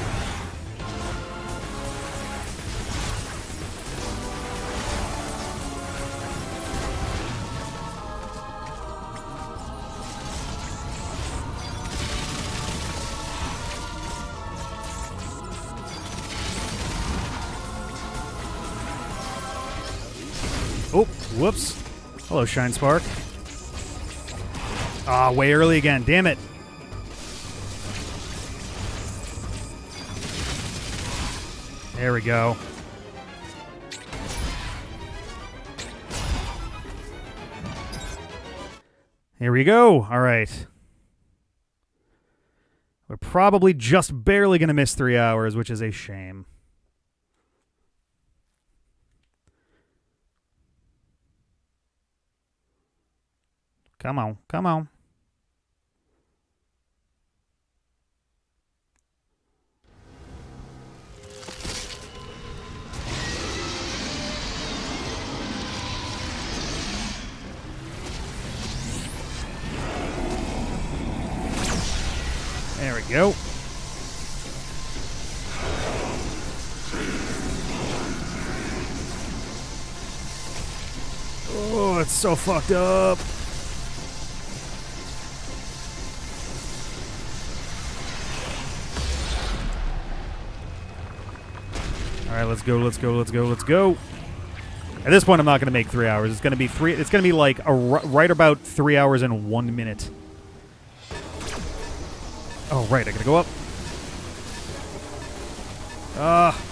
Oh, whoops. Hello, Shine Spark. Ah, way early again. Damn it. Go. Here we go. All right. We're probably just barely going to miss three hours, which is a shame. Come on, come on. Go. Oh, it's so fucked up. All right, let's go, let's go, let's go, let's go. At this point, I'm not going to make three hours. It's going to be three. It's going to be like a right about three hours and one minute. Oh, right. I got to go up. Ah.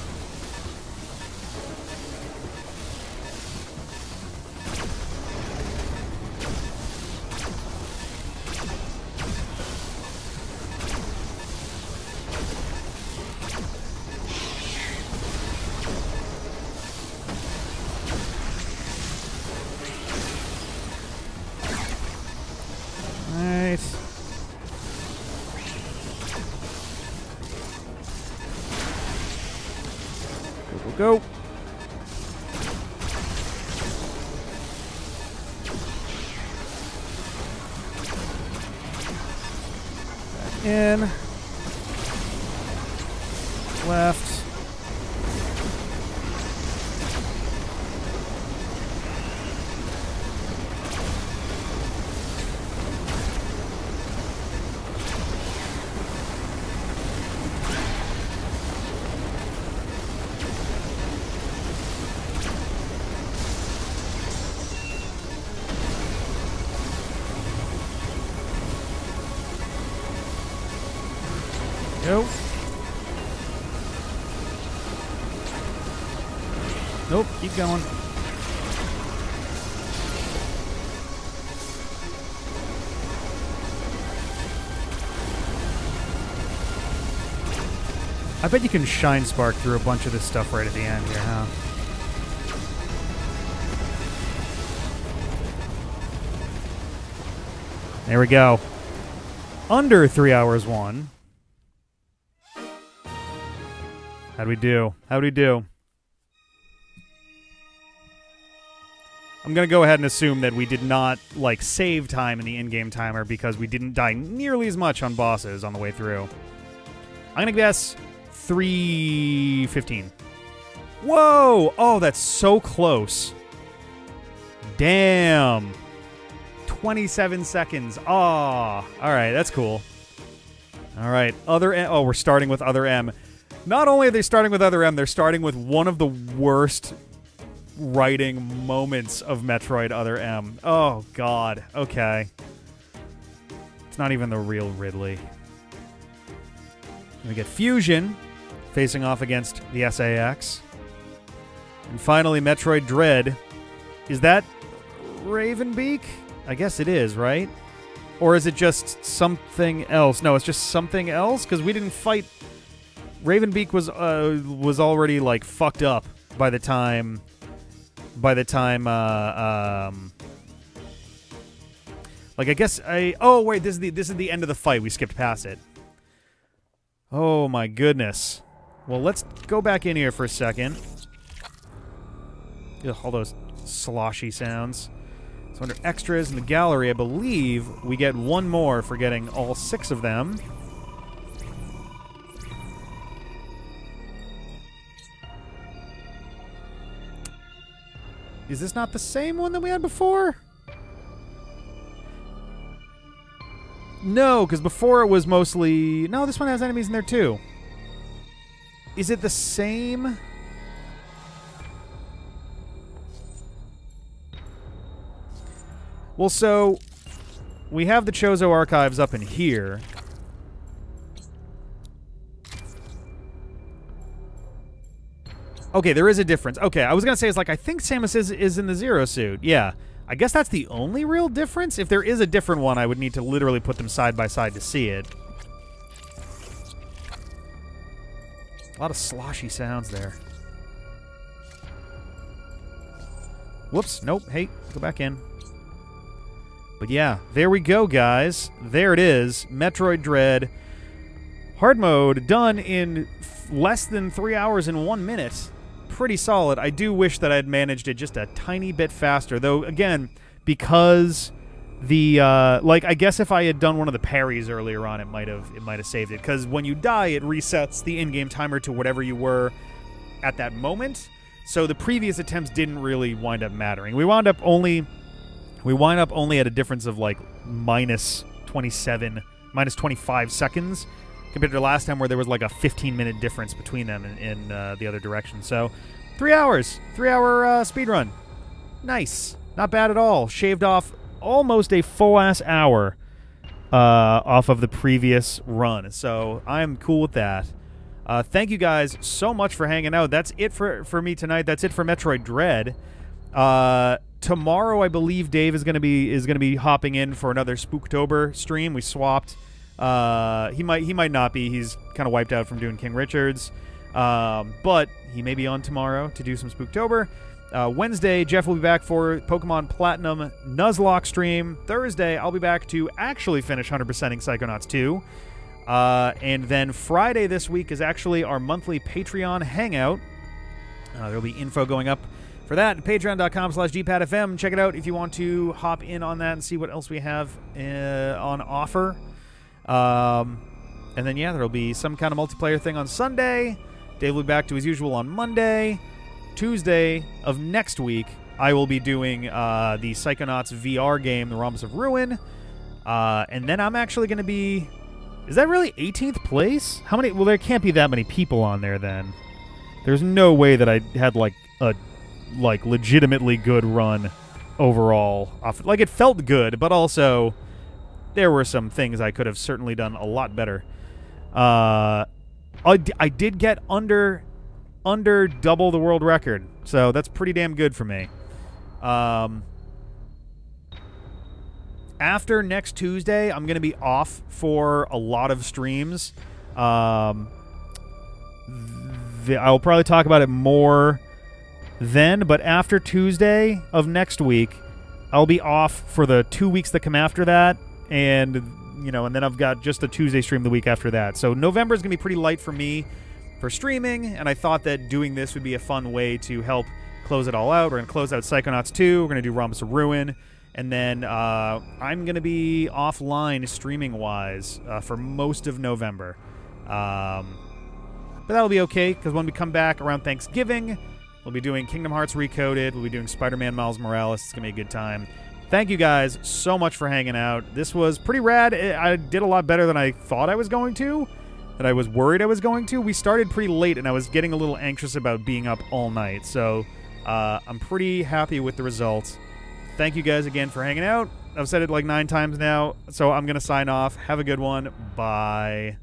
Bet you can shine spark through a bunch of this stuff right at the end here, huh? There we go. Under three hours one. How'd we do? How'd we do? I'm gonna go ahead and assume that we did not like save time in the in-game timer because we didn't die nearly as much on bosses on the way through. I'm gonna guess 315. Whoa! Oh, that's so close. Damn. 27 seconds. Ah, all right, that's cool. All right, other M. Oh, we're starting with other M. Not only are they starting with other M, they're starting with one of the worst writing moments of Metroid Other M. Oh God. Okay. It's not even the real Ridley. We get Fusion facing off against the SA-X. And finally, Metroid Dread. Is that Raven Beak? I guess it is, right? Or is it just something else? No, it's just something else because we didn't fight. Raven Beak was uh, was already like fucked up by the time by the time uh, um like I guess I oh wait this is the this is the end of the fight we skipped past it. Oh my goodness. Well, let's go back in here for a second. Ugh, all those sloshy sounds. So under extras in the gallery, I believe we get one more for getting all six of them. Is this not the same one that we had before? No, because before it was mostly... No, this one has enemies in there too. Is it the same... Well, so we have the Chozo archives up in here. Okay, there is a difference. Okay, I was gonna say it's like I think Samus is is in the Zero suit. Yeah, I guess that's the only real difference. If there is a different one, I would need to literally put them side by side to see it. A lot of sloshy sounds there. Whoops. Nope. Hey, go back in. But yeah, there we go, guys. There it is. Metroid Dread. Hard mode done in less than three hours and one minute. Pretty solid. I do wish that I had managed it just a tiny bit faster, though. Again, because the uh, like, I guess if I had done one of the parries earlier on, it might have it might have saved it. Because when you die, it resets the in-game timer to whatever you were at that moment. So the previous attempts didn't really wind up mattering. We wound up only we wind up only at a difference of like minus 27, minus 25 seconds compared to last time where there was like a 15 minute difference between them in, in uh, the other direction. So three hours, three hour uh, speed run. Nice. Not bad at all. Shaved off almost a full ass hour uh, off of the previous run. So I'm cool with that. Uh, thank you guys so much for hanging out. That's it for, for me tonight. That's it for Metroid Dread. Uh, tomorrow, I believe Dave is gonna be is gonna be hopping in for another Spooktober stream. We swapped. Uh, he might he might not be. He's kind of wiped out from doing King Richards, um, but he may be on tomorrow to do some Spooktober. Uh, Wednesday, Jeff will be back for Pokemon Platinum Nuzlocke stream. Thursday, I'll be back to actually finish 100%ing Psychonauts 2. Uh, and then Friday this week is actually our monthly Patreon hangout. Uh, there'll be info going up for that. Patreon.com slash dpadfm. Check it out if you want to hop in on that and see what else we have uh, on offer. Um, and then, yeah, there'll be some kind of multiplayer thing on Sunday. Dave will be back to his usual on Monday. Tuesday of next week, I will be doing uh, the Psychonauts VR game, The Rhombus of Ruin. Uh, and then I'm actually going to be. Is that really 18th place? How many? Well, there can't be that many people on there then. There's no way that I had like a like legitimately good run overall. Off, like it felt good, but also there were some things I could have certainly done a lot better. Uh, I, I did get under under double the world record, so that's pretty damn good for me. Um, after next Tuesday, I'm going to be off for a lot of streams. Um, the, I'll probably talk about it more then, but after Tuesday of next week, I'll be off for the two weeks that come after that, and you know, and then I've got just a Tuesday stream the week after that. So November is going to be pretty light for me for streaming, and I thought that doing this would be a fun way to help close it all out. We're going to close out Psychonauts 2. We're going to do Rhombus of Ruin. And then uh, I'm going to be offline streaming wise uh, for most of November. Um, but that'll be okay because when we come back around Thanksgiving, we'll be doing Kingdom Hearts Recoded. We'll be doing Spider Man Miles Morales. It's going to be a good time. Thank you guys so much for hanging out. This was pretty rad. I did a lot better than I thought I was going to, that I was worried I was going to. We started pretty late and I was getting a little anxious about being up all night. So uh, I'm pretty happy with the results thank you guys again for hanging out. I've said it like nine times now, so I'm going to sign off. Have a good one. Bye.